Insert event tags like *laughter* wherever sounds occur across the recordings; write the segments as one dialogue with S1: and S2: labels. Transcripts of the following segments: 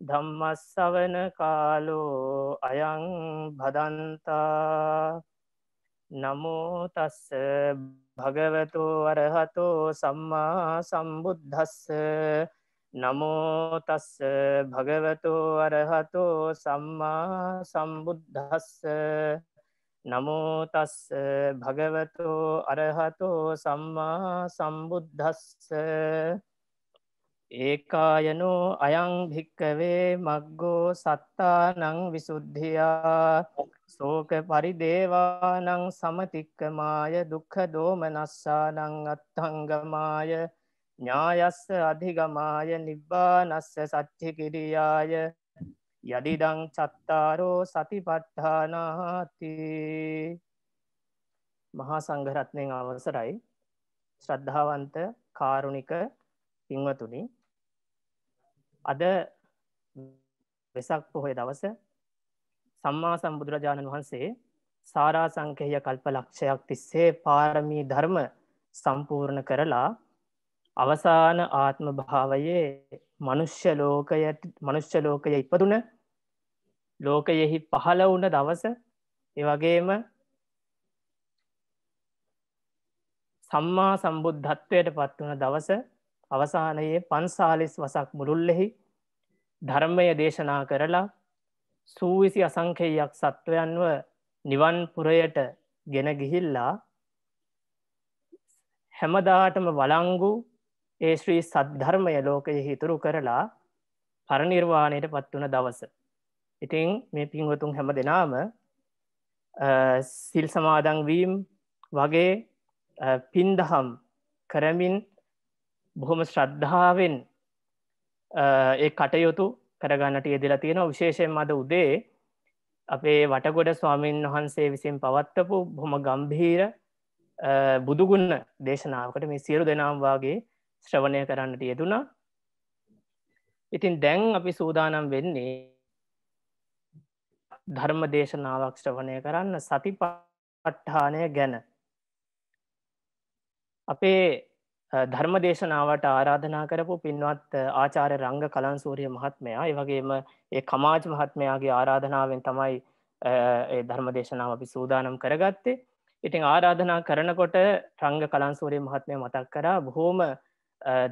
S1: ධම්මස්සවන කාලෝ අයං භදන්තා. නමෝතස්ස භගවතු අරහතෝ සම්මා සම්බුද්ධස්ස නමෝතස්ස භගවතු අරහතෝ සම්මා සම්බුද්ධස්ස නමෝතස්ස භගවතු අරහතෝ සම්මා සම්බුද්ධස්ස ඒකායනෝ අයං භික්කවේ මක්ගෝ සත්තානං විසුද්ධියා සෝක පරිදේවානං සමතික්කමාය දුක්ඛ දෝමනස්සානං අත්හංගමාය ඥායස්ස අධිගමාය නිබ්බානස්ස සච්චි කිරියාය යදිදං චත්තාරෝ සතිපට්ඨානාති. මහා සංඝරත්නයෙන් අවසරයි. ශ්‍රද්ධාවන්ත කාරුණික පින්වතුනි අද වෙසක් පොහොය දවස සම්මා සම්බුදුරජාණන් වහන්සේ සාරා සංකේය කල්ප ලක්ෂයක් තිස්සේ පාරමී ධර්ම සම්පූර්ණ කරලා අවසාන ආත්ම භාවයේ මනුෂ්‍ය ලෝකයට මනුෂ්‍ය ලෝකය ඉපදුන ලෝකයෙහි පහළ වුණ දවස ඒවගේම සම්මා සම්බුද්ධත්වයට පත් වන දවස අවසානයේ පන්සාලිස් වසක් මුළුල්ලෙහි ධර්මය දේශනා කරලා සූවිසි අසංකේයක් සත්වයන්ව නිවන්පුරයට ගෙන ගිහිල්ලා හැමදාටම වලංගු ඒ ශ්‍රී සද්ධර්මය ලෝකය හිතුරු කරලා පරනිර්වාණයට පත් වන දවස. ඉතිං මේ පින්වතුන් හැම දෙනාම සිල් සමාදංවීම් වගේ පින්දහම් කරමින් බොහොම ශ්‍රද්ධාවෙන් ඒ කටයුතු කරගන්නට යෙදලා තියෙනවා. විශේෂයෙන් මද උදේ අපේ වටගොඩ ස්වාමීන් වහන්සේ විසින් පවත්වපු බොහොම ගම්භීර බුදුගුන්න දේශනාවකට මේ සියලු දෙනම් වගේ ශ්‍රවණය කරන්නට යෙදුනා ඉතින් දැන් අපි සූදානම් වෙන්නේ ධර්ම දේශනාවක් ශ්‍රවණය කරන්න සතිපට්ඨානය ගැන. අපේ ධර්ම දේශනාවට ආරාධනා කරපු පින්වත් ආචාර රංග කලන්සූරිය මහත්මයා. ඒවගේම ඒ කමාජ මහත්මයාගේ ආරාධනාවෙන් තමයි ධර්ම දේශනාව අපි සූදානම් කරගත්තේ. ඉතින් ආරාධනා කරනකොට රංග කලන්සූරිය මහත්මය මතක් කරා බොහෝම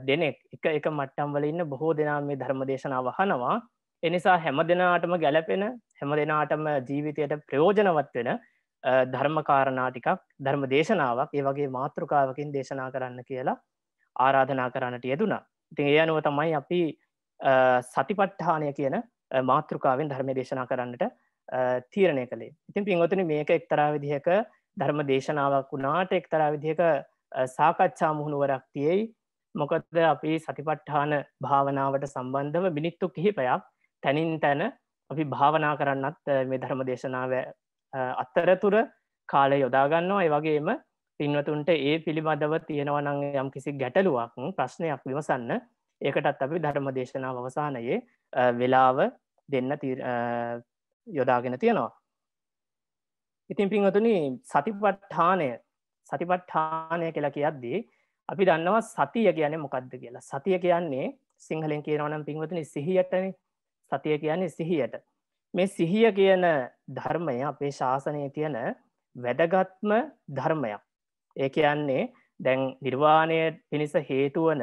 S1: දෙනෙක් එක එක මට්ටම් වල ඉන්න බොහෝ දෙනා මේ ධර්ම දේශනාව අහනවා එනිසා හැම දෙනාටම ගැලපෙන හැම දෙනාටම ජීවිතයට ප්‍රයෝජනවත් වෙන ධර්මකාරණා ටිකක් ධර්ම දේශනාවක් ඒ වගේ මාතෘකාවකින් දේශනා කරන්න කියලා ආරාධනා කරන්නට යෙදුනා ඉතින් ඒ අනුව තමයි අපි සතිපට්ඨානය කියන මාතෘකාවෙන් ධර්ම දේශනා කරන්නට තීරණය කළේ. ඉතින් පින්වතුනි මේක එක්තරා විදිහක ධර්ම දේශනාවක් වුණාට එක්තරා විදිහක සාකච්ඡා මුහුණුවරක් තියෙයි. මොකද අපි සතිපට්ඨාන භාවනාවට සම්බන්ධව මිනිත්තු කිහිපයක් තැනින් තැන අපි භාවනා කරන්නත් මේ ධර්ම දේශනාව අත්තරතුර කාලය යොදාගන්නවා ඒ වගේම පින්වතුන්ට ඒ පිළිබඳව තියෙනවනං යම් කිසි ගැටලුවක් ප්‍රශ්නයක් විමසන්න ඒකටත් අපි ධර්ම දේශනාව අවසානයේ වෙලාව දෙන්න යොදාගෙන තියෙනවා. ඉතින් පින්වතුනි සතිපට්ඨානය සතිපට්ඨානය කියලා කියද්දී අපි දන්නවා සතිය කියන්නේ මොකක්ද කියලා. සතිය කියන්නේ සිංහලෙන් කියනවනම් පින්වතුනි සිහියටනේ. සතිය කියන්නේ සිහියට. මේ සිහිය කියන ධර්මය අපේ ශාසනය තියෙන වැදගත්ම ධර්මයක්. ඒ කියන්නේ දැන් නිර්වාණය පිණිස හේතුවන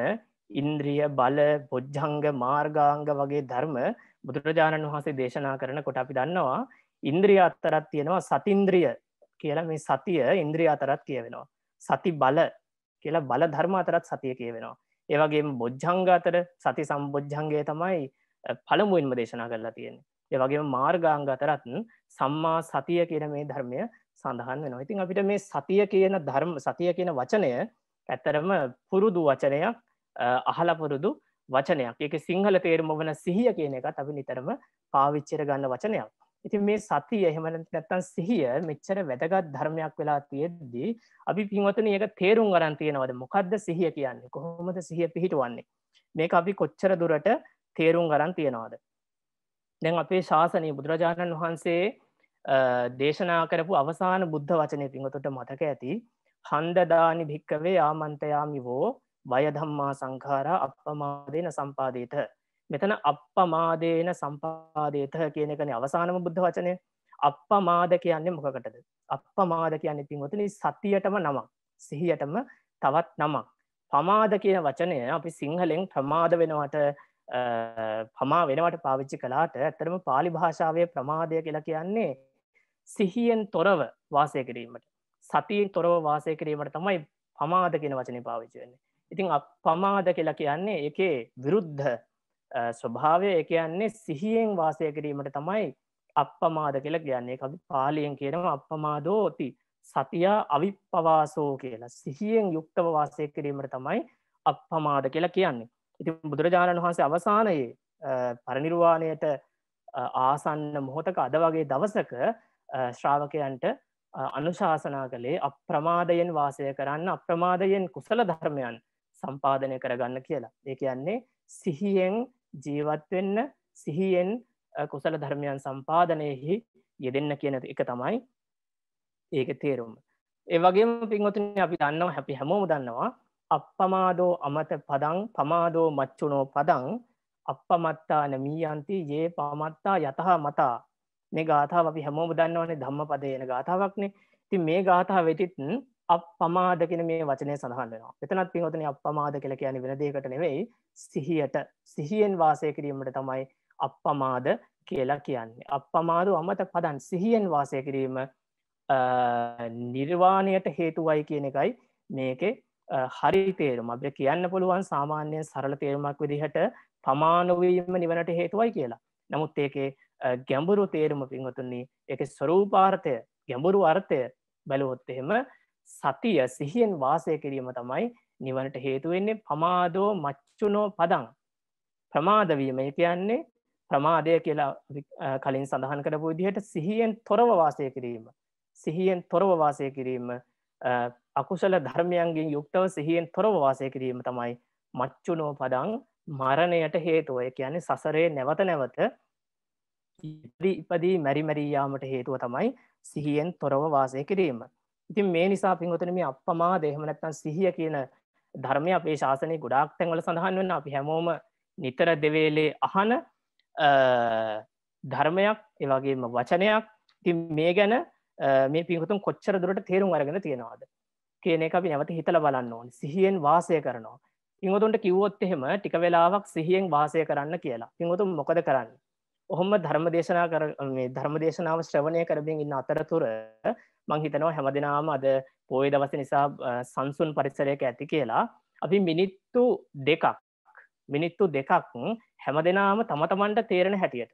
S1: ඉන්ද්‍රිය බල බොජ්ජංග මාර්ගාංග වගේ ධර්ම බුදුරජාණන් වහන්සේ දේශනා කරන කොට අපි දන්නවා ඉන්ද්‍රිය අත්තරත් තියෙනවා සතින්ද්‍රිය කියලා. මේ සතිය ඉන්ද්‍රිය අතරත් කියවෙනවා. සති බල කියලා බල ධර්ම අතරත් සතිය කියවෙනවා. ඒවගේ බොජ්ජංග අතර සති සම්බොජ්ජංගය තමයි පළමුුවෙන්ම දේශනා කරලා තියෙන්නේ. ඒවගේම මාර්ගාංග අතරත් සම්මා සතිය කියන මේ ධර්මය සඳහන් වෙනවා. ඉතින් අපිට මේ සතිය කියන ධර්ම සතිය කියන වචනය ඇත්තරම පුරුදු වචනයක් අහලපුරුදු වචනයක්. ඒක සිංහල තේරුම වන සිහිය කියන එකත් අපි නිතරම පාවිච්චර ගන්න වචනයක්. ඉතින් මේ සතිය එහෙම නැත්නම් සිහිය මෙච්චර වැදගත් ධර්මයක් වෙලා තියෙද්දී අපි පින්වතුනි ඒක තේරුම් ගන්න තියෙනවද? මොකද්ද සිහිය කියන්නේ? කොහොමද සිහිය පිහිටවන්නේ? මේක අපි කොච්චර දුරට තේරුම් ගන්න තියෙනවද? දැන් අපේ ශාසනය බුදුරජාණන් වහන්සේ දේශනා කරපු අවසාන බුද්ධ වචනය පින්වතුන්ට මතක ඇති. හන්දදානි භික්කවේ ආමන්තයාමිවෝ වයධම්මා සංඛාරා අප්පමාදේන සම්පාදේත. මෙතන අප්පමාදේන සම්පාදේත කියන එකන අවසානම බුද්ධ වචනය. අප්පමාද කියන්නේ මොකකටද? අප්පමාද කියන්නේ පින්වතුනි සතියටම නමක්. සිහියටම තවත් නමක්. පමාද කියන වචනය අපි සිංහලෙන් ප්‍රමාද වෙනවට පමා වෙනවට පාවිච්චි කලාට ඇත්තරම පාලි භාෂාවේ ප්‍රමාදය කියලා කියන්නේ සිහියෙන් තොරව වාසය කිරීමට. සතියෙන් තොරව වාසය කිරීමට තමයි පමාද කියන වචනය පාවිච්චි වෙන්නේ. ඉතින් පමාද කියලා කියන්නේ එකේ විරුද්ධ ස්වභාවය. එක යන්නේ සිහියෙන් වාසය කිරීමට තමයි අප්පමාද කියල කියන්නේ. අපි පාලියෙන් කියනව අප්පමාදෝති සතියා අවිපවාසෝ කියලා. සිහියෙන් යුක්තව වාසය කිරීමට තමයි අප්පමාද කියලා කියන්නේ. ඉති බුදුරජාණන් වහන්සේ අවසානයේ පරනිර්වාණයට ආසන්න මොහොතක අද වගේ දවසක ශ්‍රාවකයන්ට අනුශාසනා කළේ අප්‍රමාදයෙන් වාසය කරන්න අප්‍රමාදයෙන් කුසල ධර්මයන් සම්පාදනය කරගන්න කියලා. ඒ කියන්නේ සිහියෙන් ජීවත්වෙන්න සිහියෙන් කුසල ධර්මයන් සම්පාදනයෙහි යෙදෙන්න කියන එක තමයි ඒක තේරුම්. ඒ වගේම පින්වතුන් අපි දන්නවා හැපි හැමෝම දන්නවා අපපමාදෝ අමත පදං පමාදෝ මච්චුනෝ පදං අපපමත්තා නමීයන්ති ඒ පමත්තා යතහ මතා. මේ ගාථාව අපි හැමෝම දන්නවනේ ධම්ම පදයන ගාථාවක්නේ. ති මේ ගාථා වෙතිත් අප්පමාද කෙන මේ වචනය සඳහන් වෙනවා. එතනත් පිහොතන අප්පමාද කළ කියන වෙනදේකට නෙවෙයි සිහියට සිහියෙන් වාසය කිරීමට තමයි අප්පමාද කියලා කියන්නේ. අප්පමාද අමත පදන් සිහියෙන් වාසය කිරීම නිර්වාණයට හේතුවයි කියන එකයි මේකේ හරි තේරුම. අප කියන්න පුළුවන් සාමාන්‍යයෙන් සරල තේරුමක් විදිහට පමානවීම නිවනට හේතුවයි කියලා. නමුත් ඒකේ ගැඹුරු තේරුම පින්වතුන්නේ එක ස්වරූපාර්ථය ගැඹුරු අර්ථය බැලුවොත් එහෙම සතිය සිහියෙන් වාසය කිරීම තමයි නිවනට හේතුවෙන්නේ පමාදෝ මච්චුනෝ පදං. ප්‍රමාදවීම කියන්නේ ප්‍රමාදය කියලා කලින් සඳහන් කරපු විදිහට සිහියෙන් තොරව වාසය කිරීම. සිහියෙන් තොරව වාසය කිරීම අකුසල ධර්මයන්ගෙන් යුක්තව සිහියෙන් තොරව වාසය කිරීම තමයි මච්චුනෝ පදං මරණයට හේතුව. කියන්නේ සසරේ නැවත නැවත ඉපදී මැරිමැරීයාමට හේතුව තමයි සිහියෙන් තොරව වාසය කිරීම. ඉතින් මේ නිසා පින්වතුනි මේ අප්‍රමාද එහෙම නැත්නම් සිහිය කියන ධර්මය අපේ ශාසනයේ ගොඩාක් තැන්වල සඳහන් වෙනවා අපි හැමෝම නිතර දෙවේලේ අහන ධර්මයක් ඒ වගේම වචනයක්. ඉතින් මේ ගැන මේ පින්වතුන් කොච්චර දුරට තේරුම් අරගෙන තියෙනවද? කියන එක අපි නැවත හිතලා බලන්න ඕනේ. සිහියෙන් වාසය කරනවා. පින්වතුන්ට කිව්වොත් එහෙම ටික වෙලාවක් සිහියෙන් වාසය කරන්න කියලා. පින්වතුන් මොකද කරන්නේ? ඔහොම ධර්ම දේශනා කර මේ ධර්ම දේශනාව ශ්‍රවණය කරමින් ඉන්න අතරතුර මං හිතනවා හැම දෙනාම අද පෝය දවස නිසා සංසුන් පරිසරයක ඇති කියලා. අපි මිනිත්තු දෙකක් මිනිත්තු දෙකක් හැම දෙනාම තම තමන්ට තේරෙන හැටියට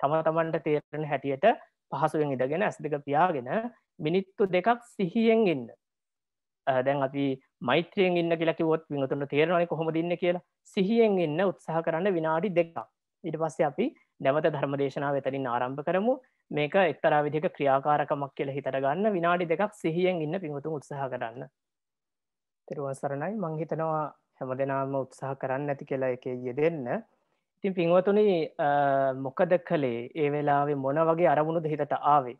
S1: තම තමන්ට තේරෙන හැටියට පහසුවෙන් ඉදගෙන ඇස් දෙක පියාගෙන මිනිත්තු දෙකක් සිහියෙන් ඉන්න. දැන් අපි මෛත්‍රයෙන් ඉන්න කියලා කිවොත් විඟතුන්ට තේරනයි කොහොම දින්න කියලා. සිහියෙන් ඉන්න උත්සාහ කරන්න විනාඩි දෙකක්. ඊට පස්සේ අපි නැවත ධර්ම දේශනාව එතනින් ආරම්භ කරමු. මේක එක්තරා විදිහක ක්‍රියාකාරකමක් කියලා හිතට ගන්න. විනාඩි දෙකක් සිහියෙන් ඉන්න පිඟුතුන් උත්සාහ කරන්න. තෙරුවන් සරණයි. මං හිතනවා හැම දෙනාම උත්සාහ කරන්න ඇති කියලා එක යෙදෙන්න. ඉතින් පින්වතුනි මොකද කළේ? ඒ වෙලාවේ මොන වගේ අරමුණුද හිතට ආවේ?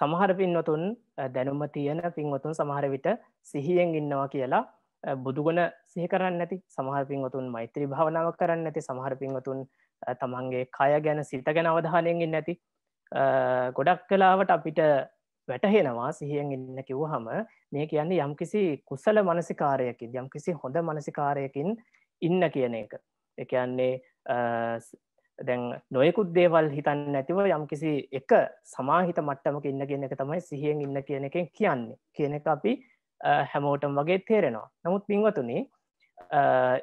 S1: සමහර පින්වතුන් දැනුම තියෙන පින්වතුන් සමහර විට සිහියෙන් ඉන්නවා කියලා බුදුගුණ සිහි කරන්න නැති සමහර පින්වතුන් මෛත්‍රී භාවනාව කරන්න ඇති සමහර පින්වතුන් තමන්ගේ කය ගැන සිත ගැන අවධානයෙන් ඉන්න ඇති ගොඩක් කලාවට අපිට වැටහෙනවා සිහියෙන් ඉන්න කිව්හම මේ කියන්නේ යම්කිසි කුසල මනසිකාරයකින් යම්කිසි හොඳ මනසිකාරයකින් ඉන්න කියන එක. එකන්නේ දැන් නොයකුත් දේවල් හිතන්න නැතිව යම්කිසි එක සමාහිත මට්ටමක ඉන්න කියන එක තමයි සිහියෙන් ඉන්න කියන එකෙන් කියන්නේ. කියන එක අපි හැමෝටම් වගේ තේරෙනවා. නමුත් පින්වතුනේ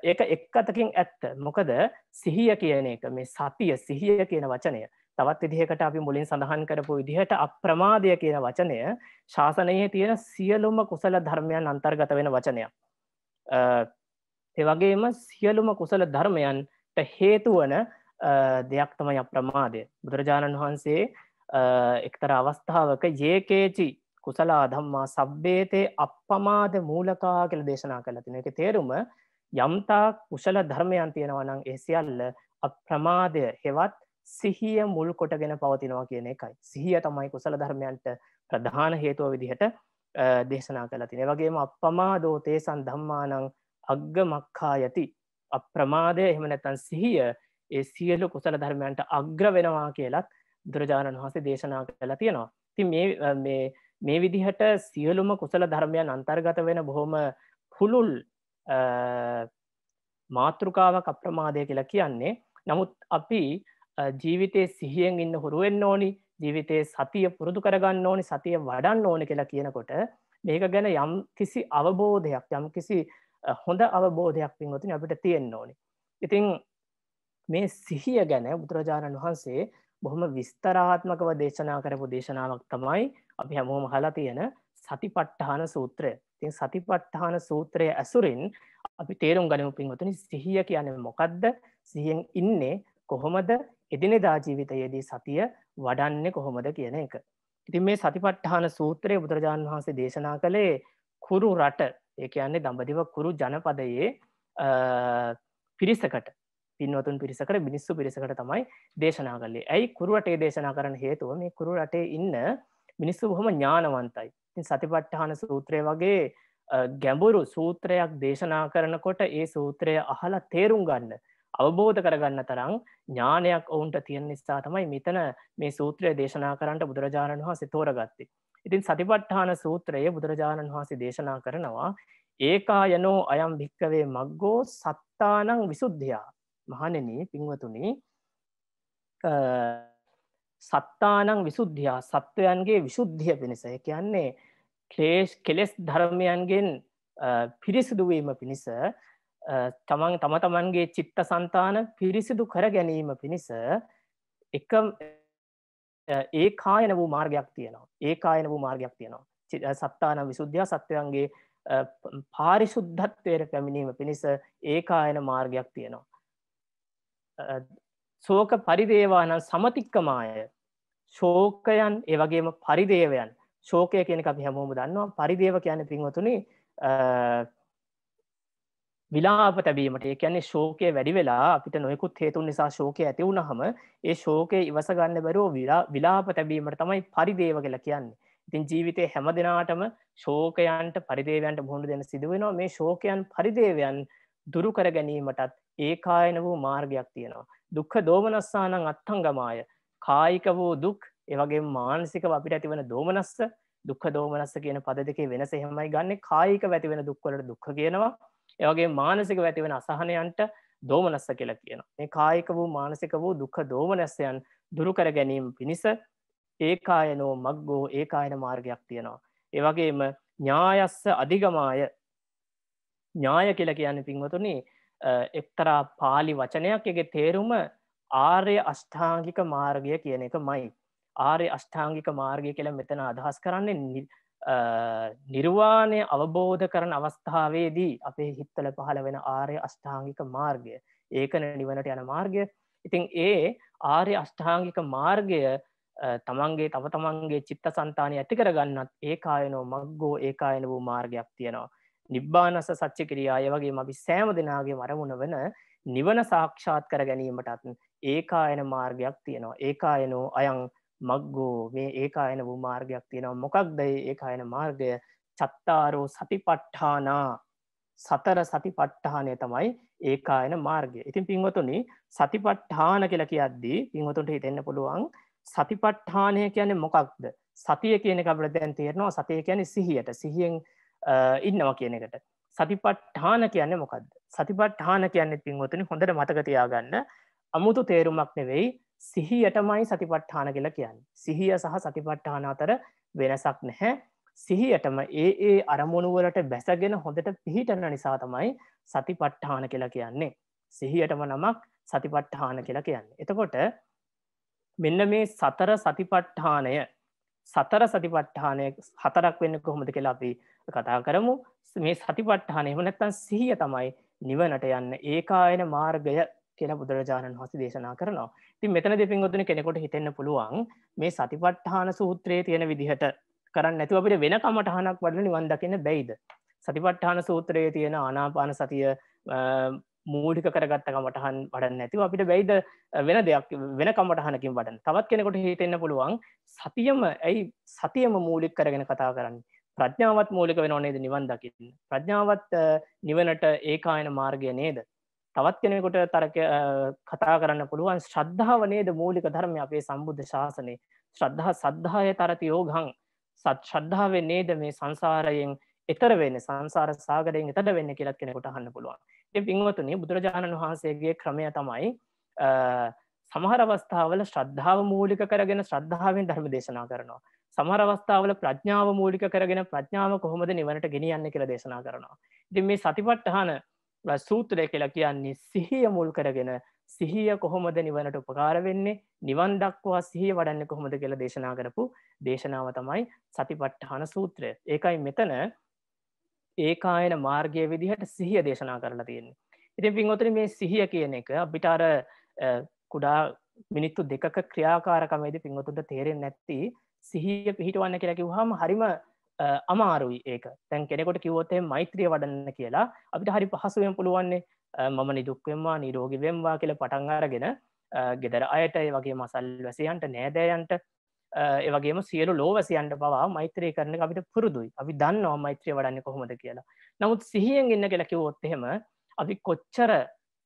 S1: ඒක එක් අතකින් ඇත්ත. මොකද සිහිය කියන එක මේ සතිය සිහිය කියන වචනය තවත් විදිහකට අපි මුලින් සඳහන් කරපු විදිහට අප්‍රමාදය කියන වචනය ශාසනයේ තියෙන සියලුම කුසල ධර්මයන් අන්තර්ගත වෙන වචනයක්. එවගේම සියලුම කුසල ධර්මයන්ට හේතුවන දෙයක් තමයි අප්‍රමාදය. බුදුරජාණන් වහන්සේ එක්තර අවස්ථාවක ඒකේචි කුසලා ධම්මා සබ්බේතේ අප්පමාද මූලකා කියල දේශනා කළ. තින එක තේරුම යම්තා කුසල ධර්මයන් තියෙනවනං ඒ සියල්ල අප්‍රමාදය හෙවත් සිහිය මුල් කොටගෙන පවතිනවා කියන එකයි. සිහිය තමයි කුසල ධර්මයන්ට ප්‍රධාන හේතුව විදිහට දේශනා කළ. තින වගේම අප්පමාදෝතේ සන් ධම්මානං අග්ග මක්කා යති අප්‍රමාදය එහෙම නැතන් සිහිය ඒ සියලු කුසල ධර්මයන්ට අග්‍ර වෙනවා කියලත් දුරජාණන් වහසේ දේශනා කළ තියෙනවා. ති මේ මේ විදිහට සියලුම කුසල ධර්මයන් අන්තර්ගත වෙන බොහොම පුළුල් මාතෘකාවක් අප්‍රමාදය කියලා කියන්නේ. නමුත් අපි ජීවිතය සිහියෙන් ඉන්න හුරුවෙන් ඕනි ජීවිතයේ සතිය පුරුදු කරගන්න ඕනි සතිය වඩන්න ඕන කියලා කියනකොට මේක ගැන යම් කිසි අවබෝධයක් යම් කිසි හොඳ අවබෝධයක් පින්වතින් අපිට තියෙන්න ඕනි. ඉතිං මේ සිහිය ගැන බුදුරජාණන් වහන්සේ බොහොම විස්තරාත්මකව දේශනා කරපු දේශනාවක් තමයි අපි හැමෝම හලා තියෙන සතිපට්ඨාන සූත්‍රය. තින් සතිපට්ඨාන සූත්‍රය ඇසුරින් අපි තේරුම් ගනිමු පින්වතුනි සිහිය කියන මොකක්ද සිහියෙන් ඉන්නේ කොහොමද? එදිනෙදා ජීවිතයේදී සතිය වඩන්නේ කොහොමද කියන එක. ඉතින් මේ සතිපට්ඨාන සූත්‍රය බුදුරජාණන් වහන්සේ දේශනා කළේ කුරු රට ඒ කියන්නේ දඹදිව කුරු ජනපදයේ පිරිසකට පින්වතුන් පිරිසකට මිනිස්සු පිරිසකට තමයි දේශනා කලේ ඇයි කුරුවටේ දේශනා කරන හේතුව? මේ කුරු රටේ ඉන්න මිනිස්සු බොහොම ඥානවන්තයි. ඉතින් සතිපට්ඨාන සූත්‍රය වගේ ගැඹුරු සූත්‍රයක් දේශනා කරනකොට ඒ සූත්‍රය අහලා තේරුම් ගන්න අවබෝධ කරගන්න තරම් ඥානයක් ඔවුන්ට තියෙන නිසා තමයි මෙතන මේ සූත්‍රය දේශනා කරන්නට බුදුරජාණන් වහන්සේ තෝරගත්තේ. ඉතින් සතිපට්ඨාන සූත්‍රයේ බුදුරජාණන් වහන්සේ දේශනා කරනවා ඒකා යනෝ අයම් භික්කවේ මක්ගෝ සත්තානං විසුද්ධයා. මහනෙන පින්වතුනි සත්තානං විසුද්ධයා සත්වයන්ගේ විශුද්ධිය පිණිස. කියන්නේ ක්ලේෂ් කෙලෙස් ධර්මයන්ගෙන් පිරිසිදුවීම පිණිස තමන් තම තමන්ගේ චිත්ත සන්තාන පිරිසිදු කර ගැනීම පිණිස එක ඒ කායන වූ මාර්ගයක් තියෙනවා. ඒ කායන වූ මාර්ගයක් තියෙනවා. සත්තාන විසුද්ධයා සත්වයන්ගේ පාරිශුද්ධත්වයට පැමිණීම පිණිස ඒ කායන මාර්ගයක් තියෙනවා. සෝක පරිදේවානන් සමතික්කමාය. ශෝකයන් ඒවගේම පරිදේවයන්. ශෝකය කියන අපි හැමෝම දන්නවා. පරිදේව කියන පින්වතුනි විලාප තැබීමට. කියන්නේ ශෝකය වැඩි වෙලා අපිට නොයකුත් හේතුන් නිසා ශෝකය ඇති වුණහම ඒ ශෝකය ඉවසගන්න බැරුව විලාප තැබීමට තමයි පරිදේව කියලා කියන්නේ. ඉතින් ජීවිතය හැම දෙනාටම ශෝකයන්ට පරිදේවයන්ට මුහුණ දෙන සිදුවෙනවා. මේ ශෝකයන් පරිදේවයන් දුරු කර ගැනීමටත් ඒකායන වූ මාර්ගයක් තියෙනවා. දුක්ඛ දෝමනස්සානං අත්හංගමාය කායික වූ දුක් එවගේ මානසික අපිට ඇතිවන දෝමනස්ස දුක්ඛ දෝමනස්ස කියන පද දෙකේ වෙනස එහෙමයි ගන්න. කායික ඇතිවෙන දුක්වලට දුක්ඛ කියනවා. එවගේ මානසික ඇතිවෙන අසහනයන්ට දෝමනස්ස කියලා කියනවා. මේ කායික වූ මානසික වූ දුක්ඛ දෝමනස්සයන් දුරු කර ගැනීම පිණිස ඒකායනෝ මග්ගෝ ඒකායන මාර්ගයක් තියෙනවා. ඒවගේම ඥායස්ස අධිගමාය. ඥාය කියලා කියන්න පින්වතුනේ එක්තරා පාලි වචනයක්. එක තේරුම ආර්ය අෂ්ඨාංගික මාර්ගය කියන එක මයි ආර්ය අෂ්ඨාංගික මාර්ගය කියලා මෙතන අදහස් කරන්නේ නිර්වාණය අවබෝධ කරන අවස්ථාවේදී අපේ හිත්තල පහළ වෙන ආර්ය අෂ්ඨාංගික මාර්ගය ඒකන නිවනට යන මාර්ගය. ඉතින් ඒ ආර්ය අෂ්ඨාංගික මාර්ගය තමන්ගේ තම තමන්ගේ චිත්ත සන්තානය ඇති කරගන්නත් ඒ කායනෝ මක්ගෝ ඒකායන වූ මාර්ගයක් තියෙනවා. නිබ්බානස සච්ච කිරියාය වගේ අපි සෑම දෙනාගේ මරමුණ වන නිවන සාක්ෂාත් කර ගැනීමටත් ඒකායන මාර්ගයක් තියෙනවා. ඒකායනෝ අයං මක්ගෝ මේ ඒකායන වූ මාර්ගයක් තියෙනවා. මොකක්ද ඒකායන මාර්ගය? චත්තාරෝ සතිපට්ඨානා. සතර සතිපට්ඨානය තමයි ඒකායන මාර්ගය. ඉතින් පින්වතුනි සතිපට්ඨාන කියලා කියද්දී පින්වතුන්ට හිතෙන්න පුළුවන් සතිපට්ඨානය කියන්නේ මොකක්ද? සතිය කියන කබල දැන් තේරනවා. සතිය කියන්නේ සිහියට සිහියෙන් ඉන්නවා කියන එකට. සතිපට්ඨාන කියන්න මොකක්ද? සතිපට්ඨාන කියන්න පින්වතුනි හොඳට මතකතියාගන්න අමුතු තේරුමක් නෙවෙයි. සිහියටමයි සතිපට්ඨාන කියලා කියන්න. සිහිය සහ සතිපට්ඨාන අතර වෙනසක් නැහැ. සිහියටම ඒ ඒ අරමුණුවලට බැසගෙන හොඳට පිහිටන්න නිසා තමයි සතිපට්ඨාන කියලා කියන්නේ. සිහියටම නමක් සතිපට්ඨාන කියලා කියන්න. එතකොට මෙන්න මේ සතර සතිපට්ඨානය සතර සතිපට්ඨානය හතරක් වෙන්න කොහොමද කියලා අපි කතා කරමු. මේ සතිපට්ඨානය එම නැත්තන් සිහිය තමයි නිවනට යන්න. ඒකායන මාර්ගය කියලා බුදුරජාණන් වහන්සේ දේශනා කරනවා. ඉතින් මෙතනදී පින්වතුනි කෙනෙකුට හිතෙන්න පුළුවන් මේ සතිපට්ඨාන සූත්‍රයේ තියෙන විදිහට කරන්න නැතුව අපිට වෙන කමටහනක් වඩලා නිවන් දකින්න බැයිද? සතිපට්ඨාන සූත්‍රයේ තියෙන ආනාපාන සතිය මූලික කරගත්ත කමටහන් වඩන්න නැතිව අපිට බැයිද? වෙන දෙයක් වෙන කමටහනකින් වඩන්න. තවත් කෙනෙකොට හිතෙන්න පුළුවන් සතියම ඇයි සතියම මූලික් කරගෙන කතා කරන්න? ප්‍රඥාවත් මූලික වෙන නේද නිවන් දකින්න? ප්‍රඥාවත් නිවනට ඒකායන මාර්ගය නේද? තවත් කෙනෙකුට තරක කතා කරන්න පුළුවන් ශ්‍රද්ධාව නේද මූලික ධර්ම අපේ සම්බුද්ධ ශාසනය? ශ්‍රද්ධා සද්ධාය තරති යෝගහං සත් ශ්‍රද්ධාවෙන් නේද මේ සංසාරයෙන් එතර වෙන්න සංසාර සාගරයෙන් එතට වෙන්න කියලත් කෙනෙකුට අහන්න පුළුවන්. ඒ පින්වතුනි බුදුරජාණන් වහන්සේගේ ක්‍රමය තමයි සමහර අවස්ථාවල ශ්‍රද්ධාව මූලික කරගෙන ශ්‍රද්ධාවෙන් ධර්ම දේශනා කරනවා. සමහර අවස්ථාවල ප්‍රඥාව මූලික කරගෙන ප්‍රඥාව කොහොමද නිවනට ගෙනියන්න කියලා දේශනා කරනවා. ඉතින් මේ සතිපට්ඨාන සූත්‍රය කියලා කියන්නේ සිහිය මුල් කරගෙන සිහිය කොහොමද නිවනට උපකාර වෙන්නේ නිවන් දක්වා සිහිය වඩන්න කොහොමද කියලා දේශනා කරපු දේශනාව තමයි සතිපට්ඨාන සූත්‍රය ඒකයි මෙතන ඒකායන මාර්ගය විදිහට සිහිය දේශනා කරලා තියෙන්නේ. ඉතින් පින්වතුනි මේ සිහිය කියන එක අපිට අර කුඩා මිනිත්තු දෙකක ක්‍රියාකාරකමේදී පින්වතුන්ට තේරෙන්නේ නැති සිහිය පිහිටවන්න කියලා කිව්වහම හරිම අමාරුයි ඒක. දැන් කෙනෙකුට කිව්වොත් එහෙනම් මෛත්‍රිය වඩන්න කියලා අපිට හරි පහසුවෙන් පුළුවන්නේ මම නිදුක් වෙම්වා නිරෝගී වෙම්වා කියලා පටන් අරගෙන ගෙදර අයට ඒ වගේ මසල් වැසියන්ට නෑදෑයන්ට ඒවගේම සියලු ලෝවසියන්ට පවා මෛත්‍රය කරන අපිට පුරුදුයි අපි දන්නවා මෛත්‍රය වඩන්න කොහොමද කියලා නමුත් සිහියෙන් ඉන්න කියලා කිවොත් එහෙම අපි කොච්චර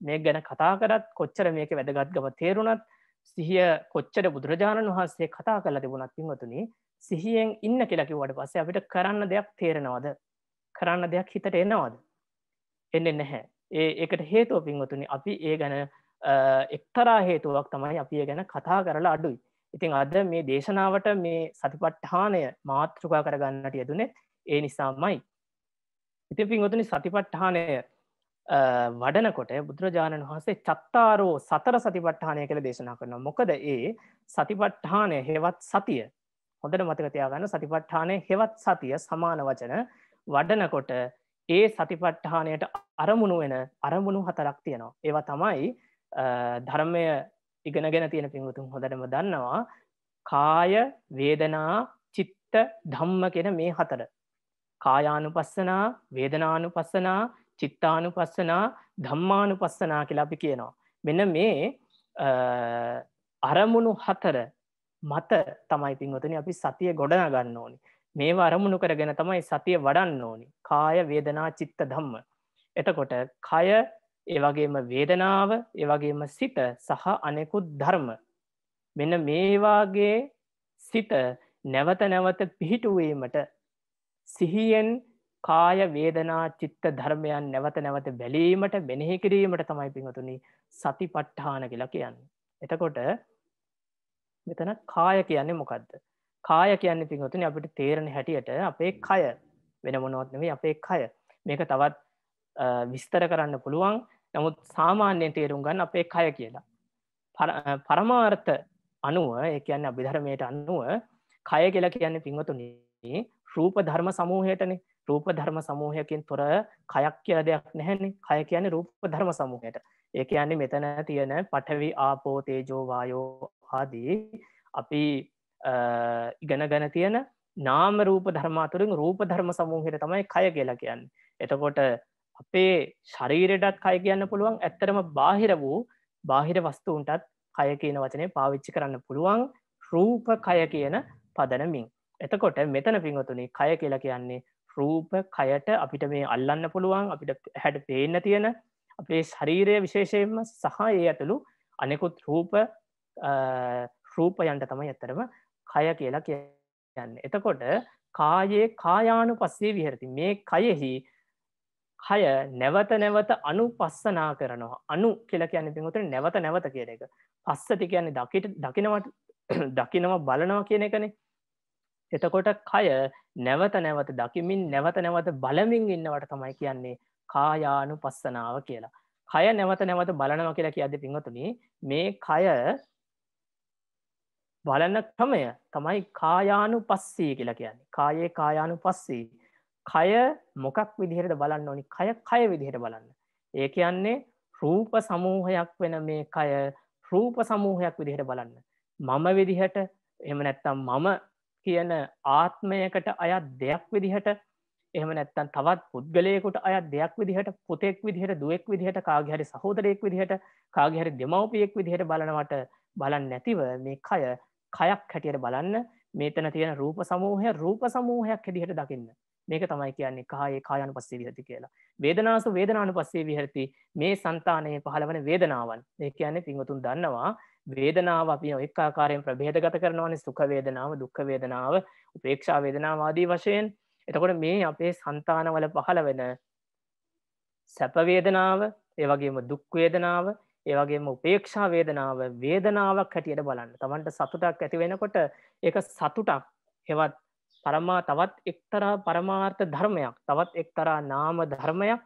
S1: මේ ගැන කතා කරත් කොච්චර මේක වැදගත් ගව තේරුණත් සිහිය කොච්චර බුදුරජාණන් වහන්සේ කතා කල තිබුණත් පින්වතුනි සිහියෙන් ඉන්න කියලකිවට පස්සේ අපිට කරන්න දෙයක් තේරෙනවද? කරන්න දෙයක් හිතට එනවද? එන්න නැහැ. ඒ එකට හේතුව පින්වතුනි අපි ඒ ගැන එක්තරා හේතුවක් තමයි අපි ගැන කතා කරලා අඩුයි. ඉතින් අද මේ දේශනාවට මේ සතිපට්ඨානය මාතෘකා කරගන්නට යෙදුනේ ඒ නිසාමයි. ඉති පින්වතුනි සතිපට්ඨානය වඩනකොට බුදුරජාණන් වහන්සේ චත්තාරෝ සතර සතිපට්ඨානය කළ දේශනා කරන මොකද ඒ සතිපට්ඨානය හෙවත් සතිය. හොඳට මතකතියාගන්න සතිපට්ඨානය හෙවත් සතිය සමාන වචන වඩනකොට ඒ සතිපට්ඨානයට අරමුණු වෙන අරමුණු හතරක් තියෙනවා. ඒවා තමයි ධර්මය ඉගෙනගෙන තියෙන පිංහුතුන් හොඳටම දන්නවා. කාය වේදනා චිත්ත ධම්ම කෙන මේ හතර. කායානු පස්සනා වේදනානු පස්සනා චිත්තානු පස්සනා ධම්මානු පස්සනා කියලා අපි කියනවා. මෙන්න මේ අරමුණු හතර මත තමයි පින්වතුනි අපි සතිය ගොඩනා ගන්න ඕනි. මේ අරමුණු කරගෙන තමයි සතිය වඩන්න ඕනි. කාය වේදනා චිත්ත ධම්ම. එතකොට කය ඒවගේම වේදනාව ඒවගේම සිත සහ අනෙකුත් ධර්ම. මෙන්න මේවාගේ සිත නැවත නැවත පිහිටුවීමට සිහියෙන් කාය වේදනා චිත්ත ධර්මයන් නැවත නැවත බැලීමට බෙනෙහි කිරීමට තමයි පිහතුනි සති පට්ඨාන කියලා කියන්න. එතකොට මෙතන කාය කියන්නේ මොකක්ද. කාය කියන්නේ පිහතුනි අපිට තේරණ හැටියට අපේ කය වෙන මොනොත් නෙවේ අපේ කය මේක තවත් විස්තර කරන්න පුළුවන් නමුත් සාමාන්‍යයෙන් තේරුම් ගන්න අපේ කය කියලා. පරමාර්ථ අනුව ඒ කියන්නේ අභිධර්මයට අනුව කය කියලා කියන්නේ පින්වතුනි රූප ධර්ම සමූහයටනේ රූප ධර්ම සමූහයකින් තොර කයක් කියලා දෙයක් නැහැනේ කය කියන්නේ රූප ධර්ම සමූහයට. ඒ කියන්නේ මෙතන තියෙන පඨවි ආපෝ තේජෝ වායෝ ආදී අපි ඉගෙන ගන්න තියෙන නාම රූප ධර්ම අතුරින් රූප ධර්ම සමූහයට තමයි කය කියලා කියන්නේ. එතකොට අපේ ශරීරයටත් කය කියන්න පුළුවන් ඇත්තරම බාහිර වූ බාහිර වස්තුූන්ටත් කය කියන වචනය පාවිච්චි කරන්න පුළුවන් රූප කය කියන පදනමින් එතකොට මෙතන පිංහතුනි කය කියලා කියන්නේ රූප කයට අපිට මේ අල්ලන්න පුළුවන් අපිට හැට පේන්න තියෙන අපේ ශරීරය විශේෂයෙන්ම සහ ඒ ඇතුළු අනෙකුත් රූප රූපයන්ට තමයි ඇත්තරම කය කියලා කියන්න. එතකොට කායේ කායානු පස්සේ විහරති. මේ කයෙහි හය නැවත නැවත අනු පස්සනා කරනවා. අනු කියල කියන පිහොතට නැවත නැවත කියන එක. පස්සති කියන්නේ දකිට දකිනවට *clears throat* දකිනව බලනවා කියන එකනේ. එතකොට කය නැවත නැවත දකිමින් නැවත නැවත බලමින් ඉන්නවට තමයි කියන්නේ කායානු පස්සනාව කියලා. කය නැවත නැවත බලනවා කියලා කියද පිහොතුනි මේ කය බලන ක්‍රමය තමයි කායානු පස්සී කියලා කියන්නේ. කායේ කායානු පස්සී කය මොකක් විදිහට බලන්න ඕනි? කය කය විදිහට බලන්න. ඒ කියන්නේ රූප සමූහයක් වෙන මේ කය රූප සමූහයක් විදිහට බලන්න. මම විදිහට එම නැත්තම් මම කියන ආත්මයකට අයත් දෙයක් විදිහට එහම නැත්තන් තවත් පුද්ගලයකුට අයත් දෙයක් විදිහට පුතෙක් විදිහට දුවෙක් විදිහට කාගහරි සහෝදරයෙක් විදිහට කාගහරි දෙමවපියෙක් විදිහට බලනවට බලන්න නැතිව මේ කය කයක් හැටියට බලන්න මේතන තියෙන රූප සමූහය රූප සමූහයක් හැදිහට දකින්න. මේක තමයි කියන්නේ කායේ කායනු පස්සේ විහති කියලා. වේදනාසු වේදනානු පස්සේ විහරති. මේ සන්තානයේ පහළවන වේදනාවන්. ඒ කියන්නේ පිංහතුන් දන්නවා වේදනාව අපි එක් ආකාරයෙන් ප්‍රභේදගත කරනවන. සුඛ වේදනාව දුක්ඛ වේදනාව උපේක්ෂා වේදනාවාදී වශයෙන්. එතකොට මේ අපේ සන්තානවල පහළ වෙන සැපවේදනාව ඒවගේම දුක්වේදනාව ඒවගේම උපේක්ෂා වේදනාව වේදනාවක් හැටියට බලන්න. තමන්ට සතුටක් ඇති වෙනකොට ඒක සතුටක්. හෙවත් පරමා තවත් එක්තරා පරමාර්ථ ධර්මයක් තවත් එක්තරා නාම ධර්මයක්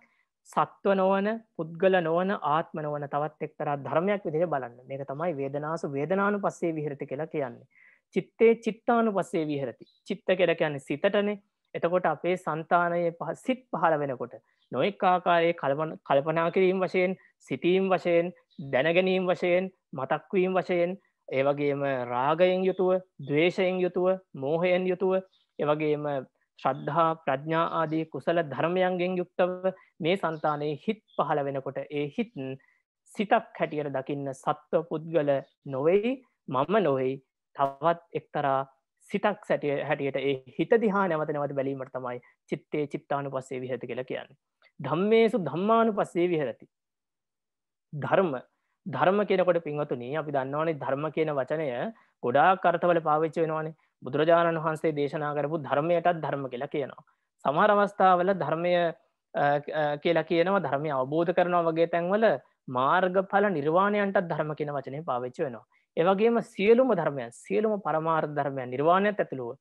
S1: සත්ව නොවන පුද්ගල නොවන ආත්ම නොවන තවත් එක්තරා ධර්මයක් විදිහ බලන්න. මේක තමයි වේදනාසු වේදනානු පස්සේ විහරති කියලා කියන්නේ. චිත්තේ චිත්තානු පස්සේ විහරති. චිත්ත කෙර කියන්නේ සිතටනේ. එතකොට අපේ සන්තානයේ පහ සිත් පහළ වෙනකොට නොෙක් ආකාරයේ කල්පනා කිරීම් වශයෙන් සිතීම් වශයෙන් දැනගැනීම් වශයෙන් මතක්වීම් වශයෙන් ඒවගේම රාගයෙන් යුතුව දවේශයෙන් යුතුව මෝහයෙන් යුතුව එවගේම ශ්‍රද්ධහා ප්‍රඥා ආදී කුසල ධර්මයන්ගෙන් යුක්තව මේ සන්තානයේ හිත් පහළ වෙනකොට ඒ හිත් සිතක් හැටියට දකින්න සත්ව පුද්ගල නොවෙයි මම නොවෙයි තවත් එක්තරා සිතක් සැටිය හැටියට ඒ හිත දිහා නැවත නැවත බැලීමට තමයි චිත්තේ චිත්තානු පස්සේ විහති කියලා කියන්න. ධම්මේසු ධම්මානු පස්සේ විහරති. ධර්ම ධර්ම කියනකොට පින්වතුනී අපි දන්නවනේ ධර්ම කියන වචනය ගොඩා කරතවල පාවිච්ච වෙනවානේ බුදුරජාණන් වහන්සේ දේශනා කරපු ධර්මයටත් ධර්ම කියලා කියනවා. සමහර අවස්ථාවල ධර්මය කියලා කියනවා ධර්මය අවබෝධ කරනවා වගේ තැන්වල මාර්ගඵල නිර්වාණයන්ටත් ධර්ම කියන වචනය පාවිච්ච වෙනවා. ඒවගේම සියලුම ධර්මයන් සියලුම පරමාර්ථ ධර්මයන් නිර්වාණයක් ඇතුළුව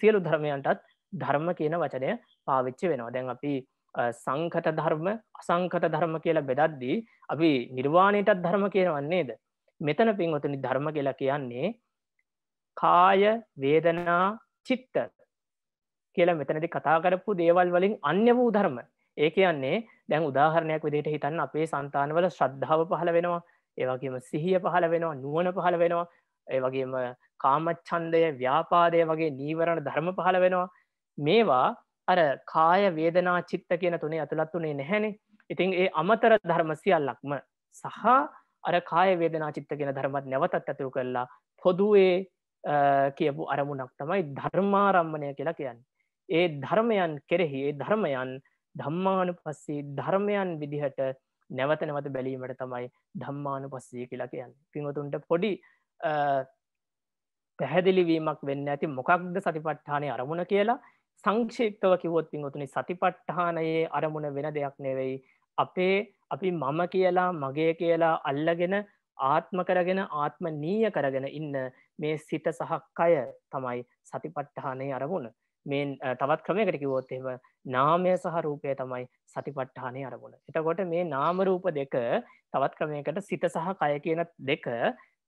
S1: සියලු ධර්මයන්ටත් ධර්ම කියන වචනය පාවිච්චි වෙනවා දැන් අපි සංකත ධර්ම අසංකත ධර්ම කියලා බෙදද්දී අපි නිර්වාණයටත් ධර්ම කියනවන්නේද මෙතන පින්වතුනි ධර්ම කියලා කියන්නේ කාය වේදනා චිත්ත කියලා මෙතනදි කතා කරපු දේවල් වලින් අන්‍ය වූ ධර්ම. ඒ කියන්නේ දැන් උදාහරණයක් විදිහට හිතන්න අපේ సంతානවල ශ්‍රද්ධාව පහළ වෙනවා. ඒ වගේම සිහිය පහළ වෙනවා නුවණ පහළ වෙනවා. ඒ වගේම කාමච්ඡන්දය ව්‍යාපාදය වගේ නීවරණ ධර්ම පහළ වෙනවා. මේවා අර කාය වේදනා චිත්ත කියන තුනේ ඇතුළත් වනේ නැහැනේ ඉතින් ඒ අමතර ධර්ම සියල්ලක්ම සහ අර කාය වේදනා චිත්ත කියෙන ධර්මත් නැවතත් ඇතුරු කරලා පොදුවේ කියපු අරමුණක් තමයි ධර්මාරම්මණය කියලා කියන්න. ඒ ධර්මයන් කෙරෙහි ඒ ධර්මයන් ධම්මානු පස්සේ ධර්මයන් විදිහට නැවත නැවත බැලීමට තමයි ධම්මානු පස්සේ කියලා කියන්න. පිංවතුන්ට පොඩි පැහැදිලිවීමක් වෙන්න ඇති මොකක්ද සතිපට්ඨානය අරමුණ කියලා සංක්ෂිප්තව කිවොත් පිංගොතුනි සතිපට්ඨානයේ අරමුණ වෙන දෙයක් නෙවෙයි. අපේ අපි මම කියලා මගේ කියලා අල්ලගෙන ආත්ම කරගෙන ආත්ම නීය කරගෙන ඉන්න මේ සිත සහක්කය තමයි සතිපට්ඨානය අරමුණ. මේ තවත් ක්‍රමයකට කිවොත් එම නාමය සහ රූපය තමයි සතිපට්ඨානය අරමුණ. එතකොට මේ නාමරූප දෙක තවත් ක්‍රමයකට සිත සහ කය කියන දෙක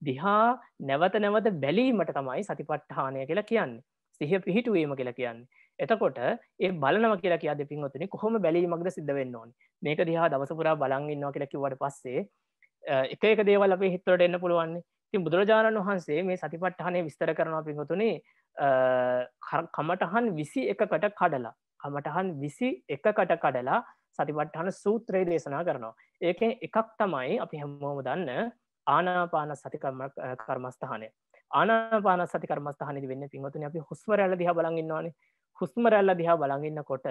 S1: දිහා නැවත නැවත බැලීමට තමයි සතිපට්ඨානය කියලා කියන්නේ. සිහ පිහිටුවීම කියලා කියන්නේ. එතකොට ඒ බලනව කියලා කියා දෙපින්වතුනි කොහොම බැලීමක්ද සිද්ධ වෙන්න ඕනි? මේක දිහා දවසපුරා බලන් ඉන්නවා කියලා කිව්වට පස්සේ එක එක දේවල් අපේ හිතවලට එන්න පුළුවන්නේ ඉතින් බුදුරජාණන් වහන්සේ මේ සතිපට්ඨානය විස්තර කරනවා පින්වතුනි කමටහන් විසි එකකට කඩලා කමටහන් විසි එකකට කඩලා සතිපට්ඨාන සූත්‍රය දේශනා කරනවා. ඒකෙන් එකක් තමයි අපි හැමෝම දන්න ආනාපාන සතිකර්ම කර්මස්ථානය. ආනාපාන සති කර්මස්ථානද වෙන්න පින්වතුනි අපි හුස්ම රැල්ල දිහා බලන් ඉන්නවානේ. හුස්ම රැල්ල දිහා බලඟන්නකොට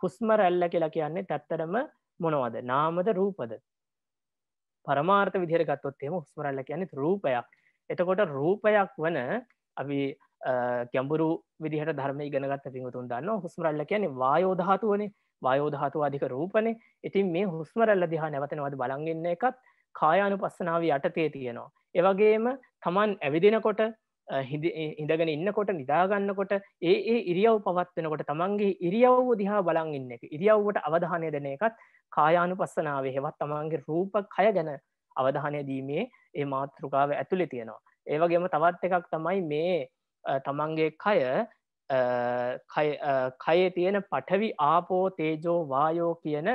S1: හුස්ම රැල්ල කියලා කියන්නේ තැත්තරම මොනවද? නාමද රූපද? පරමාර්ථ විදිහර ගත්තොත්තේම හුස්ම රැල්ල කියන්නේ රූපයක්. එතකොට රූපයක් වන අපි ගැඹුරු විදිහට ධර්ම ඉගෙනගත්ත පිඟතුන් දන්න හුස්මරල්ල කියන්නේ වායෝධාතුවනේ වායෝධාතු අධික රූපනේ. ඉතින් මේ හුස්මරල්ල දිහා නැවතනවද බලගන්න එකත් කායානු පස්සනාව යටතේ තියෙනවා. ඒවගේම තමන් ඇවිදිනකොට හිඳගෙන ඉන්නකොට නිදාගන්නකොට ඒ ඒ ඉරියව් පවත්වෙනකොට තමන්ගේ ඉරියව් දිහා බලන් ඉන්න එක. ඉරියව්වට අවධානය දෙන එකත් කායානු පස්සනාවේ හෙවත් තමන්ගේ රූප කය ගැන අවධානය දීමේ ඒ මාතෘකාව ඇතුළෙ තියෙනවා. ඒවගේම තවත් එකක් තමයි මේ තමන්ගේ කය කයේ තියෙන පටවි ආපෝ තේජෝ වායෝ කියන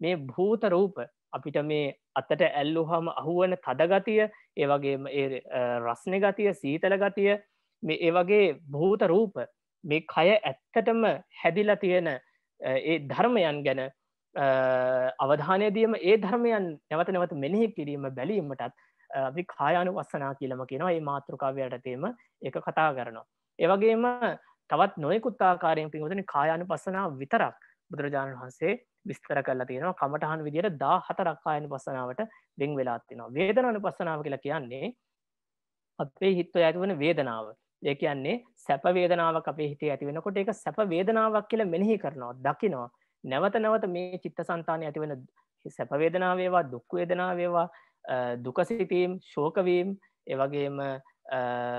S1: මේ භූත රූප අපිට මේ අතට ඇල්ලුහම අහුවන තදගතිය ඒ වගේ රස්න ගතිය සීතල ගතිය මේ ඒ වගේ භූත රූප මේ කය ඇත්තටම හැදිලා තියෙන ඒ ධර්මයන් ගැන අවධානයදීම ඒ ධර්මයන් නැවත නැවත මෙනෙහි කිරීම බැලීමටත් අපි කායානු වස්සනා කියලම කියෙනවා ඒ මාතෘකාවයටතේම එක කතා කරනවා. ඒවගේම තවත් නොයකුත්තාකාරයෙන් පින්වතන කායානු පස්සනාව විතරක් බුදුරජාණන් වහන්සේ විස්තර කරලා තියෙනවා. කමටහන් විදියට දා හතරක්කායන පස්සනාවට දෙං වෙලාත්තිනවා වේදනනු පස්සනාව කියලා කියන්නේ අපේ හිත්ව ඇතිවන වේදනාව. ඒ කියන්නේ සැප වේදනාවක් අපේ හිතේ ඇති වෙනකොට ඒක සැප වේදනාවක් කියලා මෙනෙහි කරනවා දකිනවා. නැවත නැවත මේ චිත්ත සන්තානය ඇතිවෙන සැප වේදනාවේවා දුක් වේදනාවේවා දුකසිතීම් ශෝකවීම් එවගේම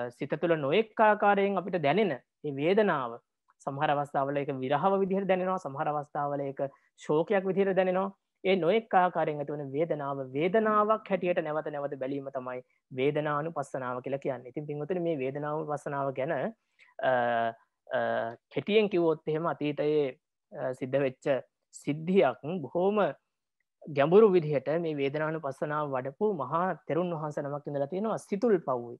S1: සිත තුළ නොෙක් ආකාරයෙන් අපිට දැනෙන වේදනාව සමහර අවස්ථාවල එක විරහව විදිහට දැනෙනවා සමහර අවස්ථාවල එක ශෝකයක් විදිහට දැනෙනවා. ඒ නොෙක් ආකාරයෙන් ඇතිවන වේදනාව වේදනාවක් හැටියට නැවත නැවත බැලීම තමයි වේදනානු පස්සනාව කියලා කියන්න. ඉතින් පින්වතුනි මේ වේදනාව පස්සනාව ගැන කෙටියෙන් කිව්වොත් එහෙම අතීතයේ සිද්ධ වෙච්ච සිද්ධියක් බොහෝම ගැඹුරු විදිහට මේ වේදනානු පස්සනාව වඩපු මහා තෙරුන් වහන්ස නමක් ඉඳලා තියෙනවා සිතුල් පව්වේ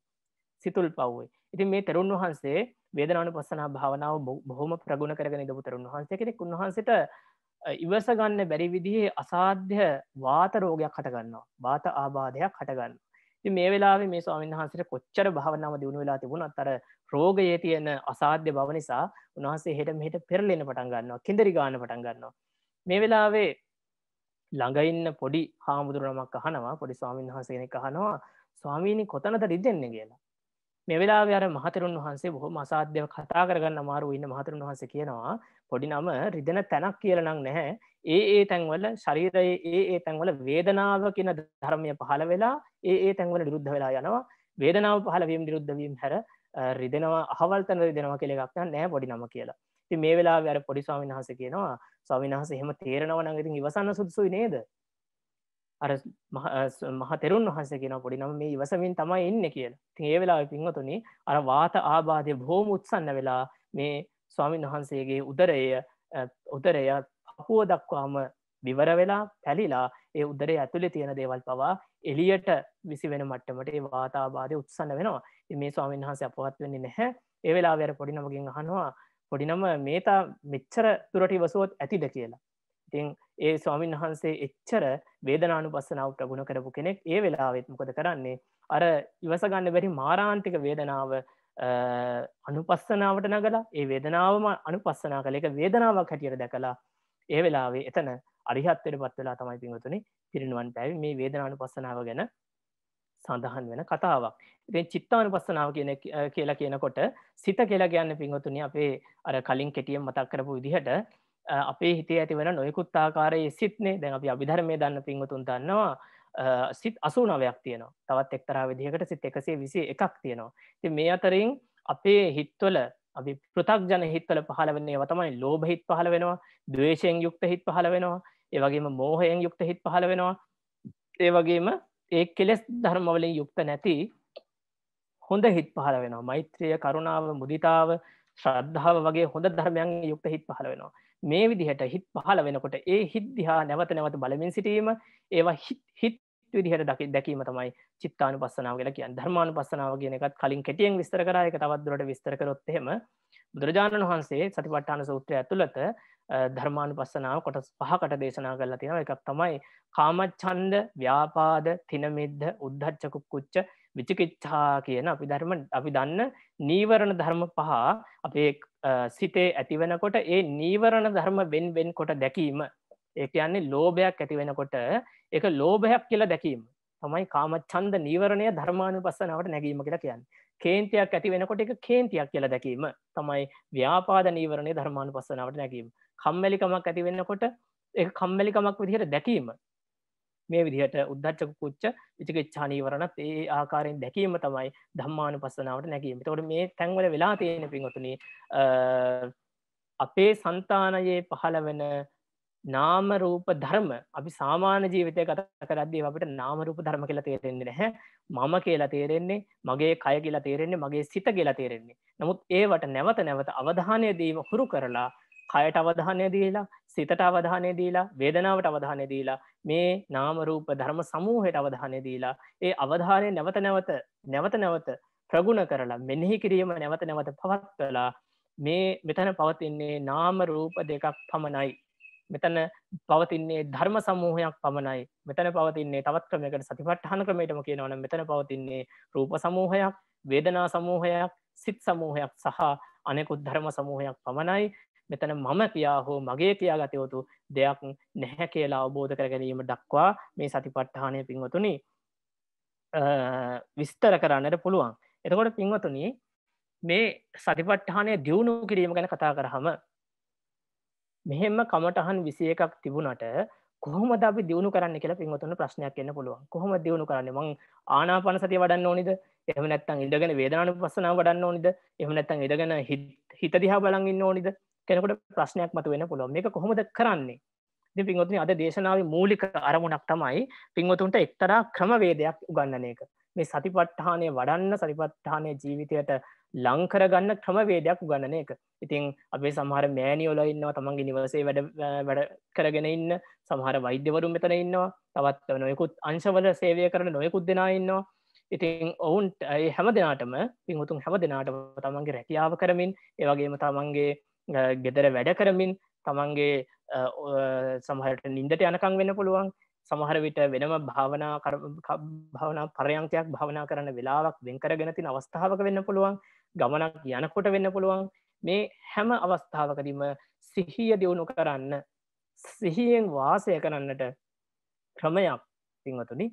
S1: සිතුල් පව්වේ ඉතින් මේ තෙරුන් වහන්සේ වේදනානු පස්සනා භාවනාව බොහොම ප්‍රගුණ කරගෙන ඉදපු තෙරුන් වහන්සේ කෙනෙක්. උන්වහන්සේට ඉවස ගන්න බැරි විදිහේ අසාධ්‍ය වාත රෝගයක් හටගන්නවා වාත ආබාධයක් හටගන්න ඉතින් මේ වෙලාවේ මේ ස්වාමීන් වහන්සේට කොච්චර භාවනාව දිනු වෙලා තිබුණත් අර රෝගයේ තියෙන අසාධ්‍ය බව නිසා උන්වහන්සේ හෙට මෙහෙට පෙරලෙන පටන් ගන්නවා. කිඳරි ගන්න පටන් ගන්නවා. මේ වෙලාවේ ළඟඉන්න පොඩි හාමුදුර නමක් අහනවා. පොඩි ස්වාමීන් වහන්සේ කෙනෙක් අහනවා ස්වාමීනි කොතනද රිදෙන්නේ? කියලා. මේ වෙලාවේ අර මහතෙරුන් වහන්සේ බොහොම අසාධ්‍යව කතා කරගන්න අමාරු ඉන්න මහතෙරුන් වහන්සේ කියනවා පොඩි නම රිදෙන තැනක් කියලා නම් නැහැ ඒ ඒ තැන්වල ශරීරයේ ඒ ඒ තැන්වල වේදනාව කියන ධර්මය පහළ වෙලා ඒ ඒ තැන්වල නිරුද්ධ වෙලා යනවා වේදනාව පහළ වීම නිරුද්ධ වීම හැර රිදෙනවා අහවල් තැන රිදෙනවා කියලා එකක් නැහැ පොඩි නම කියලා. ඉතින් මේ වෙලාවේ අර පොඩි ස්වාමීන් වහන්සේ කියනවා ස්වාමීන් වහන්සේ එහෙම තේරෙනවා නම් ඉතින් ඉවසන්න සුදුසුයි නේද? අර මහ තෙරුන් වහන්සේ කියන පොඩි නම මේ ඉවසමින් තමයි එන්න කියලා. ඉතින් ඒ වෙලාවේ පින්වතුනි අර වාත ආබාධය බොහොම උත්සන්න වෙලා මේ ස්වාමීන් වහන්සේගේ උදරය උදරය පපුව දක්වාම විවර වෙලා පැලිලා ඒ උදරේ ඇතුලේ තියෙන දේවල් පවා එලියට විසි වෙන මට්ටමට ඒ වාතාබාධය උත්සන්න වෙනවා. මේ ස්වාමීන් වහන්සේ අපවත් වෙන්නේ නැහැ. ඒ වෙලා වැර පොඩි නමගින් අහනවා පොඩිනම මේතා මෙච්චර තුරට ඉවසුවොත් ඇතිද? කියලා. ඉතින් ඒ ස්වාමීන් වහන්සේ එච්චර වේදනානු පස්සනාව ප්‍රගුණ කරපු කෙනෙක් ඒ වෙලාවෙත් මොකද කරන්නේ? අර ඉවසගන්න බැරි මාරාන්තික වේදනාව අනුපස්සනාවට නගලා ඒ වේදනාවම අනුපස්සනා කළ එක වේදනාවක් හැටියට දැකලා ඒ වෙලාවේ එතන අරිහත්තයට පත් වෙලා තමයි පින්වතුනි පිරිනුවන් පැවි මේ වේදනානු පස්සනාව ගැන සඳහන් වෙන කතාවක්. ඉතින් චිත්තානු පස්සනාව කියන කියලා කියනකොට සිත කියලා කියන්න පින්වතුනි අපේ අර කලින් කෙටියෙන් මතක් කරපු විදිහට අපේ හිතේ ඇති වෙන නොයකුත් ආකාරයේ සිත්නේ. දැන් අපි අභිධර්මය දන්න පින්වතුන් දන්නවා සිත් අසූ නවයක් තියෙනවා. තවත් එක්තරා විදිහකට සිත් එකසේ විසි එකක් තියෙනවා. ති මේ අතරින් අපේ හිත්වල අපි පෘතක් ජන හිත්වල පහල වන්නේ වතමයි ලෝබ හිත් පහල වෙනවා දවේශයෙන් යුක්ත හිත් පහල වෙනවා ඒවගේම මෝහයෙන් යුක්ත හිත් පහල වෙනවා. ඒ වගේම ඒ කෙලෙස් ධර්මවලින් යුක්ත නැති හොඳ හිත් පහල වෙනවා. මෛත්‍රිය කරුණාව මුදිතාව ශ්‍රද්ධාව වගේ හොඳ ධර්මයන් යුක්ත හිත් පහල වෙනවා. මේ විදිහට හිත් පහල වෙනකොට ඒ හිද්දිහා නැවත නැවත බලමින් සිටීම ඒවා හිත් විදිහට දකි දැකීම තමයි චිත්තානු පස්සනාව කියලා කියන් ධර්මානු පස්සනාව කියන එකත් කලින් කෙටියෙන් විස්තර කරායක තවත්දුරට විස්තර කරොත් එහෙම. බුදුරජාණන් වහන්සේ සතිපට්ඨාන සූත්‍රය ඇතුළත ධර්මානු පස්සනාව කොටස් පහකට දේශනා කරලා තියෙනවා. එකක් තමයි කාමච්ඡන්ද ව්‍යාපාද තිනමිද්ද උද්ධච්චකුක්කුච්ච විචිකිච්ඡා කියන අපි ධර්ම අපි දන්න නීවරණ ධර්ම පහ අපේ සිතේ ඇතිවෙනකොට ඒ නීවරණ ධර්ම වෙන් වෙන් කොට දැකීම. ඒ කියන්නේ ලෝභයක් ඇති වෙනකොට එක ලෝභයක් කියලා දැකීම. තමයි කාම චන්ද නීවරණය ධර්මානු පස්සනාවට නැගීම කියලා කියන්න. කේන්තියක් ඇති වෙනකොට එක කේන්තියක් කියලා දැකීම. තමයි ව්‍යාපාද නීවරණය ධර්මානු පස්සනාවට නැගීම. කම්මැලිකමක් ඇති වෙන්නකොට එක කම්මැලිකමක් විදිහට දැකීම. මේ විදිහට උද්දච්චක කුච්ච විචිකිච්ඡානීවරණත් ඒ ආකාරයෙන් දැකීම තමයි ධම්මානු පස්සනාවට නැකීම තොට මේ තැන්වල වෙලා තියෙන පින්ගොතුන අපේ සන්තානයේ පහළ වෙන නාමරූප ධර්ම අපි සාමාන ජීවිතය කත කරද්දී අපට නාමරූප ධර්ම කියලා තේරෙන්නේ නැහැ. මම කියලා තේරෙන්නේ මගේ කය කියලා තේරෙන්නේ මගේ සිත කියලා තේරෙන්නේ. නමුත් ඒවට නැවත නැවත අවධානය දීම හුරු කරලා කයට අවධානය දීලා සිතට අවධානය දීලා වේදනාවට අවධානය දීලා මේ නාම රූප ධර්ම සමූහයට අවධානය දීලා ඒ අවධානය නැවත නැවත නැවත නැවත ප්‍රගුණ කරලා මෙනෙහි කිරීම නැවත නැවත පවත්වලා මේ මෙතන පවතින්නේ නාම රූප දෙකක් පමණයි. මෙතන පවතින්නේ ධර්ම සමූහයක් පමණයි. මෙතන පවතින්නේ තවත් ක්‍රමයකට සතිපට්ඨාන ක්‍රමයටම කියනවන මෙතන පවතින්නේ රූප සමූහයක් වේදනා සමූහයක් සිත් සමූහයක් සහ අනෙකුත් ධර්ම සමූහයක් පමණයි. මෙතන මම කියා හෝ මගේ කියා ගතයුතු දෙයක් නැහැ කියලා අවබෝධ කර ගැනීම දක්වා මේ සතිපට්ඨානය පින්වතුනි විස්තර කරන්නට පුළුවන්. එතකොට පින්වතුනි මේ සතිපට්ඨානය දියුණු කිරීම ගැන කතා කරහම මෙහෙම කමටහන් විසිය එකක් තිබුණට කොහොම අපි දියුණු කරන්න කියලා පින්වතුන ප්‍රශ්නයක් එන්න පුළුවන්. කොහොම දියුණු කරන්න? මං ආනාපාන සතිය වඩන්න ඕනිද? එහෙම නැත්නම් ඉඳගෙන වේදනානුපස්සනාව වඩන්න ඕනිද? එහෙම නැත්නම් ඉඳගෙන හිත දිහා බලන් ඉන්න ඕනිද? කෙනෙකුට ප්‍රශ්නයක් මතුවෙන්න පුළුවන්. මේක කොහොමද කරන්නේ? ඉතින් පින්වතුනි අද දේශනාවේ මූලික අරමුණක් තමයි පින්වතුන්ට එක්තරා ක්‍රමවේදයක් උගන්වන එක. මේ සතිපට්ඨානය වඩන්න සතිපට්ඨානය ජීවිතයට ලංකරගන්න ක්‍රමවේදයක් උගන්නන එක. ඉතින් අපේ සමහර මෑනිියෝල ඉන්නවා තමන්ගේ නිවසේ වැඩ වැඩ කරගෙන ඉන්න සමහර වෛද්‍යවරුම් මෙතන ඉන්නවා තවත් නොයකුත් අංශවල සේවය කරන නොයකුත් දෙනා ඉන්නවා. ඉතින් ඔවුන්ට හැම දෙනාටම පින්හුතුන් හැම දෙනාට තමන්ගේ රැකියාව කරමින් ඒවගේම තමන්ගේ ගෙදර වැඩ කරමින් තමන්ගේ සමහට නින්දට යනකං වෙන්න පුළුවන්. සමහර විට වෙනම භාවනා භාවනා පරයන්කයක් භාවනා කරන්න වෙලාවක් වෙන්කරගෙන තින අවස්ථාවක වෙන්න පුළුවන්. ගමනක් යනකොට වෙන්න පුළුවන්. මේ හැම අවස්ථාවකදීම සිහිය දියුණු කරන්න සිහියෙන් වාසය කරන්නට ක්‍රමයක් පින්වතුනි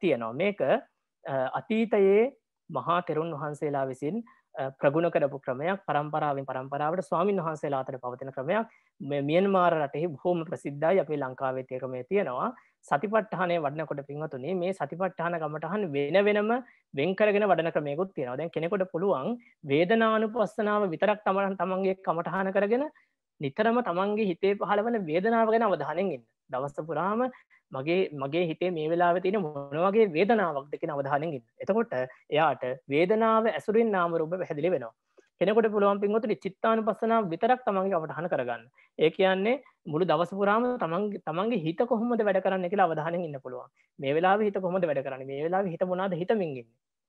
S1: තියෙනවා. මේක අතීතයේ මහා තෙරුන් වහන්සේලා විසින් ප්‍රගුණ කරපු ක්‍රමයක් පරම්පරාවෙන් පරම්පරාවට ස්වාමීන් වහන්සේලා අතර පවතින ක්‍රමයක්. මියන්මාර රටෙහි බොහොම ප්‍රසිද්ධයි අපේ ලංකාවේ තිය ක්‍රමය තියෙනවා. සතිපට්ඨානය වඩනකොට පින්වතුනේ මේ සතිපට්ඨාන ගමටහන් වෙන වෙනම වෙන්කරගෙන වඩන ක්‍රමයකුත් තියෙනවා. දැන් කෙනෙකුට පුළුවන් වේදනානුපස්සනාව විතරක් තමන් තමන්ගේ කමටහන කරගෙන නිතරම තමන්ගේ හිතේ පහළ වන වේදනාව ගැන අවධානෙන් ඉන්න දවස්ස පුරාම මගේ මගේ හිතේ මේ වෙලා තියෙන මොනවගේ වේදනාවක් දෙක අවධානෙන් ඉන්න එතකොට එයාට වේදනාව ඇසුරින් නාමරූප පැදිලි වෙනවා. කෙනෙකොට පුළුවන් පින්වතුනි චිත්තාන පස්සනාව විතරක් තමන්ගේ අවධාන කරගන්න. ඒ කියන්නේ මුළු දවස පුරාම තමන්ගේ තමන්ගේ හිත කොහොමද වැඩ කරන්න කියලා අවධානයෙන් ඉන්න පුළුවන්. මේ වෙලාවේ හිත කොහොමද වැඩ කරන්නේ? මේ වෙලාවේ හිත මොනවාද හිතමින් ඉන්නේ?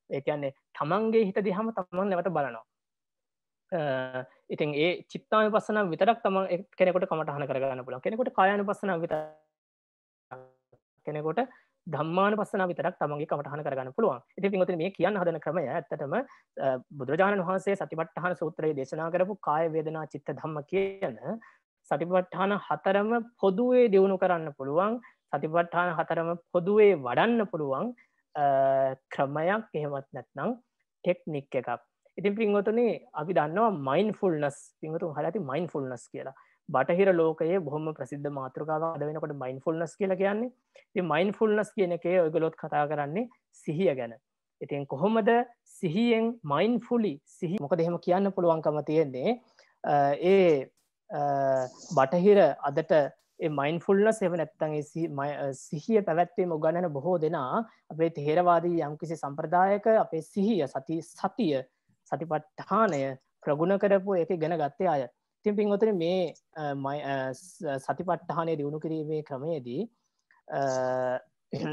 S1: ඒ කියන්නේ තමන්ගේ හිත දිහාම තමන් නැවත බලනවා. ඉතින් ඒ චිත්තාන පස්සන විතරක් තම කෙනෙකොට කමටහන කරගන්න පුළන් කෙනෙකොට කායන පස්සන විතර කෙනෙකොට ධම්මාන පස්සන විතරක් තමන්ගේ කමටහන කරගන්න පුළුවන්. ඉති පින්වත මේ කියන්න හදන ක්‍රමය ඇත්තටම බුදුරජාණන් වහන්සේ සතිපට්ඨාන සූත්‍රයේ දේශනා කරපු කාය වේදනා චිත්ත ධම්ම කියන සතිපට්ඨාන හතරම පොදුවේ දියුණු කරන්න පුළුවන්. සතිපට්ඨාන හතරම පොදුවේ වඩන්න පුළුවන් ක්‍රමයක් එහෙමත් නැත්නම් ටෙක්නික් එකක්. ඉතින් පින්වතුනේ අපි දන්නවා මයින් ෆුල්නස් පින්වතුන් හලති මයින් ෆුල්නස් කියලා. බටහිර ලෝකයේ බොහොම ප්‍රසිද්ධ මාතෘකාව අද වෙනකොට මයින් ෆුල්නස් කියල කියන්නේ. ති මයින් ෆුල්නස් කියන එකේ ඔයගලොත් කතා කරන්නේ සිහිය ගැන. ඉතින් කොහොමද සිහියෙන් මයින් ෆුලි සිහි මොක දෙහෙම කියන්න පුළුවන්කම තියෙන්නේ? ඒ බටහිර අදට මයින් ෆුල්න සෙව නැත්තගේ සිහිය පැවැත්වීම උගන්නන බොහෝ දෙනා අපේ තේරවාදී යම්කිසි සම්ප්‍රදායක අපේ සිහිය සති සතිය සතිපට්ඨානය ප්‍රගුණ කරපු එක ගැන ගත්තේ අය. තින් පින්වතන මේ සතිපට්ඨානය දියුණු කිරීමේ ක්‍රමයේදී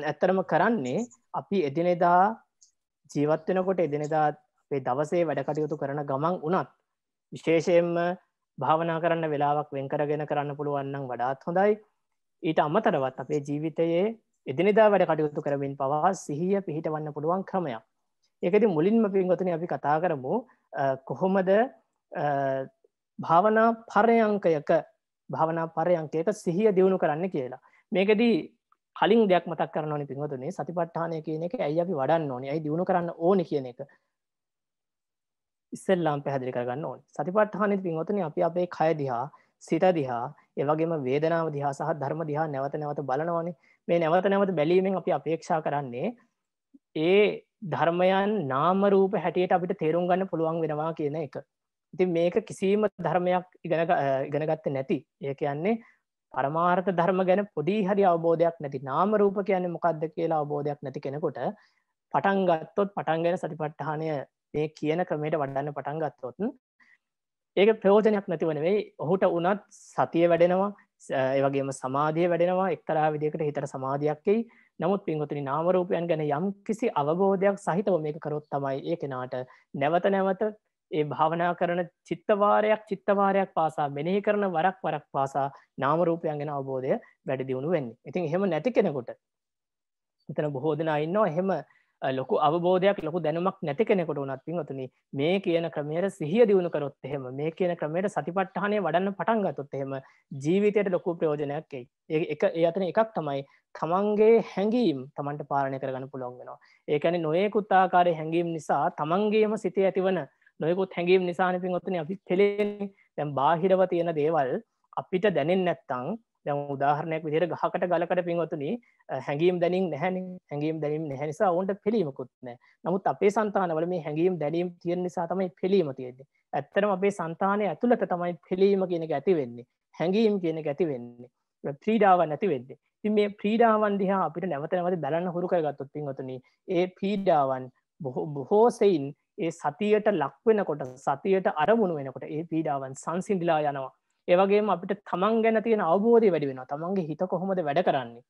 S1: ඇත්තරම කරන්නේ අපි එදිනෙදා ජීවත්වෙනකොට එදිනෙදා අපේ දවසේ වැඩකටයුතු කරන ගමන් වනත් විශේෂයෙන්ම භාවනා කරන්න වෙලාවක් වෙන්කරගෙන කරන්න පුළුවන්නම් වඩාත් හොඳයි. ඊට අමතරවත් අපේ ජීවිතයේ එදිනෙදා වැඩ කටයුතු කරමින් පවා සිහිය පිහිට වන්න පුළුවන් ක්‍රමයක්. ඒකති මුලින්ම පින්ගොතන අපි කතා කරමු කොහොමද භාවනා පරයංකයක භාවනා පරයංකයක සිහිය දියුණු කරන්න කියලා. මේකදී කලින් දෙයක් මතක් කරන ඕනි පින්වතුනේ සතිපට්ඨානය කියන එක ඇයි අපි වඩන්න ඕනේ ඇයි දියුණු කරන්න ඕනි කියන එක. ඉස්සෙල්ලාම් පැහැදිලි කරගන්න ඕනේ. සතිපට්ඨානෙ පින්වතුනේ අපි අපේ කය දිහා සිත දිහා ඒ වගේම වේදනාව දිහා සහ ධර්ම දිහා නැවත නැවත බලනවානේ. මේ නැවත නැවත බැලීමෙන් අපි අපේක්ෂා කරන්නේ ඒ ධර්මයන් නාම රූප හැටියට අපිට තේරුම් ගන්න පුළුවන් වෙනවා කියන එක. ඉතින් මේක කිසිීම ධර්මයක් ඉගෙන ඉගෙනගත්ත නැති. ඒ කියන්නේ පරමාර්ථ ධර්ම ගැන පොඩි හරි අවබෝධයක් නැති නාම රූප කියන්නේ මොකක්ද කියලා අවබෝධයක් නැති කෙනෙකොට පටන් ගත්තොත් පටන් ගැන සතිපට්ඨානය මේ කියන ක්‍රමයට වඩන්න පටන් ගත්තොත් ඒක ප්‍රයෝජනයක් නැතිවන වෙයි ඔහුට උනත් සතිය වැඩෙනවා. ඒවගේම සමාධිය වැඩෙනවා එක්තරා විදිකට හිතර සමාධයක්කෙයි නමුත් පින්ගොතුනි නාමරූපයන් ගැන යම් කිසි අවබෝධයක් සහිතව මේක කරොත් තමයි ඒ කෙනාට නැවත නැවත ඒ භාවනා කරන චිත්තවාරයක් චිත්තවාරයක් පාසා මෙනෙහි කරන වරක් වරක් පාසා නාමරූපයන් ගැන අවබෝධය වැඩි දියුණු වෙන්නේ. ඉතින් එහෙම නැති කෙනෙකුට එතන බොහෝ දෙනා ඉන්නවා. එහෙම ලොකු අවබෝධයක් ලොකු දැනුමක් නැති කෙනෙකුට උනත් පින්වතුනි මේ කියන ක්‍රමයට සිහිය දියුණු කරොත් එහෙම මේ කියන ක්‍රමයට සතිපට්ඨානය වඩන්න පටන් ගත්තොත් එහෙම ජීවිතයට ලොකු ප්‍රයෝජනයක් එයි. ඒක ඒ අතර එකක් තමයි තමන්ගේ හැඟීම් තමන්ට පාලනය කරගන්න පුළුවන් වෙනවා. ඒ කියන්නේ නොයෙකුත් ආකාරයේ හැඟීම් නිසා තමන්ගේම සිතේ ඇතිවන නොයෙකුත් හැඟීම් නිසානේ පින්වතුනි අපි පෙළෙන්නේ. දැන් බාහිරව තියෙන දේවල් අපිට දැනෙන්නේ නැත්නම් දැ උදාහරණයක් විදිර ගහකට ගලකට පින්වතුනි හැඟීම් දැනින් නැහැනි හැඟීම් දැනීම නැහැනිසා ඔන්ට පිළීමකුත් නෑ නමුත් අපේ සන්තානවල මේ හැඟීම් දැනීම් තියෙන නිසා තමයි පිළීම තියෙන්නේ. ඇත්තරම අපේ සන්තානය ඇතුළට තමයි පිළීම කියෙනක ඇති වෙන්නේ. හැඟීම් කියන ඇති වෙන්නේ. ප්‍රීඩාව නැති වෙන්නේ. තින් මේ ප්‍රීඩාවන් දිහා අපිට නැවතනවද බලන්න හුරු කරගත්තුත් පින්වතුනි ඒ පීඩාවන් බොහෝ සෙයින් ඒ සතියට ලක්වෙනකොට සතියට අරමුණ වෙනකොට ඒ පීඩාවන් සංසින්ඩිලා යනවා. ඒවගේම අපිට තමන් ගැන තියෙන අවබෝධය වැඩි වෙනවා. තමන්ගේ හිත කොහොමද වැඩ කරන්නේ?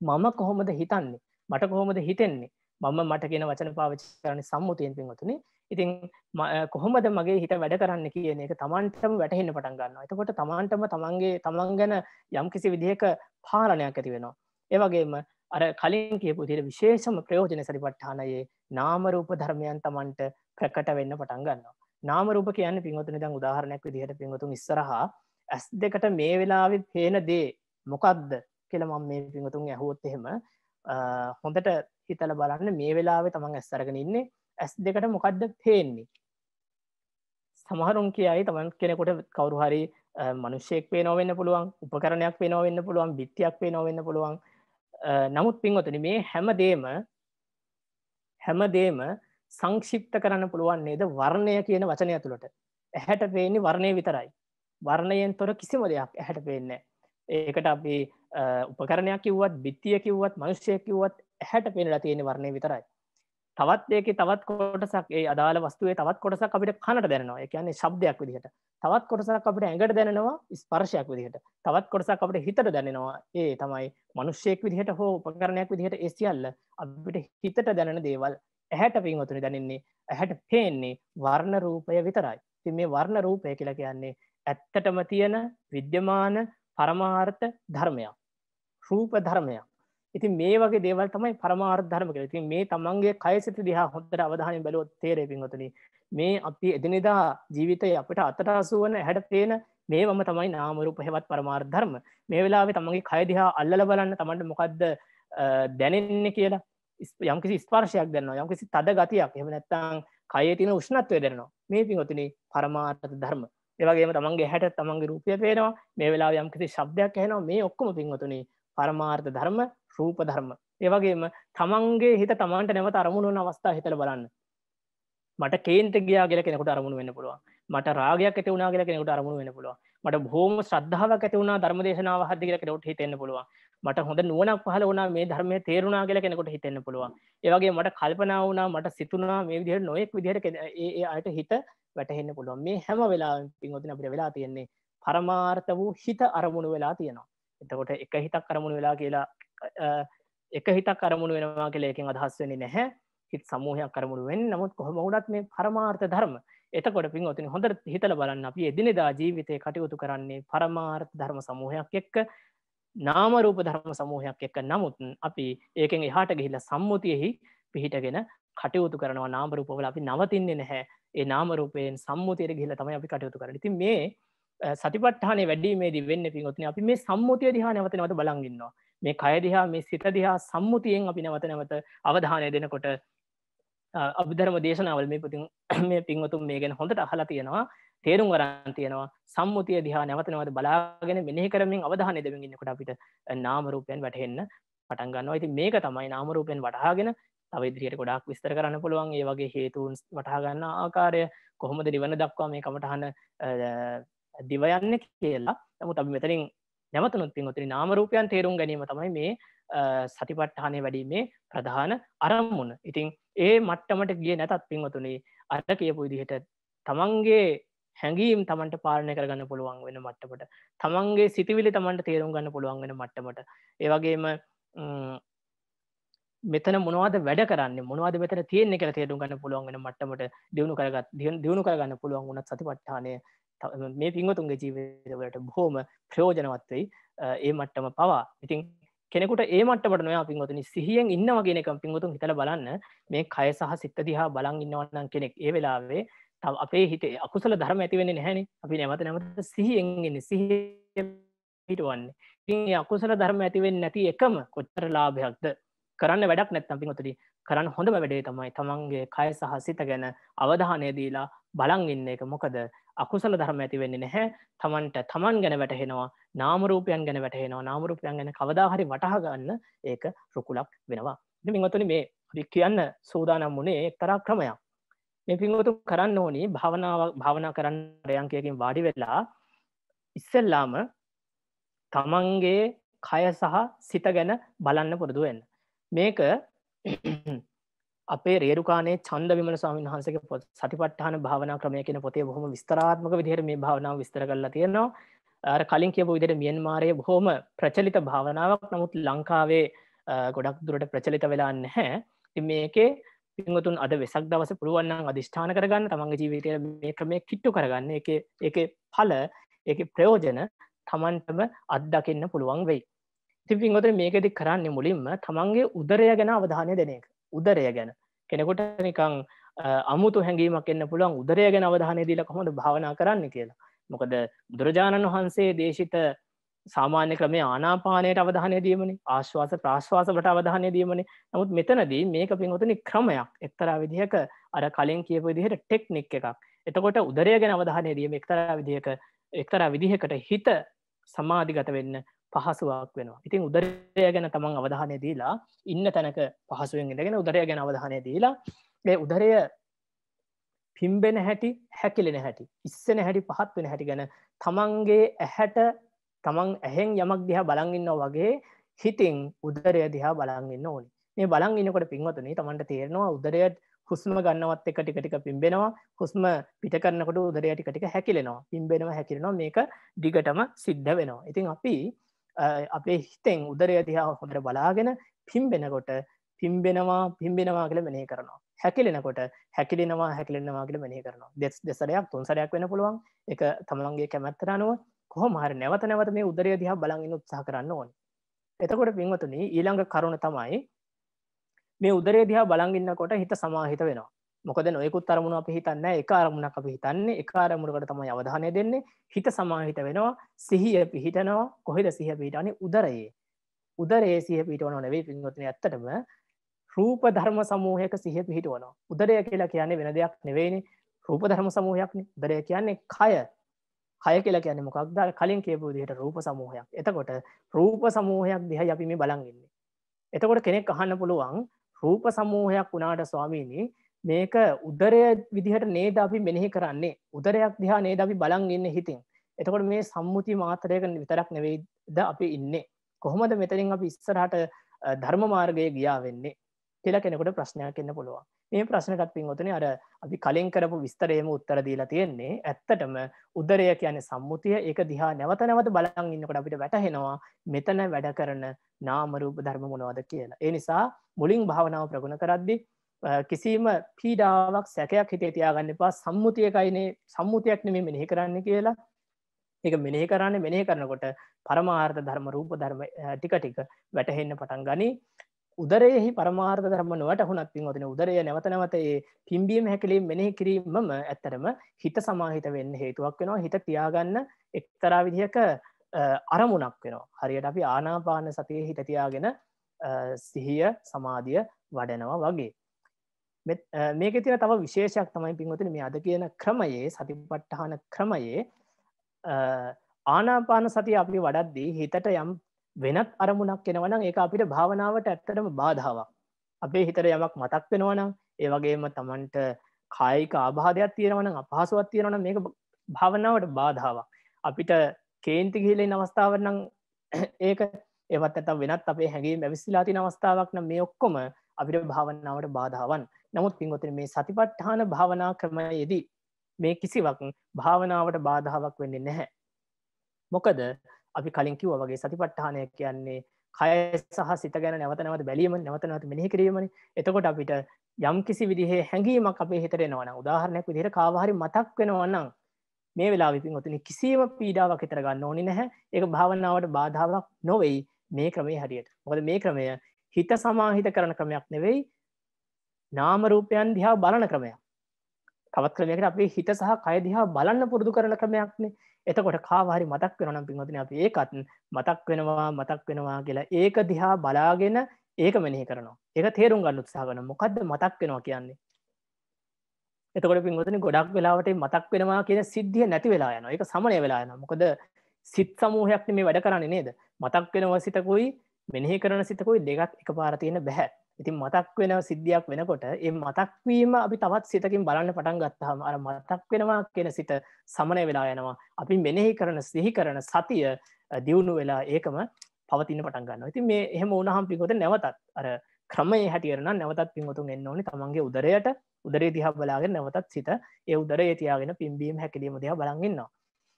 S1: මම කොහොමද හිතන්නේ? මට කොහොමද හිතෙන්නේ? මම මට කියන වචන පාවිච්චි කරන්නේ සම්මුතියෙන් පින්වතුනි. ඉතින් කොහොමද මගේ හිත වැඩ කරන්න කියන එක තමන්ටම වැටහෙන්න පටන් ගන්නවා. එතකොට තමන්ටම තමන්ගේ තමන් ගැන යම් කිසි විදිහක පාලනයක් ඇති වෙනවා. ඒවගේම අර කලින් කියපු තිර විශේෂම ප්‍රයෝජන සරිපට්ඨානයේ නාමරූප ධර්මයන් තමන්ට ප්‍රකට වෙන්න පටන් ගන්නවා. නාමරූප කියන්න පින්වතුනි දැන් උදාහරණයක් විදිහට පින්වතුන් ඉස්සරහා ඇස් දෙකට මේ වෙලාවෙ පේන දේ මොකක්ද කියලා මම මේ පින්වතුන් ඇහුවොත් එහෙම හොඳට හිතලා බලන්න මේ වෙලාවේ තමන් ඇස් අරගෙන ඉන්නේ. ඇස් දෙකට මොකද්ද පේන්නේ? සමහරුන් කියයි තමන් කෙනෙකුට කවුරු හරි මනුෂ්‍යයෙක් පේනව වෙන්න පුළුවන් උපකරණයක් පේනව වෙන්න පුළුවන් බිත්තියක් පේනව වෙන්න පුළුවන්. නමුත් පින්වතුනි මේ හැමදේම හැමදේම සංක්ෂිප්ත කරන්න පුළුවන් නේද? වර්ණය කියන වචනය තුළට ඇහැට පේන්නේ වර්ණය විතරයි. වර්ණයෙන් තොර කිසිම දෙයක් ඇහැට පේන්න ඒකට අපි උපකරණයක් කිව්වත් බිත්තිය කිව්වත් මනුෂ්‍යය කිව්වත් ඇහැට පේනලා තියෙන වර්ණය විතරයි. තවත් ඒක තවත් කොටසක් ඒ අදාළ වස්තුවේ තවත් කොටසක් අපිට කනට දැනෙනවා. ඒ කියන්නේ ශබ්දයක් විදිහට. තවත් කොටසක් අපිට ඇඟට දැනෙනවා ස්පර්ශයක් විදිහට. තවත් කොටසක් අපිට හිතට දැනෙනවා. ඒ තමයි මිනිස්සෙක් විදිහට හෝ උපකරණයක් විදිහට ඒ සියල්ල අපිට හිතට දැනෙන දේවල්. ඇහැට පින්වතුනි දැනෙන්නේ ඇහැට පේන්නේ වර්ණ රූපය විතරයි. ඉතින් මේ වර්ණ රූපය කියලා කියන්නේ ඇත්තටම තියෙන විද්‍යමාන පරමාර්ථ ධර්මයක්. රූප ධර්මයක්. ඉතින් මේ වගේ දේවල් තමයි පරමාර්ථ ධර්ම කියලා. ඉතින් මේ තමන්ගේ කයසිත දිහා හොඳට අවධානයෙන් බැලුවොත් තේරෙයි පින්වතුනි. මේ අපි එදිනෙදා ජීවිතයේ අපිට අතට අසු වන ඇහැට පේන මේවම තමයි නාම රූප හේවත් පරමාර්ථ ධර්ම. මේ වෙලාවේ තමන්ගේ කය දිහා අල්ලලා බලන්න තමන්ට මොකද්ද දැනෙන්නේ කියලා යම්කිසි ස්පර්ශයක් දෙන්නවා. යම්කිසි තද ගතියක්. එහෙම නැත්නම් කයේ තියෙන උෂ්ණත්වය දෙනවා මේ පින්වතුනි පරමාර්ථ ධර්ම. ඒ වගේම තමන්ගේ හැට තමන්ගේ රූපය පේනවා. මේ වෙලාවේ යම්කිසි ශබ්දයක් ඇහෙනවා. මේ ඔක්කොම පින්වතුනි පරමාර්ථ ධර්ම රූප ධර්ම. ඒ වගේම තමන්ගේ හිත තමන්ට නැවත අරමුණු වන අවස්ථා හිතලා බලන්න. මට කේන්ත ගියා කියලා කෙනෙකුට අරමුණු වෙන්න පුළුවන්. මට රාගයක් ඇති වුණා කියලා කෙනෙකුට අරමුණු වෙන්න පුළුවන්. මට බොහොම ශ්‍රද්ධාවක් ඇති වුණා ධර්ම දේශනාව හද්ද කියලා කෙනෙකුට හිතෙන්න පුළුවන්. මට හොඳ නුවණක් පහළ වුණා මේ ධර්මය තේරුණා කියලා කෙනෙකුට හිතෙන්න පුළුවන්. ඒ වගේ මට කල්පනා වුණා මට සිතුණා මේ විදිහට නොයෙක් විදිහට ඒ ඒ අයට හිත වැටහෙන්න පුළුවන්. මේ හැම වෙලාවෙම පින්වතුනි අපිට වෙලා තියෙන්නේ පරමාර්ථ වූ හිත අරමුණු වෙලා තියෙනවා. එතකොට එක හිතක් අරමුණු වෙලා කියලා එක හිතක් අරමුණු වෙනවා කියලා එකෙන් අදහස් වෙන්නේ නැහැ. හිත සමූහයක් අරමුණු වෙන්නේ. නමුත් කොහොම වුණත් මේ පරමාර්ථ ධර්ම. එතකොට පින්වතුනි හොඳට හිතලා බලන්න. අපි එදිනෙදා ජීවිතේ කටයුතු කරන්නේ පරමාර්ථ ධර්ම සමූහයක් එක්ක. නාමරූප ධර්ම සමූහයක් එක්ක නමුත් අපි ඒකෙන් එහාට ගිහිල්ල සම්මුතියෙහි පිහිටගෙන කටයුතු කරනවා. නාමරූපවල අපි නවතින්නේ නැහැ. ඒ නාමරූපයෙන් සම්මුතියට ගිහිල්ල තමයි අපි කටයුතු කරන ඉතින් මේ සතිපට්ඨානේ වැඩීමේදී වෙන්නේ පින්වත්නි අපි මේ සම්මුතිය දිහා නැවත නැවත බලන් ඉන්නවා. මේ කය දිහා මේ සිත දිහා සම්මුතියෙන් අපි නැවත නැවත අවධානය දෙනකොට අභිධර්ම දේශනාවල් මේ පුතින් මේ පින්වතුන් මේ ගැන හොඳට අහලා තියෙනවා. තේරුම් වරන් තියෙනවා. සම්මුතිය දිහා නැවතනවද බලාගෙන මෙනෙහි කරමින් අවධානය දෙමින් ඉන්නකොට අපිට නාමරූපයන් වැටහෙන්න පටන් ගන්නවා. ඉතින් මේක තමයි නාමරූපයෙන් වටහාගෙන තව ඉදිරියට ගොඩාක් විස්තර කරන්න පුළුවන්. ඒ වගේ හේතුන් වටහා ගන්න ආකාරය කොහොමද නිවන දක්වා මේ කමටහන දිවයන්න කියලා. නමුත් අපි මෙතනින් නැවතනුත් පින්වතුනි නාමරූපයන් තේරුම් ගැනීම තමයි මේ සතිපට්ඨානය වැඩීමේ ප්‍රධාන අරමුණ. ඉතින් ඒ මට්ටමට ගිය නැතත් පින්වතුනි අර කියපු විදිහට තමන්ගේ හැඟීම් තමන්ට පාලනය කරගන්න පුළුවන් වෙන මට්ටමට. තමන්ගේ සිතිවිලි තමන්ට තේරුම් ගන්න පුළුවන් වෙන මට්ටමට. ඒවගේම මෙතන මොනවද වැඩ කරන්න මොනවද මෙතන තියෙන එක තේරුම් ගන්න පුළුවන් වෙන මට්ටමට දියුණු කරගත් දියුණු කරගන්න පුළුවන් වුණත් සතිපට්ඨානය මේ පින්වතුන්ගේ ජීවිතවලට බොහෝම ප්‍රයෝජනවත් වෙයි. ඒ මට්ටම පවා. ඉතින් කෙනෙකුට ඒ මට්ටමට නොයා පින්වතුනි සිහියෙන් ඉන්න වගේ එකම් පින්වතුන් හිතල බලන්න. මේ කය සහ සිත්ත දිහා බලන් ඉන්නවන්නන් කෙනෙක් ඒ වෙලාවේ තව අපේ හිතේ අකුසල ධර්ම ඇතිවෙන්නේ නැහැනේ. අපි නැවත නැවත සිහියෙන් ඉන්නේ සිහිය හිටවන්නේ. ඉතින් අකුසල ධර්ම ඇතිවෙන්නේ නැති එකම කොච්චර ලාභයක්ද? කරන්න වැඩක් නැත්තම් පින්වතුනි කරන්න හොඳම වැඩේ තමයි තමන්ගේ කය සහ සිත ගැන අවධානය දීලා බලන් ඉන්න එක. මොකද අකුසල ධර්ම ඇති වෙන්නේ නැහැ. තමන්ට තමන් ගැන වැටහෙනවා නාමරූපයන් ගැන වැටහෙනවා. නාමරූපයන් ගැන කවදාහරි වටහා ගන්න ඒක රුකුලක් වෙනවා. මින්වතුනි මේ අපි කියන්න සූදානම් වුණේ එක්තරා ක්‍රමයක්. මේ පින්වතු කරන්න ඕනි භාවනාව භාවනා කරන්න රයන්කයකින් වාඩි වෙලා ඉස්සෙල්ලාම තමන්ගේ කය සහ සිත ගැන බලන්න පුරුදුවෙන්න මේක අපේ රේරුකානේ චන්ද විමල ස්වාමීන් වහන්සේක පොත් සතිපට්ඨාන භාවනා ක්‍රමය කියන පොතේ බොහොම විස්තරාත්මක විදිහට මේ භාවනාව විස්තර කරලා තියෙනවා. අර කලින් කියපු විදිහට මියන්මාරයේ බොහොම ප්‍රචලිත භාවනාවක්. නමුත් ලංකාවේ ගොඩක් දුරට ප්‍රචලිත වෙලා නැහැ. ඉතින් මේකේ පින්වතුන් අද වෙසක් දවසේ පුළුවන් නම් අදිෂ්ඨාන කරගන්න තමන්ගේ ජීවිතයේ මේ ක්‍රමය කිට්ටු කරගන්න. ඒකේ ඒකේ ඵල ඒකේ ප්‍රයෝජන තමන්ටම අත්දකින්න පුළුවන් වෙයි. තිපින්ගොත මේකෙදි කරන්නේ මුලින්ම තමන්ගේ උදරය ගැන අවධානය දෙන එක උදරය ගැන කෙනෙකුට නිකං අමුතු හැඟීමක් එන්න පුළුවන් උදරය ගැන අවධානය දීල කොහොඳ භාවනා කරන්න කියලා මොකද බුදුරජාණන් වහන්සේ දේශිත සාමාන්‍ය ක්‍රමේ ආනාපානයට අවධානය දීමනි ආශ්වාස ප්‍රශ්වාසට අවධානය දීමනි. නමුත් මෙතනදී මේක පින්වතුනි ක්‍රමයක්. එක්තරා විදිහක අර කලින් කියපු විදිහට ටෙක්නික් එකක්. එතකොට උදරය ගැන අවධානය දීම එක්තරා විදිහක එක්තරා විදිහකට හිත සමාධිගත වෙන්න පහසුවක් වෙනවා. ඉතින් උදරය ගැන තමන් අවධානය දීලා ඉන්න තැනක පහසුවෙන් ඉඳගෙන උදරය ගැන අවධානය දීලා ඒ උදරය පිම්බෙන හැටි හැකිලෙන හැටි ඉස්සෙන හැටි පහත් වෙන හැටි ගැන තමන්ගේ ඇහැට තමන් ඇහෙන් යමක් දිහා බලංගන්න වගේ හිතින් උදරය දිහා බලංගන්න ඕනි. මේ බලං ඉන්නකොට පින්වතුනි තමන්ට තේරෙනවා උදරයට හුස්ම ගන්නවත් එක ටික ටික පිම්බෙනවා. හුස්ම පිට කරනකොට උදරය ටික ටික හැකිලෙනවා. පිම්බෙනවා හැකිලෙනවා. මේක දිගටම සිද්ධ වෙනවා. ඉතින් අපි අපේ හිතෙන් උදරය තිහා හොඳට බලාගෙන පිම්බෙනකොට පිම්බෙනවා පිම්බෙනවා කියල මෙනේ කරනවා. හැකිලෙනකොට හැකිලෙනවා හැකිලෙනවා කියල මෙනේ කරනවා. දෙස් දෙසරයක් තුන්සරයක් වෙන පුළුවන්. එක තමන්ගේ කැමැත්තර අනුව කොහොම හරි නැවත නැවත මේ උදරය දිහා බලඟින් උත්සාහ කරන්න ඕන. එතකොට පින්වතුනි ඊළඟ කරුණ තමයි මේ උදරේ දිහා බලංගින්නකොට හිත සමාහිත වෙනවා. මොකද නොයකුත් අරමුණ අපි හිතන්න එක අරමුණක් අපි හිතන්නේ එක අරමුණකට තමයි අවධානය දෙන්නේ. හිත සමාහිත වෙනවා සිහිය පිහිටනවා. කොහෙද සිහ පිහිටන්නේ උදරයේ. උදරයේ සිහ පිටවන නෙවෙයි පින්වතුනි ඇත්තටම රූප ධර්ම සමූහයක සිහ පිහිටවනවා. උදරය කියලා කියන්නේ වෙන දෙයක් නෙවෙයිනේ. රූප ධර්ම සමූහයක්නේ. උදරය කියන්නේ කය. කය කියලා කියන්නේ මොකක්ද? කලින් කියපු විදිහට රූප සමූහයක්. එතකොට රූප සමූහයක් දිහා අපි මේ බලන් ඉන්නේ. එතකොට කෙනෙක් අහන්න පුළුවන් රූප සමූහයක් වුණාට ස්වාමීනි මේක උදරය විදිහට නේද අපි මෙනෙහි කරන්නේ? උදරයක් දිහා නේද අපි බලන් ඉන්න හිතින්. එතකොට මේ සම්මුති මාතරයක විතරක් නෙවෙයිද අපි ඉන්නේ. කොහොමද මෙතනින් අපි ඉස්සරහට ධර්ම මාර්ගය ගියා වෙන්නේ? කියලා කෙනෙකුට ප්‍රශ්නයක් එන්න පුළුවන්. මේ ප්‍රශ්නටත් පින්වතුනි අර අපි කලින් කරපු විස්තරේම උත්තර දීලා තියෙන්නේ ඇත්තටම උදරය කියන්නේ සම්මුතිය. ඒක දිහා නැවත නැවත බලන් ඉන්නකොට අපිට වැටහෙනවා මෙතන වැඩ කරන නාම රූප ධර්ම මොනවද කියලා. ඒ නිසා මුලින් භාවනාව ප්‍රගුණ කරද්දී කිසිම පීඩාවක් සැකයක් හිතේ තියාගන්න එපා. සම්මුතියකයිනේ සම්මුතියක් නෙමේ මෙනෙහි කරන්න කියලා. ඒක මෙනෙහි කරන්න මෙනෙහි කරනකොට පරමාර්ථ ධර්ම රූප ධර්ම ටික ටික වැටහෙන්න පටන් ගනි. උදරයෙහි පරමාර්ථ ධර්ම නොවටහුණත් පින්වතුනි උදරය නැවත නැවත ඒ පිම්බීම හැකලීම් මෙනෙහි කිරීමම ඇත්තටම හිත සමාහිත වෙන්න හේතුවක් වෙනවා. හිත තියාගන්න එක්තරා විදිහක අරමුණක් වෙනවා. හරියට අපි ආනාපාන සතියේ හිත තියාගෙන සිහිය සමාධිය වඩනවා වගේ. මේක තින තව විශේෂයක් තමයි පින්වතින මේ අද කියන ක්‍රමයේ සතිපට්ටහන ක්‍රමයේ ආනාපාන සතිය අපි වඩද්දී හිතට යම් වෙනත් අරමුණක් කෙනවනම් ඒ අපිට භාවනාවට ඇත්තටම බාධාවක්. අපේ හිතර යමක් මතක් වෙනවනම් ඒ වගේම තමන්ට කායික ආබාධයක් තියෙනවන අපහසුවත් තියෙනවන මේක භාවනාවට බාධාවක්. අපිට කේන්ති ගිහිලෙන් අවස්ථාවනම් *clears throat* ඒක ඒවත් ඇත වෙනත් අපේ හැගේ මැවිසිලාති අවස්ථාවක් නම් මේ ඔක්කොම අපිට භාවනාවට බාධාවන්. නමුත් පින්වතුනි මේ සතිපට්ඨාන භාවනා ක්‍රමයේදී මේ කිසිවක් භාවනාවට බාධාවක් වෙන්නේ නැහැ. මොකද අපි කලින් කිව්ව වගේ සතිපට්ඨානය කියන්නේ කය සහ සිත ගැන නැවත නැවත බැලීම නැවත නැවත මෙනෙහි කිරීමනේ. එතකොට අපිට යම් කිසි විදිහේ හැඟීමක් අපේ හිතට එනවා නම් උදාහරණයක් විදිහට කාව හරි මතක් වෙනවා නම් මේ වෙලාවේ පින්වතුනි කිසිම පීඩාවක් හිතර ගන්න ඕනේ නැහැ. ඒක භාවනාවට බාධාවක් නොවේයි මේ ක්‍රමයේ හරියට. මොකද මේ ක්‍රමය හිත සමාහිත කරන ක්‍රමයක් නෙවෙයි නාම රූපයන් දිහා බලන ක්‍රමයක්. තවත් ක්‍රමයකට අපේ හිත සහ කය දිහා බලන්න පුරුදු කරන ක්‍රමයක්නේ. එතකොට කාවාහරි මතක් වෙනවා නම් පින්වතුනි අපි ඒකත් මතක් වෙනවා මතක් වෙනවා කියලා ඒක දිහා බලාගෙන ඒක මෙනෙහි කරනවා. ඒක තේරුම් ගන්න උත්සාහ කරනවා. මොකද්ද මතක් වෙනවා කියන්නේ? එතකොට පින්වතුනි ගොඩක් වෙලාවට මතක් වෙනවා කියන සිද්ධිය නැති වෙලා යනවා. ඒක සමනය වෙලා යනවා. මොකද සිත් සමූහයක් මේ වැඩ කරන්නේ නේද? මතක් වෙනවා සිතකුයි මෙනෙහි කරන සිතකුයි දෙකක් එකපාර තියෙන බෑ. ඉතින් මතක් වෙන සිද්ධියක් වෙනකොට ඒ මතක්වීම අපි තවත් සිතකින් බලන්න පටන් ගත්තහම අර මතක් වෙනවා කියෙන සිත සමනය වෙලා යනවා. අපි මෙනෙහි කරන සිහි කරන සතිය දියුණු වෙලා ඒකම පවතින පටන් ගන්න ඉතින් මේ එහෙම උනහම් පිකොත නැවතත් අර ක්‍රමය හැටියරන නැවතත් පින්වතුන් එන්න ඕනි. තමන්ගේ උදරයට උදරේ දිහා බලාගෙන නැවතත් සිත ඒ උදරේ තියාගෙන පිම්බීම හැකිලීම දිහා බලගන්නවා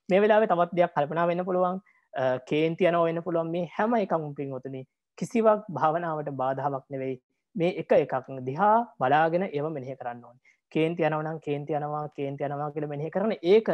S1: මේ වෙලාවේ තවත් දෙයක් කල්පනා වෙන්න පුළුවන් කේන්ති යනෝ වෙන්න පුළුවන්. මේ හැම එකම පින්වතුනි කිසිවක් භාවනාවට බාධාවක් නෙවෙයි. මේ එක එකක් දිහා බලාගෙන ඒව මෙනෙහි කරන්න ඕන. කේන්ති යනවනම් කේන්ති යනවා කේන්ති යනවා කියල මෙහි කරන ඒක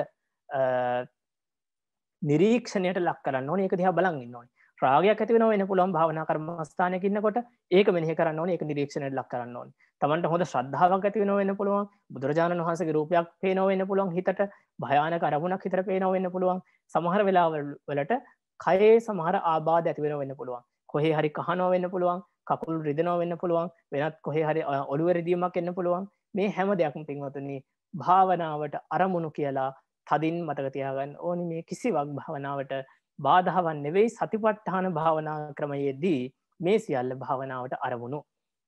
S1: නිරීක්ෂණයට ලක් කරන්න ඕන. ඒක දිහා බලන් ඉන්න ඕන. රාගයක් ඇතිවෙන වෙන පුළුවන් භාවනා කර්මස්ථානයකින්නකොට ඒක මෙහි කරන්න ඕන. ඒක නිරීක්ෂණයට ලක් කරන්න ඕන. තමන්ට හොඳ ශ්‍රද්ධාවක් ඇතිවෙන වෙන්න පුළුවන්. බුදුරජාණන් වහන්සගේ රූපයක් පේනව වෙන්න පුළුවන්. හිතට භයාන කරමුණක් හිතර පේනව වෙන්න පුළුවන්. සමහර වෙලාවලට කයේ සමහර ආබාධ ඇතිවෙන වෙන්න පුළුවන්. කොහේ හරි කහනෝ වෙන්න පුළුවන්. කකුල් රිදනෝ වෙන්න පුළුවන් වෙනත් කොහේ හරි ඔළුවරදීමක් එන්න පුළුවන්. මේ හැම දෙයක්ම පින්වතුනි භාවනාවට අරමුණු කියලා තදින් මතකතියාගන්න ඕනි. මේ කිසිවක් භාවනාවට බාධාවන් නෙවෙයි සතිපට්ඨාන භාවනා ක්‍රමයේදී මේ සියල්ල භාවනාවට අරමුණු.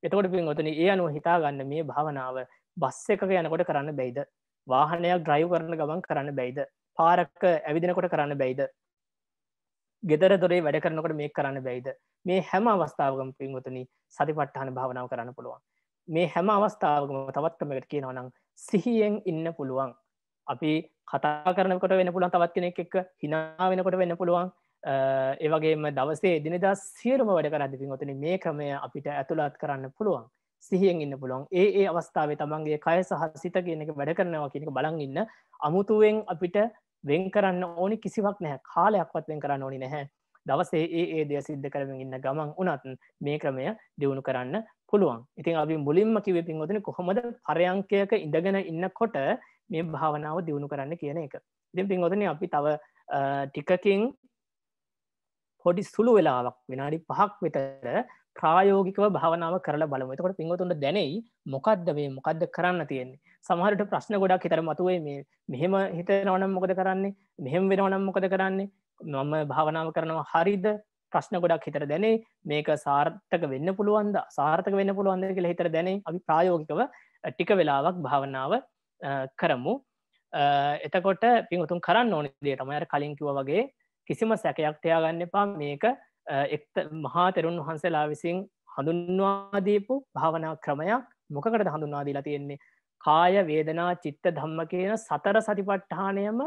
S1: එතකොට පින්වතුනි ඒ අනුව හිතාගන්න මේ භාවනාව බස් එකක යනකොට කරන්න බැයිද? වාහනයක් ඩ්‍රයිව් කරන ගමන් කරන්න බැයිද? පාරක්ක ඇවිදිනකොට කරන්න බැයිද? ගෙදර දොරේ වැඩ කරනකොට මේ කරන්න බැයිද? මේ හැම අවස්ථාවකම පින්වතුනි සතිපට්ඨාන භාවනාව කරන්න පුළුවන්. මේ හැම අවස්ථාවකම තවත් ක්‍රමයකට කියනවා නම් සිහියෙන් ඉන්න පුළුවන්. අපි කතා කරනකොට වෙන පුළුවන් තවත් කෙනෙක් එක්ක හිනා වෙනකොට වෙන්න පුළුවන්. ඒවගේම දවසේ දිනදා සියලුම වැඩ කරදි පින්වතුනි මේ ක්‍රමය අපිට ඇතුළත් කරන්න පුළුවන්. සිහියෙන් ඉන්න පුළුවන්. ඒ ඒ අවස්ථාවේ තමන්ගේ කය සහ සිත කියන එක වැඩ කරනවා කියනක බලන් ඉන්න. අමුතුවෙන් අපිට වෙන් කරන්න ඕනි කිසිවක් නැහැ. කාලයක්වත් වෙන් කරන්න ඕනි නැහැ. දවසේ ඒ ඒ දෙය සිද්ධ කරමින් ඉන්න ගමන් උනත් මේ ක්‍රමය දියුණු කරන්න පුළුවන්. ඉතින් අපි මුලින්ම කිවේ පින්වතුනි කොහොමද පරයන්කයක ඉඳගෙන ඉන්නකොට මේ භාවනාව දියුණු කරන්න කියන එක. ඉතින් පින්වතුනි අපි තව ටිකකින් පොඩි සුළු වෙලාවක් විනාඩි පහක් විතර ප්‍රායෝගිකව භාවනාව කරලා බලමු. එතකොට පින්වතුන්ට දැනෙයි මොකක්ද මේ මොකක්ද කරන්න තියෙන්නේ? සමහරට ප්‍රශ්න ගොඩක් හිතර මතුවේ මේ මෙහෙම හිතනවනම් මොකද කරන්නේ? මෙහෙම වෙනවනම් මොකද කරන්නේ? මම භාවනාව කරනවා හරිද? ප්‍රශ්න ගොඩක් හිතර දැනේ මේක සාර්ථක වෙන්න පුළුවන්ද? සාර්ථක වෙන්න පුළුවන්ද කියලා හිතර දැනේ අපි ප්‍රායෝගිකව ටික වෙලාවක් භාවනාව කරමු. එතකොට පින්ුතුන් කරන්න ඕනි දේටම අර කලින් කිව වගේ කිසිම සැකයක් තියාගන්න එපා. මේක එක්ත මහා තෙරුන් වහන්සේලා විසින් හඳුන්වාදීපු භාවනා ක්‍රමයක් මොකකට හඳුන්වාදීලා තියෙන්නේ? කාය වේදනා චිත්ත ධම්ම කියන සතර සතිපට්ඨානයම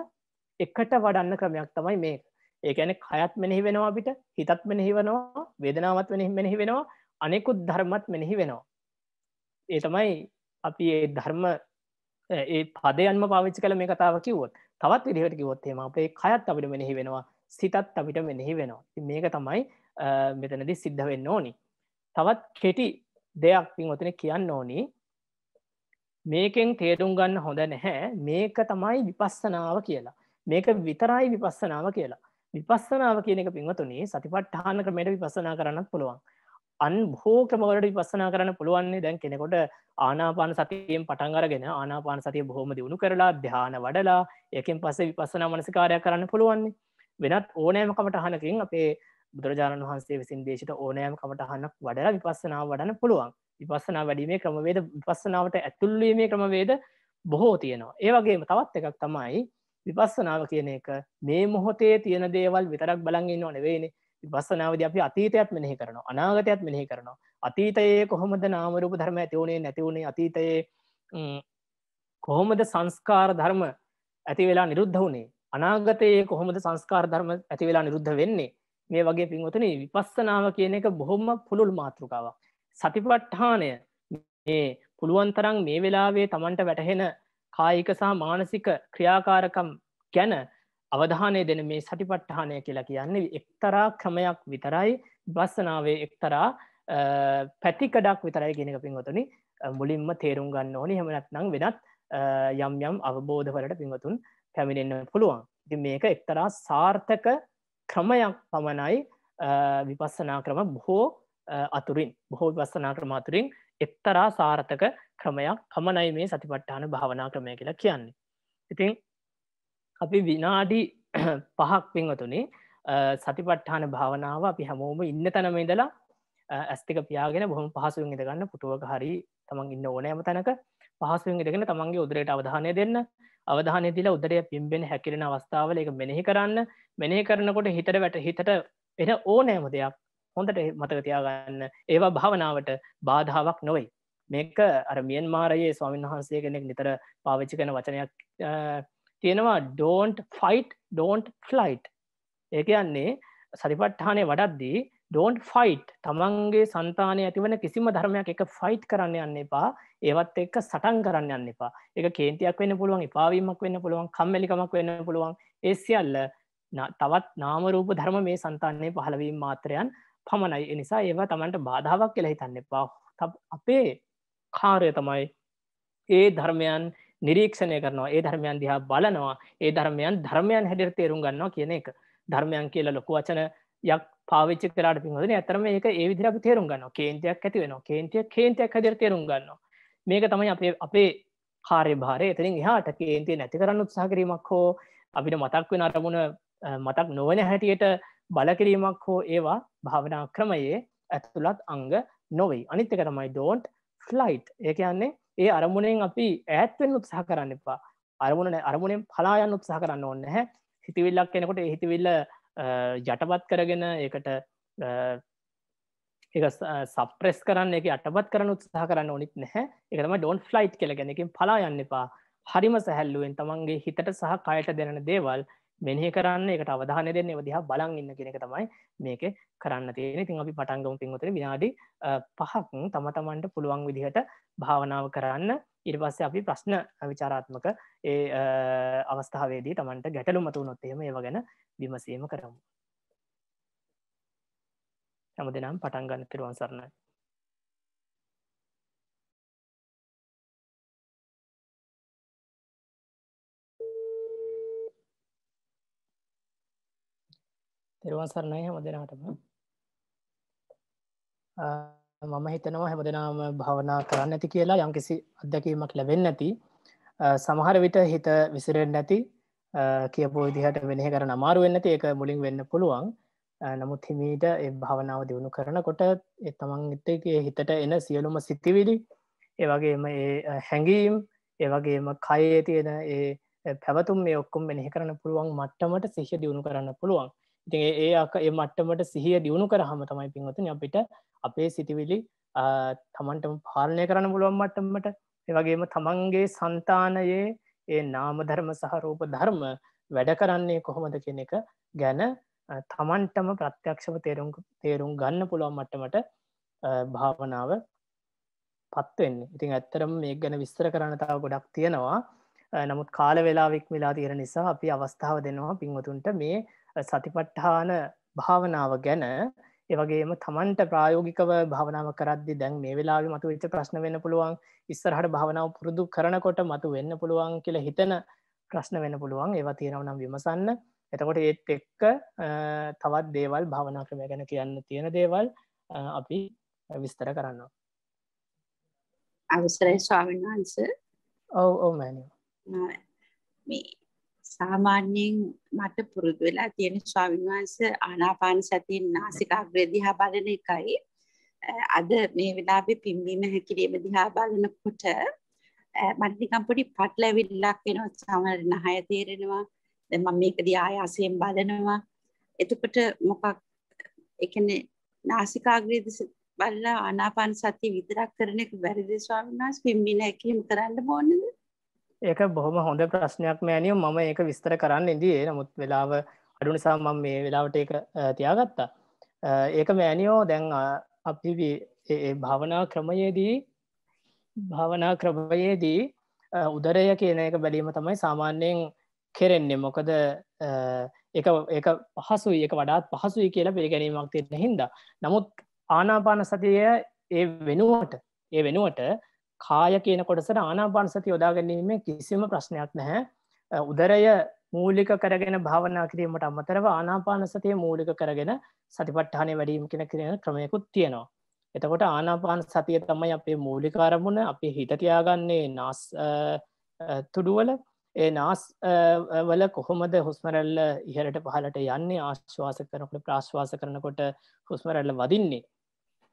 S1: එකට වඩන්න ක්‍රමයක් තමයි මේ ඒකැන කයත් මෙනෙහි වෙනවා අපිට හිතත් මෙනෙහි වෙනවා වේදනාවත් වෙනෙහි මෙනෙහි වෙනවා අනෙකුත් ධර්මත් මෙනෙහි වෙනවා. ඒ තමයි අපි ඒ ධර්ම ඒ පදයන්ම පාවිච්චි කළ මේ කතාව කිවොත් තවත් විදිහට කිවොත්තේම අපේ කයත් අපිට මෙනෙහි වෙනවා. සිතත් අපිට මෙනෙහි වෙනවා. මේක තමයි මෙතනදි සිද්ධ වෙන්න ඕනි. තවත් කෙටි දෙයක් පින් ඔතන කියන්න ඕනි. මේකෙන් තේරුම් ගන්න හොඳ නැහැ. මේක තමයි විපස්සනාව කියලා. මේක විතරයි විපස්සනාව කියලා. විපස්සනාව කියන එක පින්වතුනේ සතිපට්ඨාන ක්‍රමයට විපස්සනා කරන්නත් පුළුවන්. අන් බොහෝ ක්‍රමවලට විපස්සනා කරන්න පුළුවන්නේ දැන් කෙනෙකොට ආනාපාන සතියෙන් පටන් අරගෙන ආනාපාන සතිය බොහොම දියුණු කරලා ධ්‍යාන වඩලා ඒකෙන් පස්සේ විපස්සනා මනසිකාරයක් කරන්න පුළුවන්නේ. වෙනත් ඕනෑම කමටහනකින් අපේ බුදුරජාණන් වහන්සේ විසින් දේශිත ඕනෑම කමටහනක් වඩලා විපස්සනාව වඩන්න පුළුවන්. විපස්සනා වැඩීමේ ක්‍රමවේද විපස්සනාවට ඇතුල්වීමේ ක්‍රමවේද බොහෝ තියෙනවා. ඒ වගේම තවත් එකක් තමයි විපස්සනාව කියන එක මේ මොහොතේ තියෙන දේවල් විතරක් බලගන්න නෙවෙයිනේ විපස්සනාවද අපි අතීතයත් මෙනෙහි කරනවා අනාගතයත් මෙනෙහි කරනවා අතීතයේ කොහොමද නාමරූප ධර්ම ඇතිවුණේ නැතිවුණේ අතීතයේ කොහොමද සංස්කාර ධර්ම ඇති වෙලා නිරුද්ධ වුණේ අනාගතයේ කොහොමද සංස්කාර ධර්ම ඇති වෙලා නිරුද්ධ වෙන්නේ? මේ වගේ පින්වතුනි විපස්සනාව කියන එක බොහොම පුළුල් මාතෘකාවක්. සතිපට්ඨානය. මේ පුළුවන් තරම් මේ වෙලාවේ තමන්ට වැටහෙන කායික සහ මානසික ක්‍රියාකාරකම් ගැන අවධානය දෙන මේ සටිපට්ඨානය කියලා කියන්නේ එක්තරා ක්‍රමයක් විතරයි බස්සනාවේ එක්තරා පැතිකඩක් විතරයි ගෙනක පින්වතුනි. මුලින්ම තේරුම් ගන්න ඕනි. හෙමනත්නම් වෙනත් යම් යම් අවබෝධවලට පින්වතුන් පැමිණෙන්න්න පුළුවන්. ඉති මේක එක්තරා සාර්ථක ක්‍රමයක් පමණයි විපස්සනා ක්‍රම බොහෝ අතුරින් බොහෝ විපස්සනා ක්‍රම අතුරින් එක්තරා සාර්ථක ක්‍රමයක් පමණයි මේ සතිපට්ඨාන භාවනා ක්‍රමය කියලා කියන්නේ. ඉතින් අපි විනාඩි *clears throat* පහක් පින්වතුනේ සතිපට්ඨාන භාවනාව අපි හැමෝම ඉන්න තැනම ඉඳලා ඇස්තික පියාගෙන බොහොම පහසුවෙන් ඉඳගන්න පුටුවක හරි තමන් ඉන්න ඕනෑම තැනක පහසුවෙන් ඉඳගෙන තමන්ගේ උදරයට අවධානය දෙන්න අවධානය දිලා උදරය පිම්බෙන හැකිරෙන අවස්ථාවල එක මෙනෙහි කරන්න. මෙනෙහි කරනකොට හිතට වැට හිතට එන ඕනෑම දෙයක් හොඳට මතක තියාගන්න. ඒවා භාවනාවට බාධාවක් නොවෙයි. මේක අර මියන් මාරයේ ස්වාමීන් වහන්සේ කෙනෙක් නිතර පාවිච්චි කන වචනයක් තියෙනවා ඩෝන්ට ෆයිට් ඩෝන්ට ෆ්ලයිට් ඒ කියන්නේ සරිපට්ඨානය වඩද්දී ඩෝන්ට ෆයිට් තමන්ගේ සන්තානය ඇතිවන කිසිම ධර්මයක් එක ෆයිට් කරන්න යන්න එපා. ඒවත් එක්ක සටන් කරන්න යන්න එපා. එක කේන්තියක් වෙන්න පුළුවන් පාවීමක් වෙන්න පුළුවන් කම්මලිකමක් වෙන්න පුළුවන්. ඒ සියල්ල තවත් නාමරූප ධර්ම මේ සන්තානය පහළවීම මාත්‍රයන් පමණයි. එනිසා ඒවා තමන්ට බාධාවක් කියලා හිතන්න එපා. අපේ කාරය තමයි ඒ ධර්මයන් නිරීක්ෂණය කරනවා. ඒ ධර්මයන් දිහා බලනවා. ඒ ධර්මයන් ධර්මයන් හැඩර තේරුම් ගන්නවා කියන එක. ධර්මයන් කියලා ලොකු වචන යක් පාවිච්චි කරට පිහොද ඇතරම ඒක ඒ විදිර අපි තේරුම් ගන්න කේන්තියක් ඇති වෙන කේන්තිය කේන්තියක් හැදර තේරුම් ගන්නවා. මේක තමයි අපේ අපේ කාරය භාරය එතරින් එහාට කේන්තිය නැති කරන්න උත්සා කිරීමක් හෝ අපිට මතක් වෙන අරමුණ මතක් නොවන හැටියට බලකිරීමක් හෝ ඒවා භාවනා ක්‍රමයේ ඇතුළත් අංග නොවෙයි අනිත්තක තමයි ඩෝන්ට් ෆ්ලයිට් ඒ කියන්නේ ඒ අරමුණෙන් අපි ඈත්වෙන් උත්සාහ කරන්න එපා. අරමුණ අරමුණෙන් පලායන්න උත්සාහ කරන්න ඕන්න හැ හිතිවිල්ලක් කෙනකොට හිතිවිල්ල යටපත් කරගෙන ඒකට ඒ සප්‍රෙස් කරන්න එක අටපත් කරන උත්සාහ කරන්න ඕනිත් නැහැ. එකතම ඩොන් ෆ්ලයිට් කෙලගෙනකින් පලා යන්න එපා. හරිම සැහැල්ලුවෙන් තමන්ගේ හිතට සහ කයට දෙන දේවල් මෙනෙහි කරන්න එකට අවධානය දෙන්න දිහා බලන් ඉන්න කෙනෙක තමයි මේක කරන්න තියෙන තින් අපි පටන්ගම පින්වතර විනාඩි පහක් තම තමන්ට පුළුවන් විදිහට භාවනාව කරන්න. ඉරි පස්සේ අපි ප්‍රශ්න විචාරාත්මක ඒ අවස්ථාවේදී තමන්ට ගැටලු මතු නොත්තේම ඒව ගැන විමසීම කරමු. හැම දෙනම් පටන් ගන්න පිරුවන් සරණයි. තෙරුවන් සරණයි හැම දෙනාටම. මම හිතනවා හැම දෙනාම භාවනා කරන්න ඇති කියලා යම්කිසි අත්දැකීමක් ලැබෙන් නැති. සමහර විට හිත විසිරෙන් නැති. කියපු විදිහට වෙනෙහ කරන අමාරුවෙන් නැති. ඒක මුලින් වෙන්න පුළුවන්. නමුත් හිමීට ඒ භාවනාව දියුණු කරනකොට ඒ තමන් එත්තගේ හිතට එන සියලුම සිතිවිලි ඒවගේම ඒ හැඟීම් ඒවගේම කයේ තියෙන ඒ පැවතුම් මේ ඔක්කොම් මෙනෙහි කරන්න පුළුවන් මට්ටමට සිහිය දියුණු කරන්න පුළුවන්. ඉතින් ඒ අක ඒ මට්ටමට සිහිය දියුණු කරහම තමයි පින්වතුනි අපිට අපේ සිතිවිලි තමන්ටම පාලනය කරන්න පුළුවන් මට්ටමට. එවගේම තමන්ගේ సంతානයේ ඒ නාම ධර්ම සහ රූප ධර්ම වැඩ කරන්නේ කොහොමද කියන එක ගැන තමන්ටම ප්‍රත්‍යක්ෂව තේරුම් තේරුම් ගන්න පුළුවන් මට්ටමට භාවනාව පත්වෙන්නේ ඉතින් ඇත්තරම් මේ ගැන විස්තර කරන්න තාව ගොඩක් තියෙනවා. නමුත් කාල වෙලාවික් වෙලා තියෙන නිසා අපි අවස්ථාව දෙනවා පින්වතුන්ට මේ සතිපට්ඨාන භාවනාව ගැන. ඒවගේම තමන්ට ප්‍රායෝගිකව භාවනාව කරද්දි දැන් මේ වෙලාවෙ මතු වෙච්ච ප්‍රශ්න වෙන්න පුළුවන්. ඉස්සරහට භාවනාව පුරුදු කරනකොට මතු වෙන්න පුළුවන් කියලා හිතන ප්‍රශ්න වෙන්න පුළුවන්. ඒවා තියෙනව නම් විමසන්න. එතකොට ඒත් එක්ක තවත් දේවල් භාවනා ක්‍රමය ගැන කියන්න තියෙන දේවල් අපි විස්තර කරන්නවා
S2: අවසරයි ස්වාමීන් වහන්සේ.
S1: ඔව් ඔව් මෑනියෝ
S2: මේ සාමාන්‍යයෙන් මට පුරුදු වෙලා තියෙන ස්වාමීන් වහන්සේ ආනාපාන සතියෙන් නාසිකාග්‍රය දිහා බලන එකයි. අද මේ වෙලාවේ පිම්බීම හැකිලිම දිහා බලනකොට මට නිකන් පොඩි පටලැවිල්ලක් එනවා. සමහර නහය තේරෙනවා දැන් මම මේක දිහා ආයාසයෙන් බලනවා. එතකොට මොකක් ඒ කියන්නේ නාසිකාග්‍රය බලලා ආනාපාන සතිය විතරක් කරන එක වැරදි ස්වාමීන් වහන්සේ? පිම්බීම හැකිලිම කරන්න ඕනේද?
S1: ඒක බොහොම හොඳ ප්‍රශ්නයක් මෑනියෝ. මම ඒක විස්තර කරන්න ඉදිේ නමුත් වෙලාව අඩු නිසා මම මේ වෙලාවට ඒක තියාගත්තා. ඒක මෑනියෝ දැන් අපි භාවනා ක්‍රමයේදී භාවනා ක්‍රමයේදී උදරය කියන එක බැලීම තමයි සාමාන්‍යයෙන් කෙරෙන්නේ? මොකද එක එක පහසුයි එක වඩාත් පහසුයි කියලා පිළිගැනීමක් තිරෙන හින්දා. නමුත් ආනාපාන සතිය ඒ වෙනුවට ඒ වෙනුවට කාය කියන කොටසට ආනාපාන සති යොදා ගැනීම කිසිම ප්‍රශ්නයක් නැහැ. උදරය මූලික කරගෙන භාවනා කිරීමට අමතරව ආනාපාන සතිය මූලික කරගෙන සතිපට්ඨානය වැඩීම කෙන කියෙන ක්‍රමයකුත් තියෙනවා. එතකොට ආනාපාන සතිය තමයි අපේ මූලිකාරමුණ අපේ හිතතියාගන්නේ නාස් තුඩුවල. ඒ නාස් වල කොහොමද හුස්මරල්ල ඉහරට පහලට යන්නේ ආශ්වාස කරනකොට ප්‍රශ්වාස කරනකොට හුස්මරල්ල වදින්නේ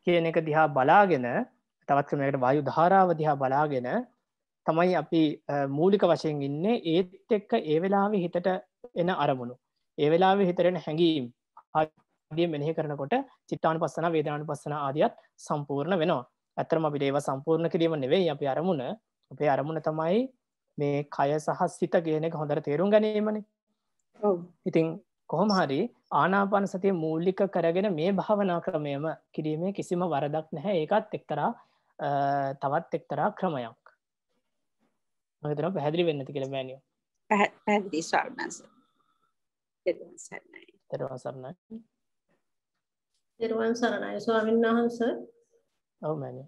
S1: කියන එක දිහා බලාගෙන තවත් ක්‍රමයකට වායු ධාරාව දිහා බලාගෙන තමයි අපි මූලික වශයෙන් ඉන්නේ ඒත් එක්ක ඒ වෙලාව හිතට එන අරමුණු. ඒ වෙලාව හිතරෙන හැඟීම් ආදිය මෙනෙහි කරනකොට චිත්තාන පස්සන වේදාන පස්සන ආදියත් සම්පූර්ණ වෙනවා. ඇතරම අපිට ඒව සම්පූර්ණ කිරීම නෙවෙයි අපි අරමුණ. අපේ අරමුණ තමයි මේ කය සහ සිත කියන එක හොඳට තේරුම් ගැනීමනේ. ඉතින් කොහොම හරි ආනාපාන සතිය මූලික කරගෙන මේ භාවනා ක්‍රමයම කිරීමේ කිසිම වරදක් නැහැ. ඒකත් එක්තරා තවත් එක්තරා ක්‍රමයක්. මතර පැහැදිලි වෙන්නති කියල මෑනියෝ
S2: පැහැදිලි ස්වාර්නස
S1: තෙරවාසරණයි
S3: තෙරුවන් සරණයි. ස්වාමීන් වහන්ස.
S1: ඔව මැනි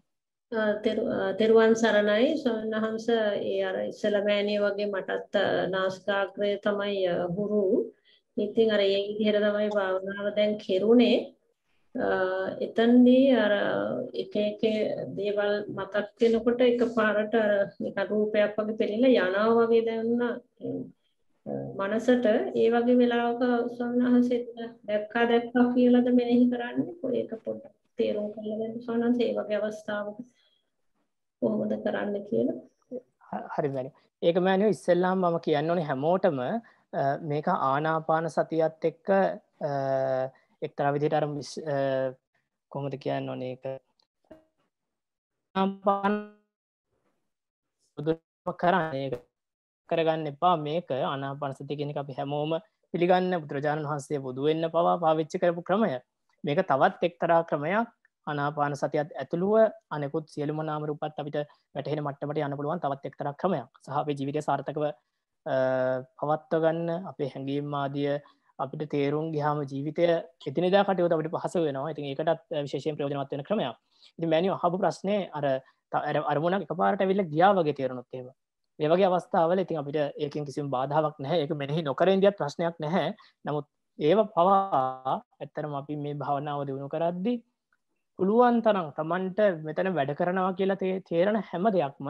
S3: තෙරුවන් සරණයි. ස්වාමීන් වහන්ස ඒ අර ඉස්සල මෑනිය වගේ මටත් නාස්කාග්‍රය තමයි හුරු. ඉතින් අර ඒ විදිහට තමයි භාවනාව දැන් කෙරුණේ එතන්දී අර එක එක දේවල් මතක් වෙනකොට එක පාරට අර නිකන් රූපයක් වගේ පෙනෙලා යනවා වගේ දැනුණා මනසට ඒ වගේ වෙලාවක ස්වාමීන් දැක්කා දැක්කා කියලාද මෙනෙහි කරන්නේ? ඒක පොඩ්ඩක් තේරුම් කරලා දෙන්න ස්වාමීන් ඒ වගේ අවස්ථාවක කොහොමද කරන්න කියලා.
S1: හරි මෑනි ඒක මෑනියෝ ඉස්සෙල්ලාම මම කියන්න ඕනේ හැමෝටම මේක ආනාපාන සතියත් එක්ක එක්තරා විදිහට අර කොහොමද කියන්න ඕනේ ඒක? ආනාපාන කරන්නේ කරගන්න එපා. මේක අනාපනසති කෙනෙක අපි හැමෝම පිළිගන්න බුදුරජාණන් වහන්සේ බුදුවෙන්න පවා පාවිච්චි කරපු ක්‍රමය. මේක තවත් එක්තරා ක්‍රමයක් අනාපාන සතියත් ඇතුළුව අනෙකුත් සියලුම නාමරුපත් අපිට වැටහෙන මට්ටමට යන්න පුළුවන් තවත් එක්තරා ක්‍රමයක්. සහ ජීවිත සාර්ථකව පවත්ව ගන්න අපේ හැඟීම් ආදිය අපිට තේරුම් ගහම ජීවිතය එතිනිදා කටයුතු අපට පහස වෙනවා. ඉතින් ඒකටත් විශේෂයෙන් ප්‍රයෝජනවත් වෙන ක්‍රමයක්. ඉති මැනිිය හබ ප්‍රශ්නය අර අරමුණක් එක පාට විල්ල ගියාවගේ තේරුණොත්තේම ඒවගේ අවස්ථාවල ඉතින් අපිට ඒකින් කිසිම බාධාවක් නැහැ. එක මෙහි නොකරන්දියත් ප්‍රශ්නයක් නැහැ. නමුත් ඒව පවා ඇත්තරම අපි මේ භාවනාව දියුණු කරද්දි පුළුවන් තරම් තමන්ට මෙතන වැඩ කරනවා කියලා තේරණ හැම දෙයක්ම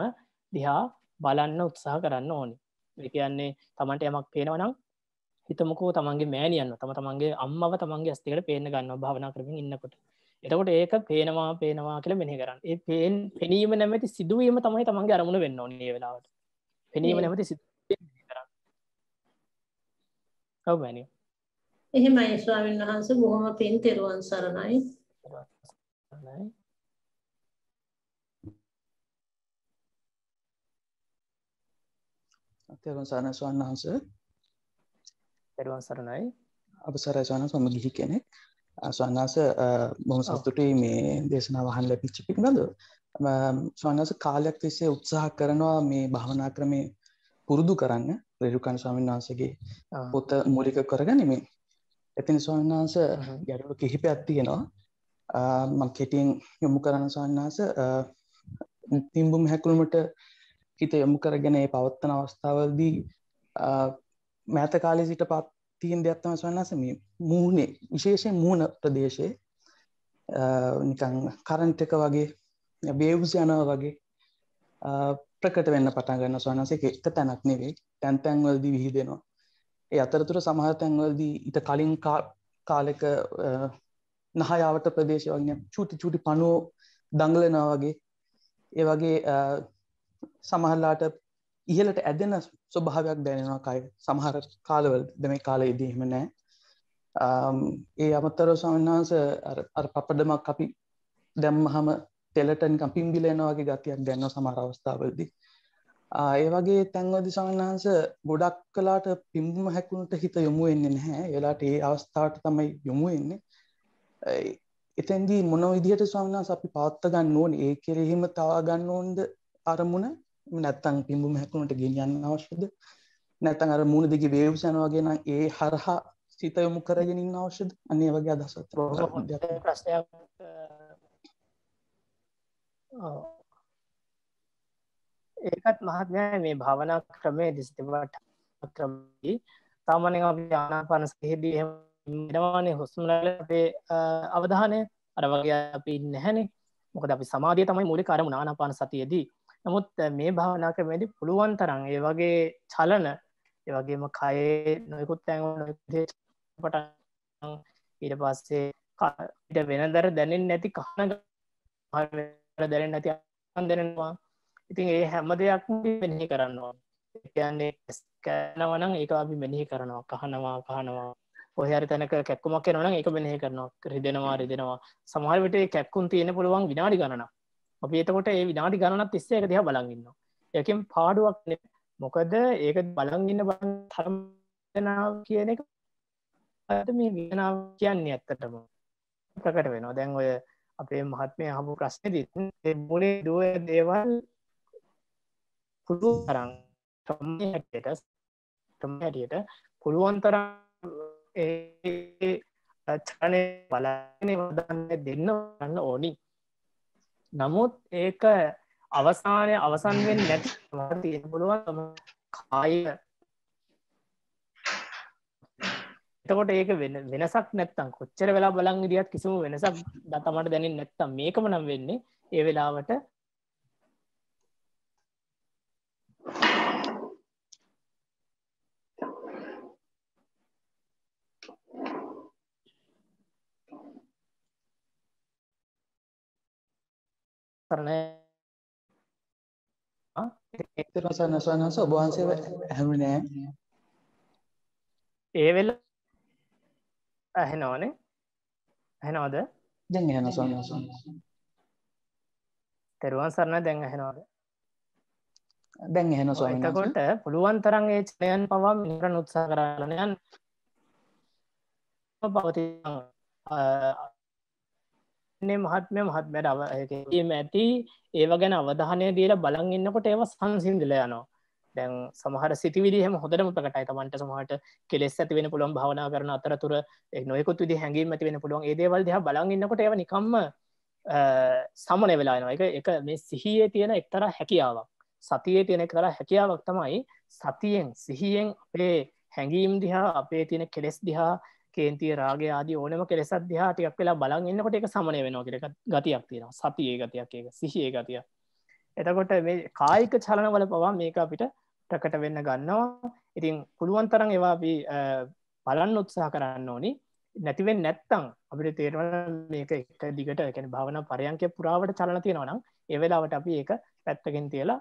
S1: දිහා බලන්න උත්සාහ කරන්න ඕනි. එකයන්නේ තමන්ට යමක් පේනවනම් හිතමකෝ තමන්ගේ මෑනියන්න තම තමන්ගේ අම්මව තමන්ගේ අස්තිකට පේන ගන්න භාවනා කරමින් ඉන්නකොට. එතකොට ඒක පේනවා පේනවා කියල මෙහි කරන්න. ඒ පේෙන් පෙනීම නැමැති සිදුවීම තමයි තමන්ගේ අරමුණ වෙන්න ඕනේ වෙලාවට. පෙනීම නැමති සි කරන්න. කවමැනි
S3: එහෙමයි ස්වාමීන් වහන්ස බොහොම පින් තෙරුවන් සරණයි
S4: තෙරුවන් සරණ ස්වාන් වහන්ස.
S1: තෙරුවන් සරණයි.
S4: අපසරයි ස්වාන සොම ගිහි කෙනෙක්. ස්වන්නාස බොහම සතුටුයි මේ දේශනා වහන් ලැපිච්චි පික්නද ස්වන්නස කාලයක් තිස්සේ උත්සාහ කරනවා මේ භාවනා ක්‍රමය පුරුදු කරන්න. රේරුකන් ස්වාමීන් වහන්සගේ පොත මුලික කරගනිමින්. ඇතින් ස්වාමීන් වහන්ස ගැඩලු කිහිපයක් තියෙනවා මං කෙටියෙන් යොමු කරන්න ස්වාන්නාස තිම්බුම් හැකුළුමට හිත යොමු කරගෙන පවත්තන අවස්ථාවල්දී මෑත කාලෙ සිට පත්තියෙන් දෙයක්ත්තම ස්වන්නස මේ මූුණේ විශේෂයෙන් මූුණ ප්‍රදේශයේ නිකං කරන්ට එක වගේ බේවුස යනව වගේ ප්‍රකට වෙන්න පටන් ගන්න ස්වනසේ එක තැනක් නෙවෙයි. තැන් තැන්වලදි විහිදෙනවා. ඒ අතරතුර සමහර තැන්වලදී ඉට කලින් කාලෙක නහයාවට ප්‍රදේශ වගේ චුටි චුටි පනුවෝ දංගලනා වගේ. ඒ වගේ සමහරලාට ඉහලට ඇදෙන ස්වභාවයක් දැනෙනවා කයි. සමහර කාලවල දෙම කාලයේදීම නෑ. ඒ අමත්තර සමන්නාස අර පප්පඩමක් අපි දැම්මහම තෙලටන් පිම්බිලෙනවාගේ ගතියක් දැන්න සමර අවස්ථාවලදී. ඒ වගේ තැන්වදි සමන්හන්ස ගොඩක් කලාට පිම්බුම හැකුණට හිත යොමු වෙන්නේ නැහැ. වෙලාට ඒ අවස්ථාවට තමයි යොමු වෙන්නේ. එතැන්දී මොන විදිහට ස්වාමිනාස අපි පවත්ත ගන්න ඕන? ඒ කෙරෙහිම තවා ගන්න ඕන්ද අරමුණ? නැත්තං පිම්බුම හැකුණට ගෙනියන්න අවශ්‍යද? නැත්තං අර මුණ වගේ නම් ඒ හරහා සිත යොමු කරගෙනින් අවශ්‍යද? අන්නේ වගේ අදසත්
S1: ප්‍රශ්නයක් ඒකත් මහත්මය මේ භාවනා ක්‍රමය දිස්තිවට ක්‍රමී සාමානෙන් අපි ආනාපාන සහිදී එනවානේ හුස්මලල අපේ අවධානය. අර වගේ අපි නැහැනේ. මොකද අපි සමාධිය තමයි මූලික අරමුණ ආනාපාන සතියේදී. නමුත් මේ භාවනා ක්‍රමේදී පුළුවන් තරම් ඒ වගේ චලන ඒ වගේම කයේ නොයෙකුත් තැන් පටන් ඊට පස්සේ ඊට වෙනදර දැනෙන් නැති කහන දැනෙන් නැති දැනෙනවා. ඉතින් ඒ හැම දෙයක් මෙහි කරන්නවා කියන්නේ කෑනවනම් ඒක අපි මෙනෙහි කරනවා. කහනවා කහනවා. ඔහරි තැනක කැක්කුමක් නන එක මෙනෙහි කරනවා. රිදෙනවා රිදෙනවා. සමහරවිට කැක්කුම් තියෙන පුළුවන් විනාඩි ගණන අපි එතකොට ඒ විනාඩි ගණනත් තිස්සේ එක දිහා බලගන්න යකින් පාඩුවක් මොකද ඒක බලංගන්න බල තරමනාව කියන එක අද මේ විනාව කියන්නේ ඇත්තටම ප්‍රකට වෙනවා. දැන් ඔය අපේ මහත්මය හබු ප්‍රශ්නදී මුලේ දුව දේවල් පුළු තරම් හැටියට හැටියට පුළුවන් තරම් චනය බලන වදන්න දෙන්න වන්න ඕනි. නමුත් ඒක අවසානය අවසන්වෙන් නැති තියෙන පුළුවන් කාය. එතකොට ඒක වෙන වෙනසක් නැත්තම් කොච්චර වෙලා බලන් ඉදිියත් කිසිම වෙනසක් දතමට දැනින් නැත්තම් මේකම නම් වෙන්නේ ඒ වෙලාවට කරන
S4: රසන්න ස්වනස ඔබවහන්සේ ඇහමනෑ
S1: ඒ වෙල ඇහෙනවානේ. ඇහෙනවාද?
S4: දැන් එහන ස්වන්න
S1: තෙරුවන් සරණ දැන් ඇහෙනවාද?
S4: දැන් එහෙන
S1: එතකොට පුළුවන් තරන් ඒ චනයන් පවා මිනිරන් උත්සා කරන්නයන් පවති මහත්මය මහත්මයට අව ඇති. ඒව ගැන අවධානය දීලා බලන් ඉන්නකොට ඒව සංසින්දිල යනවා. දැන් සමහර සිතිවිදිහම හොදරම ප්‍රකටයි. තමන්ට සමහට කෙලෙස් ඇති වෙන පුළුවන් භාවනා කරන අතරතුර නොයකුත් විදි හැඟීම ඇති වෙන පුළුවන්. ඒදේවල් දිහ බලන් ඉන්නකොට ඒව නිකම්ම සමන වෙලානවා එක එක මේ සිහියේ තියෙන එක්තර හැකියාවක්. සතියේ තියෙන එක්තර හැකියාවක් තමයි සතියෙන් සිහියෙන් අපේ හැඟීම් දිහා අපේ තියෙන කෙලෙස් දිහා කේන්තිය රාගේ ආදී ඕනම කෙලෙසත් දිහා ටිකක් වෙලා බලන් එන්නකොට එක සමනය වෙනවා කියල ගතියක් තියෙනවා. සතියේ ගතියක් ඒක සිහියේ ගතිය එතකොට මේ කායික චලනවල පවා මේක අපිට ප්‍රකට වෙන්න ගන්නවා. ඉතින් පුළුවන් තරම් ඒවා අපි බලන්න උත්සාහ කරන්න ඕනි. නැතිවෙන් නැත්තං අපිට තේරවන මේක එක දිගට එකන භාවන පරයන්කය පුරාවට චලන තියෙනවනම් ඒවෙලාවට අපි ඒක පැත්තකින් තියලා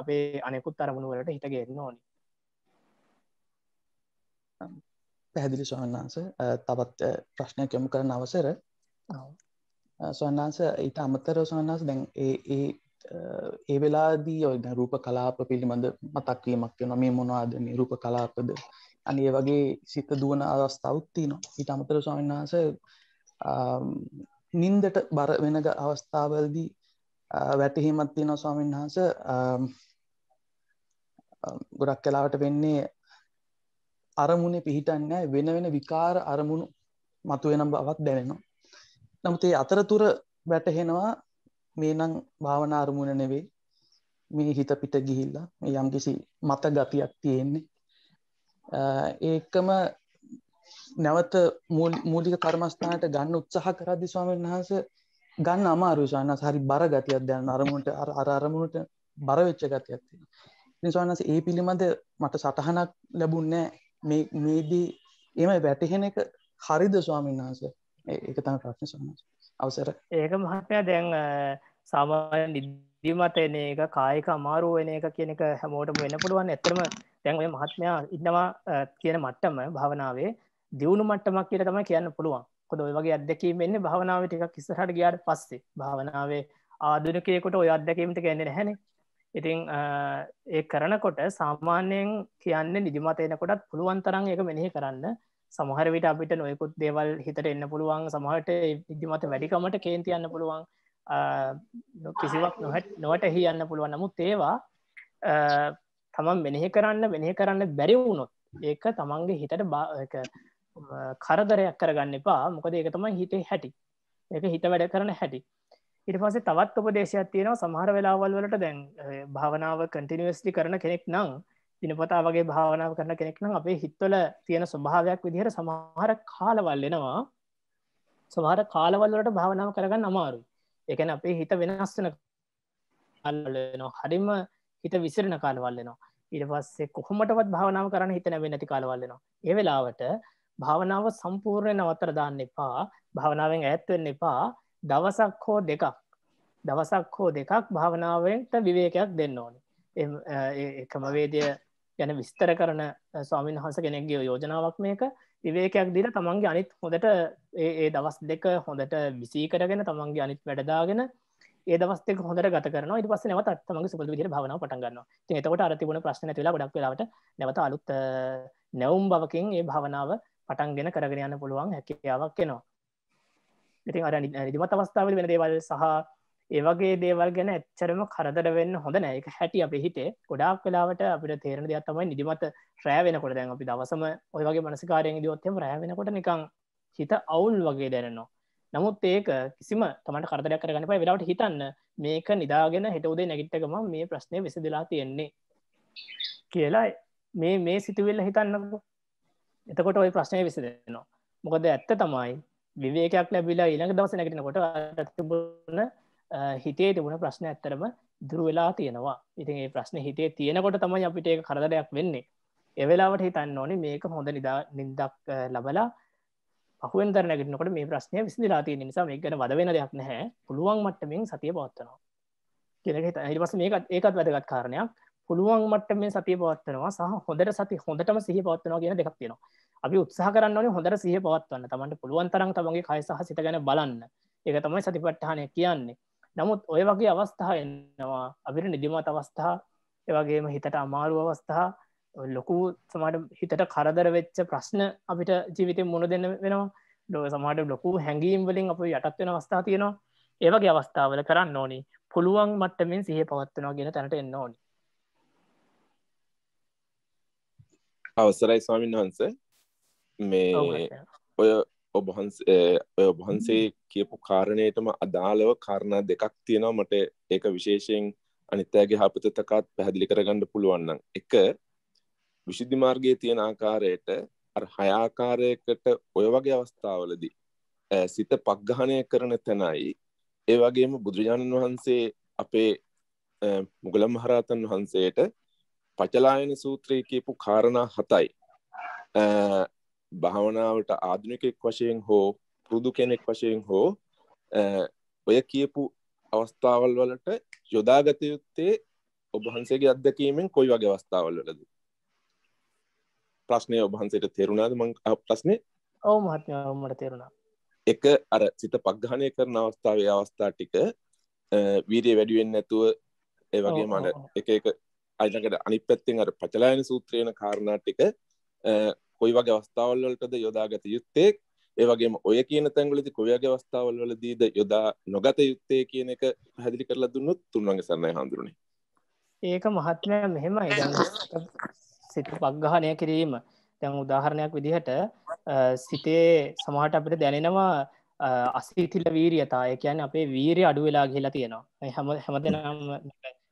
S1: අපේ අනෙකුත් අරමුණුවලට හිතගන්න ඕනි.
S4: පැහැදිලි ස්වහන්නාන්ස තවත් ප්‍රශ්නයක් යොමු කරන අවසර. ස්වන්නාන්ස ඊට අමතර ස්වන්නාස දැන් ඒ ඒ වෙලාදී ඔය රූප කලාප පිළිබඳ මතක්වීමක් වෙන මේ මොනවාද? මේ රූප කලාපද? අනිඒ වගේ සිත දුවන අවස්ථාවත්ති නවා ඊට අමතර ස්වාමින්නාස නින්දට බර වෙනග අවස්ථාවල්දී වැටහිමත් තියෙන ස්වාමීන් වහන්ස. ගොඩක් කලාවට වෙන්නේ අරමුණේ පිහිටන්න වෙන වෙන විකාර අරමුණු මතුවෙන බවත් දැනෙනවා. නමුත් ඒ අතරතුර වැටහෙනවා මේ නම් භාවනා අරමුණ නෙවෙයි මේ හිත පිට ගිහිල්ලා මේ යම්කිසි මත ගතියක් තියෙන්නේ. ඒකම නැවත මූලික කර්මස්ථානට ගන්න උත්සාහ කරද්දි ස්වාමීන් වහන්සේ ගන්න අමාරුයි ස්වාමීන් හරි බර ගතියක් දැනෙන අරමුණට අර අරමුණට බර වෙච්ච ගතියක් තියෙනවා. ඉතින් ස්වාමීන් වහන්සේ ඒ පිළිබඳ මට සටහනක් ලැබුණේ නැහැ. මේ මේදී එම වැටහෙන එක හරිද ස්වාමීන් වහන්ස? ඒක තම ප්‍රශ්න සමස අවසර.
S1: ඒක මහත්මයා දැන් සාමාන්‍ය නිදීමත එන එක කායක අමාරුව වෙන එක කියන එක හැමෝටම වෙන පුළුවන්. ඇතරම දැන් ඔය මහත්මයා ඉන්නවා කියන මට්ටම භාවනාවේ දියුණු මට්ටමක් කියල තම කියන්න පුළුවන්. කොද ඔය වගේ අදැකීම එන්නේ භාවනාව ටික කිසහට ගියාට පස්සේ. භාවනාවේ ආදුනකයකොට ඔය අදැකීමට ගැන්නේ හැනේ ඉතිං ඒ කරනකොට සාමාන්‍යයෙන් කියන්නේ නිදිමත එනකොටත් පුළුවන් තරම් එක මෙනෙහි කරන්න. සමහර විට අපිට නොයකුත් දේවල් හිතට එන්න පුළුවන්. සමහට ඉදිමත වැඩිකමට කේන්ති යන්න පුළුවන්. කිසිවක් නොහට නොවට එහි යන්න පුළුවන්. නමුත් ඒවා තමන් මෙනෙහි කරන්න මෙනෙහි කරන්න බැරි වුණොත් ඒක තමන්ගේ හිතට කරදරයක් කරගන්න එපා. මොකද ඒක තමයි හිතේ හැටි. ඒක හිත වැඩ කරන හැටි. ඉට පසේ තවත් උපදේශයක් තියෙනවා සමහර වෙලාවල් වලට දැන් භාවනාව කටිනිවස්ලි කරන කෙනෙක් නං දිනපතා වගේ භාවනාව කරන කෙනෙක් නම් අපේ හිත්වල තියෙන ස්වභාවයක් විදිහට සමහර කාලවල්ලෙනවා සමහර කාලවල්ලට භාවනාව කරගන්න අමාරු එකන අපේ හිත වෙනස්වන අල්ලනවා හරිම හිත විසිරණ කාලවල්ලනවා ඉට පස්සේ කොහොමටවත් භාවනාව කරන්න හිත නැවෙ නැති කාලවල්ලනවා ඒ වෙලාවට භාවනාව සම්පූර්ණය නවත්තර දාන්න එපා. භාවනාවෙන් ඇත්වෙන්න එපා. දවසක් හෝ දෙකක්. දවසක් හෝ දෙකක් භාවනාවෙන්ට විවේකයක් දෙන්න ඕනි. ක්‍රමවේදය ගැන විස්තර කරන ස්වාමීන් වහස කෙනෙක්ගේ යෝජනාවක් මේක. විවේකයක් දින තමන්ගේ අනිත් හොඳට ඒ දවස් දෙක හොඳට විසී කරගෙන තමන්ගේ අනිත් වැඩදාගෙන ඒ දවස්ක හොඳ ගත කරන ඉට පස නවත තමගේ සුපල් විදිර භාවන පටන්ගන්න එතකොට අරතිබුණ ප්‍රශ්න තුලා ගොඩක් වෙලාවට නැවත අලුත් නැවුම් බවකින් ඒ භාවනාව පටන්ගෙන කරගෙන යන්න පුළුවන් හැකියාවක් කෙනවා ඉතින් අර නිදිමත් අවස්ථාවල වෙන දේවල් සහ ඒවගේ දේවල් ගැන එච්චරම කරදර වෙන්න හොඳ නෑක හැටි අප හිතේ. ගොඩක් වෙලාවට අපිට තේරණ දෙයක් තමයි නිදිමත රෑවෙනකොට දැන් අපි දවසම ඔය වගේ මනසිකාරයෙන් දියොත්තම රෑවෙනකොට නිකං හිත අවුල් වගේ දැනනවා. නමුත් ඒක කිසිම තමට කරදරයක් කරගන්න පයි වෙලාවට හිතන්න මේක නිදාගෙන හිටවදේ නැගිට්ටකම මේ ප්‍රශ්නය විසදිලා තියෙන්නේ කියලා මේ මේ සිතුවෙල්ල හිතන්නක. එතකොට ඔය ප්‍රශ්නය විසිදෙනවා මොකද ඇත්ත තමයි විවේකයක් ලැබිලා ඊළඟ දවස නැගටිනකොට තිබුණ හිතේ තිබුණ ප්‍රශ්න ඇත්තරම දුරු වෙලා තියෙනවා. ඉතින් ඒ ප්‍රශ්න හිතේ තියෙනකොට තමයි අපිට ඒ කරදරයක් වෙන්නේ. එවෙලාවට හිතන්න ඕනේ මේක හොඳ නිදා නින්දක් ලබලා පහුවෙන් තරනැගෙනකොට මේ ප්‍රශ්නය විසිදිලා තියෙන නිසා මේ ගැන වද වෙන දෙයක් නැහැ. පුළුවන් මට්ටමින් සතිය පවත්වනවා. කියලට හිටපස මේකත් ඒකත් වැදගත් කාරණයක්. පුළුවන් මට්ටමේ සතිය පවත්වනවා සහ හොඳට සති හොඳටම සිහි පවත්වනවා කියන දෙයක් තියෙනවා. අපි උත්සාහ කරන්න ඕනේ හොඳට සිහි පවත්වන්න. තමන්ට පුළුවන් තරම් තමන්ගේ කය සහ සිත ගැන බලන්න. ඒක තමයි සතිපට්ඨානය කියන්නේ. නමුත් ඔය වගේ අවස්ථා එන්නවා අපිට නිදිමත් අවස්ථා එවගේම හිතට අමාරු අවස්ථා ලොකු සමට හිතට කරදර වෙච්ච ප්‍රශ්න අපිට ජීවිතය මුණ දෙන්න වෙනවා. ලොව සමට ලොකු හැඟීම් වලින් අප යටත් වෙන අවස්ථා තියෙනවා. ඒවගේ අවස්ථාවල කරන්න ඕනි. පුළුවන් මට්ටමින් සිහ පවත්වනවා ගෙන තැනට එන්න ඕනි.
S5: අවසරයි ස්වාමීන් වහන්ස මේ ඔය ඔබහන්ස ඔබහන්සේ කියපු කාරණයටම අදාළව කාරණා දෙකක් තියෙනවා. මට ඒක විශේෂයෙන් අනිත්තෑගේ හපතතකාත් පැහැදිලි කරගන්න පුළුවන්නම් එක විශුද්ධි මාර්ගයේ තියෙන ආකාරයට හයාකාරයකට ඔය වගේ අවස්ථාවලදී සිත පක්ගහනය කරන තැනයි. ඒ වගේම බුදුරජාණන් වහන්සේ අපේ මුගලම් මහරහතන් වහන්සේට පචලායන සූත්‍රය කියපු කාරණා හතයි භාවනාවට ආධුනිකෙක් වශයෙන් හෝ පුරුදු කෙනෙක් වශයෙන් හෝ ඔය කියපු අවස්ථාවල් වලට යොදාගත යුත්තේ ඔබහන්සේගේ අත්දැකීමෙන් කොයි වගේ අවස්ථාවල් වලද? ප්‍රශ්නය ඔබහන්සේට තේරුණාද? මං ප්‍රශ්නය
S1: ඔව මහත්මට තේරුණා.
S5: එක අර සිත පක්ගහනය කරන අවස්ථාවේ අවස්ථා ටික වීරිය වැඩිුවෙන් නැතුව ඒ වගේ මට එක එක අයිකට අනි පැත්තෙන් අර පචලායන සූත්‍රයන කාරණා ටික කොයි වගේ අවස්ථාවල් වලටද යොදාගත යුත්තේ? ඒ වගේම ඔය කියන තැන්වලදී කොයගේ අවස්ථාවල් වලදීද යොදා නොගත යුත්තේ කියන එක පැහැදිලි කරලා දුන්නොත් තුන්වන්ගේ සරණයි හඳුරුනේ
S1: ඒක මහත්මයා මෙහෙමයි. දැන් සිත පග්ගහනය කිරීම. දැන් උදාහරණයක් විදිහට සිතේ සමහට අපිට දැනෙනවා අසීතිල වීරියතා. ඒ කියන්න අපේ වීරය අඩු වෙලා ගිහිලා තියෙනවා. හැම හැමදනම්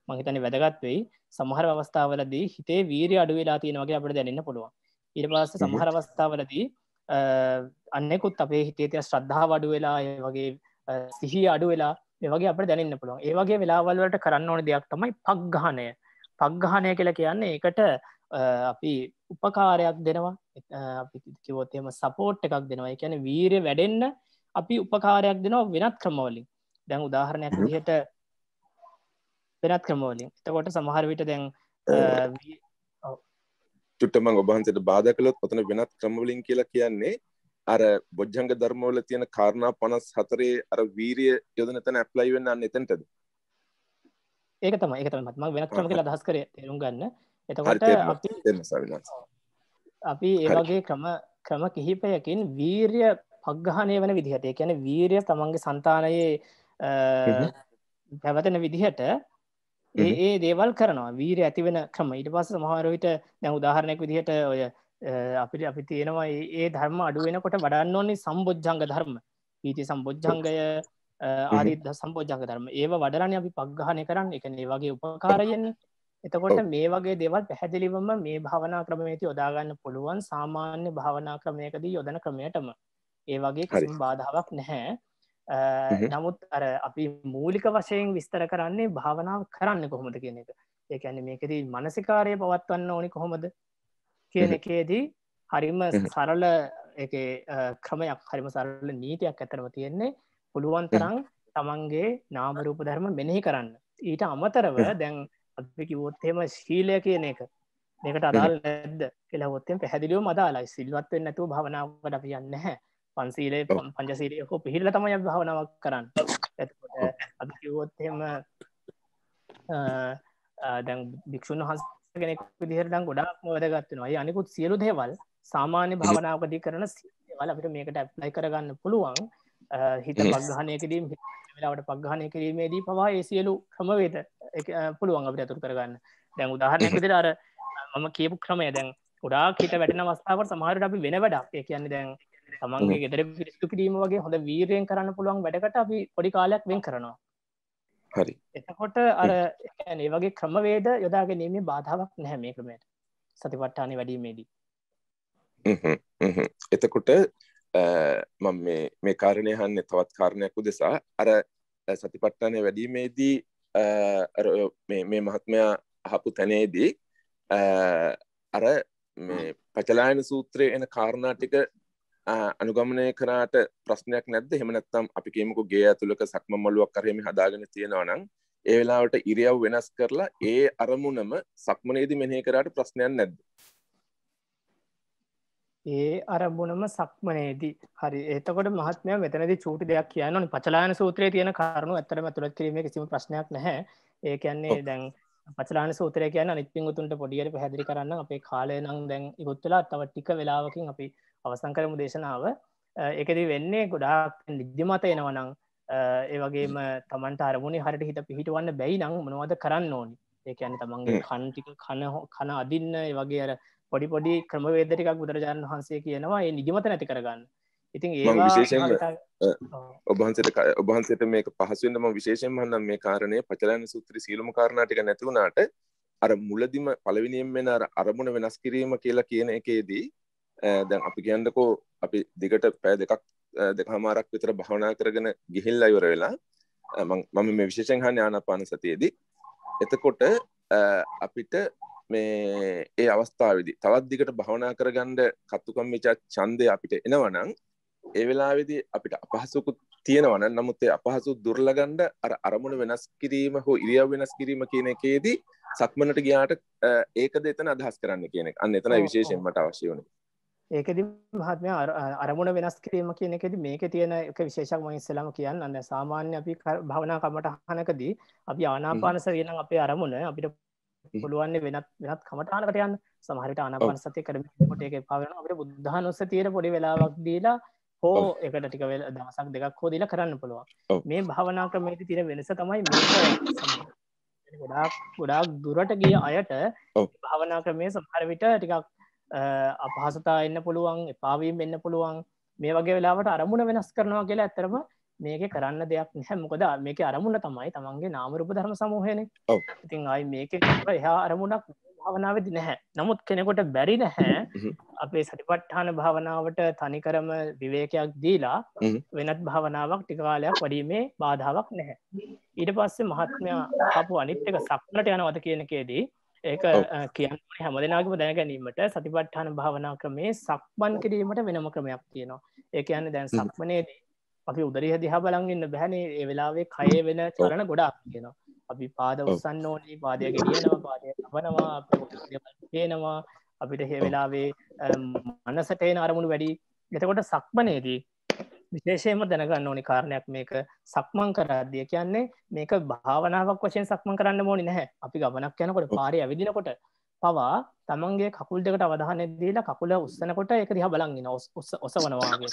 S1: මහිතන වැදගත් වෙයි. සමහර අවස්ථාවලදී හිතේ වීරය අඩු වෙලා තියෙනවගේ අපට දැනන්න පුළුවන්. ඉට පස්ස සමහර අවස්ථාවලදී අන්නෙකුත් අපේ හිතේ තිය ශ්‍රද්ධා වඩු වෙලා වගේ සිහි අඩු වෙලා ඒවගේ අප දැනන්න පුළුවන්. ඒවගේ වෙලාවල්වලට කරන්න ඕන දෙයක් තමයි පක්ගහනය පක්ගහනය කියලා කියන්නේ එකට අපි උපකාරයක් දෙනවා. කිවොත්තේම සපෝට් එකක් දෙනවා. එකැන වීරය වැඩෙන්න අපි උපකාරයක් දෙනවා වෙනත් ක්‍රමවලින්. දැන් උදාහරණයක් දිහට වෙනත් ක්‍රමවලින්. එතකොට සමහර විට දැන්
S5: චුට්ටමං ඔබහන්සට බාධ කළොත් ඔතන වෙනත් ක්‍රමවලින් කියලා කියන්නේ අර බොජ්ජංග ධර්මවල තියෙන කාරණා පනස් හතරේ අර වීරිය යොදන තැන ඇප්ලයි වෙන්න අන්න එතැන්ටද?
S1: ඒක තම ඒක තම මත්ම වෙන ක්‍රම කියලා අදහස් කර තේරුම් ගන්න. එතකොට අපි අපි ඒ වගේ ක්‍රම ක්‍රම කිහිපයකින් වීර්ය පග්ගහනය වන විදිහට ඒ කියන වීරිය තමන්ගේ සන්තානයේ පැවතන විදිහට ඒ ඒ දේවල් කරනවා. වීර ඇතිවෙන ක්‍රම. ඉට පස්ස සමහරවිට දැ උදාහරණයක් විදිහට ඔය අපිට අපි තියෙනවා ඒ ධර්ම අඩුවෙනකොට වඩන්න ඕන්නේ සම්බෝජ්ජංග ධර්ම. පීති සම්බෝජ්ජංගය ආරිද සම්බෝජංග ධර්ම. ඒව වඩරණ අපි පග්ගහනය කරන්න. එක ඒ වගේ උපකාරයෙන්නේ එතකොට මේ වගේ දේවල් පැහැදිලිවම මේ භාවනා ක්‍රමේති යොදාගන්න පුළුවන්. සාමාන්‍ය භාවනා ක්‍රමයකදී යොදන ක්‍රමයටම. ඒ වගේ කිසිම බාධාවක් නැහැ නමුත් අර අපි මූලික වශයෙන් විස්තර කරන්නේ භාවනාව කරන්න කොහොමද කියන එක. ඒඇන මේකදී මනසිකාරය පවත්වන්න ඕනි කොහොමද කියන එකේදී හරිම සරල ක්‍රමයක් හරිම සරල නීතියක් ඇතරම තියෙන්නේ පුළුවන් තරම් තමන්ගේ නාමරූප ධර්ම මෙනෙහි කරන්න. ඊට අමතරව දැන් අපි කිවොත්තෙම ශීලය කියන එක. මේකට අදාල් නැද්ද කියලවොත්තෙන් පැහැදිලියෝ මදාලායි සිල්වත්වෙන් නැතුව භාවනාවට අපි යන්න හැ පන්සීලේ පංචසීලය හෝ පිහිල්ල තමයි භාවනාවක් කරන්න. ඇතකොට අපි කිවොත්හෙම දැන් භික්ෂුන් වහස් කෙනෙක් විදිහරටම් ගොඩක් වැදගත්වෙනවා අනිකුත් සියලු දේවල් සාමාන්‍ය භාවනාවකදී කරන සිවල් අපිට මේකට ඇප්ලයි කරගන්න පුළුවන්. හිත පග්ගහනය කිරීම වෙලාවට පග්ගහනය කිරීමේදී පවා ඒ සියලු ක්‍රමවේද පුළුවන් අපිට ඇතුර කරගන්න. දැන් උදාහරණයක් විදිහට අර මම කියපු ක්‍රමය දැන් ගොඩාක් හිත වැටෙන අවස්ථාවට සමහරට අපි වෙන වැඩක්. ඒ කියන්නේ දැන් තමන්ගේ ගෙදර පිරිස්තු කිරීම වගේ හොඳ වීරයෙන් කරන්න පුළුවන් වැඩකට අපි පොඩි කාලයක් වෙන් කරනවා.
S5: හරි.
S1: එතකොට අර ඒ වගේ ක්‍රමවේද යොදාගැනීමේ බාධාවක් නැහැ මේ ක්‍රමයට. සතිපට්ඨානය වැඩීමේදී.
S5: එතකොට මම මේ කාරණය හන්න තවත් කාරණයක් උදෙසා. අර සතිපට්ඨානය වැඩීමේදී මේ මහත්මයා අහපු තැනේදී අර පචලායන සූත්‍රය එන කාරණා ටික අනුගමනය කරාට ප්‍රශ්නයක් නැද්ද? එහෙම නැත්නම් අපි කියමුකෝ ගේ ඇතුළක සක්ම මළුවක් කරේම හදාගෙන තියෙනවා නම් ඒ වෙලාවට ඉරියව් වෙනස් කරලා ඒ අරමුණම සක්මනේදී මෙනෙහි කරාට ප්‍රශ්නයක් නැද්ද?
S1: ඒ අරමුණම සක්මනේදී. හරි. එතකොට මහත්මය මෙතනදි චූටි දෙයක් කියන්න පචලායන සූත්‍රයේ තියෙන කාරණු ඇතරම තුළත් කිරීම කිසිම ප්‍රශ්නයක් නැහැ. ඒ කියන්නේ දැන් පචලාන සූත්‍රය කියන අනිත්පින් උතුන්ට පොඩියට පැදිරි කරන්න අපේ කාලය නම් දැන් ඉගොත්තුලා තව ටික වෙලාවකින් අපි අවසං කරමු දේශනාව. එකද වෙන්නේ ගොඩාක් නිද්‍යමත එනවනං ඒ වගේම තමන්ට අරමුණේ හරට හිත පිහිටවන්න බැයි නං මොනවද කරන්න ඕනි? ඒ ඇන තමන්ගේ කන්ටික කන කන අදින්න වගේ අර පොඩි පොඩි ක්‍රමවේදටිකක් බුදුරජාණන් වහන්සේ කියනවා ඒ නිදිමත නැති කරගන්න. ඉතින්
S5: ඔබහන්සට ඔබහන්සට මේක පහසුවෙන්ම විශේෂෙන් හන්නම් මේ කාරණය පචලන සුත්‍රි සීලම කාරණාටික නැතිවුණට අර මුලදිම පලවිනියෙන් වෙන අරමුණ වෙනස් කිරීම කියලා කියන එකේදී දැන් අපි කියන්නකෝ අපි දිගට පෑ දෙකක් දෙකහමාරක් විතර භවනා කරගෙන ගිහිල් අයිවර වෙලා මම මේ විශේෂෙන් හන්න ආනපාන සතියේදී. එතකොට අපිට මේ ඒ අවස්ථාවදි තවත් දිගට භවනා කරගණ්ඩ කත්තුකම් මිචා චන්දය අපිට එනවනං ඒ වෙලාවෙදි අපිට අපහසුකුත් තියෙනවන නමුත් ඒ අපහසු දුර්ලගණ්ඩ අර අරමුණ වෙනස් කිරීම හෝ ඉරියව් වෙනස් කිරීම කියන එකේදී සක්මනට ගියාට ඒක දෙතන අදහස් කරන්න කියන අන්න එතන විශේෂෙන්මට අවශ්‍ය වනේ
S1: ඒකද මහත්මය අරමුණ වෙනස් කිරීම කියන එකෙද මේක තියෙන එක විශේෂක් ම ඉස්සලම කියන්න අන්න සාමාන්‍ය අපි භවනා කමට හනකදී අපි ආනාපානස වෙන අපේ අරමුණ අපිට පුළුවන්නේ වෙනත් වෙනත් කමටානකට යන්න. සමහරිට ආනාපාන සතය කරම කොට එක පවන අපට බුද්ධානුස්ස තීර පොඩි වෙලාවක් දීලා හෝ එකට ටික වෙල දවසක් දෙකක් හෝ දීලා කරන්න පුළුවන්. මේ භවනා ක්‍රමේති තිර වෙනස තමයි ගොඩක් ගොඩක් දුරට ගිය අයට භවනා ක්‍රමය සමහර විට ටිකක් අපහසතා එන්න පුළුවන් එපාවීම් වෙන්න පුළුවන්. මේ වගේ වෙලාවට අරමුණ වෙනස් කරනවා කියලා ඇතරම මේක කරන්න දෙයක් නැහැ. මොකද මේක අරමුණ තමයි තමන්ගේ නාමරූප ධර්ම සමූහයන. ඉතින් අයි මේක එහා අරමුණක් භාවනාවදි නැහැ. නමුත් කෙනෙකොට බැරි නැහැ අපේ සටිපට්ඨාන භාවනාවට තනිකරම විවේකයක් දීලා වෙනත් භාවනාවක් ටිකාලයක් වඩීමේ බාධාවක් නැහැ. ඊට පස්සේ මහත්මයා අපපු අනිත් එක සක්නට යනවද කියනකේදී ඒක කියන්න හැම දෙනාගම දැනගැනීමට සතිපට්ඨාන භාවනා ක්‍රමේ සක්බන් කිරීමට වෙනම ක්‍රමයක් තියෙනවා. ඒක යන්න දැන් සක්මනේදී අපි උදරිහ දිහා බලන්ගන්න බැහනේ. ඒ වෙලාවේ කය වෙන චරණ ගොඩක් කියනවා අපි පාද උත්සන්න ඕනී පාදය ගෙනියනවා පාදය තබනවා පේනවා. අපිට හෙ වෙලාවේ මනසටේන අරමුණු වැඩි. එතකොට සක්මනේදී විශේෂයම දැනගන්න ඕනි කාරණයක් මේක. සක්මන් කරද්දිය කියන්නේ මේක භාවනාවක් වශයෙන් සක්මන් කරන්න ඕනි නැහැ. අපි ගමනක් යනකොට පාරි ඇවිදිනකොට පවා තමන්ගේ කකුල් දෙකට අවධානය දීලා කකුල උස්සනකොට එක දිහා බලන්ගෙන ඔසවනවාගේ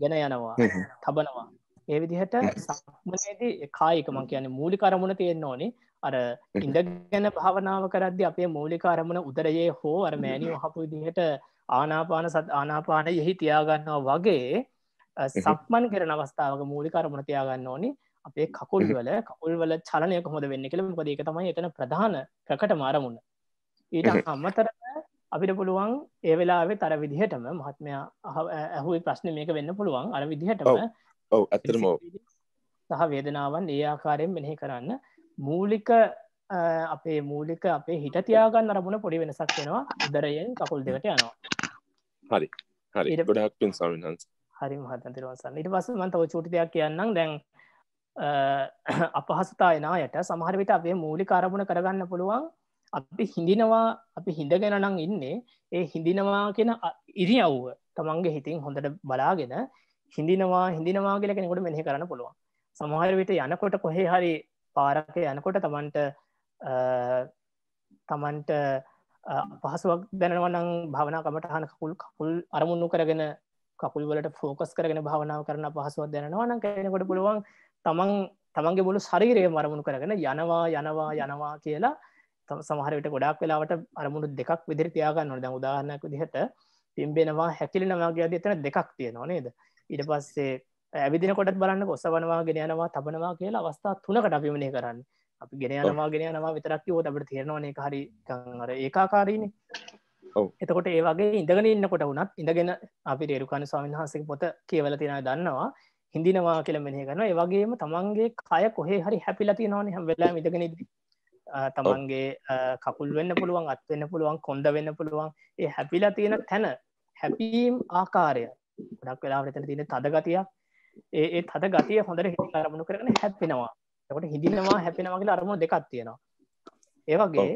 S1: ගෙන යනවා තබනවා. ඒ විදිහට සක්මනේදී කායික මං කියන්නේ මූලික අරමුණ තියෙන්න ඕනේ. අර ඉඳගෙන භාවනාව කරද්දී අපේ මූලික අරමුණ උදරයේ හෝ අර මෑණියෝ අහපු විදිහට ආනාපාන සත් ආනාපාන යෙහි තියාගන්නවා වගේ සක්මන් කරන අවස්ථාවක මූලික අරමුණ තියාගන්න ඕනි. අපේ කකුල් වල කකුල් වල චලනය කොහොමද වෙන්න කියලා. මොකද ඒක තමයි එතන ප්‍රධාන ප්‍රකට මාරමුණ ඊට අමතර අපිට පුළුවන් ඒ වෙලාවේ තර විදිහටම මහත්මයා ඇහුයි ප්‍රශ්න මේක වෙන්න පුළුවන්. අර විදිහටම
S5: ඔව. ඇතරම
S1: සහ වේදනාවන් ඒ ආකාරයෙන් මෙනෙහි කරන්න. මූලික අපේ මූලික අපේ හිට තියාගන්න අරමුණ පොඩි වෙනසක් වෙනවා. උදරයෙන් කකුල් දෙකට යනවා.
S5: හරි. හරි. ගොඩක් පින් සමිහන්ස
S1: හරි මහතන් තිරවසන්න ඉට පස මන්තව චුටි දෙයක් කියන්නම්. දැන් *coughs* අපහසතායනායට සමහර විට අපේ මූලි කාරමුණ කරගන්න පුළුවන්. අපි හිඳිනවා අපි හිඳගෙන නං ඉන්නේ. ඒ හිඳිනවා කියෙන ඉරියව්ව තමන්ගේ හිතින් හොඳට බලාගෙන හිඳිනවා හිඳිනවා කියල කෙනෙකුට මෙහි කරන්න පුළුවන්. සමහර විට යනකොට කොහේ හරි පාරක යනකොට තමන්ට තමන්ට පහසුවක් දැනවනං භාවනාකමට හන කකුල් කකුල් අරමුණු කරගෙන කකුල් වලට ෆෝකස් කරගෙන භාවනාව කරන පහසුවක් දැනවා නම් කෙනෙකොට පුළුවන් තමන් තමන්ගේ මුළු ශරීරය මරමුණු කරගෙන යනවා යනවා යනවා කියලා සමහරට ගොඩක් වෙලාවට අරමුණු දෙකක් විදිරි තියාගන්න නොද උදාහරණයක් විදිහට පිම්බෙනවා හැකිලිනවාගේ අද එතන දෙකක් තියෙනවා නේද? ඊට පස්සේ ඇවිදින කොටත් බලන්න ඔසවනවා ගෙන යනවා තබනවා කියලා අවස්ථා තුනකට අපිමනය කරන්න. අපි ගෙන යනවා ගෙන යනවා විතරක් ෝ අපට තේරෙනවානේ හරි අර ඒකාකාරීනේ. එතකොට ඒ වගේ ඉඳගෙන ඉන්නකොට වුණත් ඉඳගෙන අපි රේරුකාන ස්වාමන් වහන්සේ පොත කියවල තියෙන දන්නවා හිඳිනවා කියල මෙහ කරන ඒවගේම තමන්ගේ කය කොහේ හරි හැපිල තියෙනවාන හැම වෙලා ඉඳගෙන තමන්ගේ කකුල් වෙන්න පුළුවන් අත් වෙන්න පුළුවන් කොන්ද වෙන්න පුළුවන්. ඒ හැපිලා තියෙන තැන හැපීම් ආකාරය. ගොඩක් වෙලාවට එතන තියෙන තද ගතිය. ඒ තද ගතිය හොඳට හිත අරමුණු කරගෙන හැපෙනවා එතකොට හිඳිනවා හැපෙනවා කියලා අරමුණු දෙකක් තියෙනවා. ඒ වගේ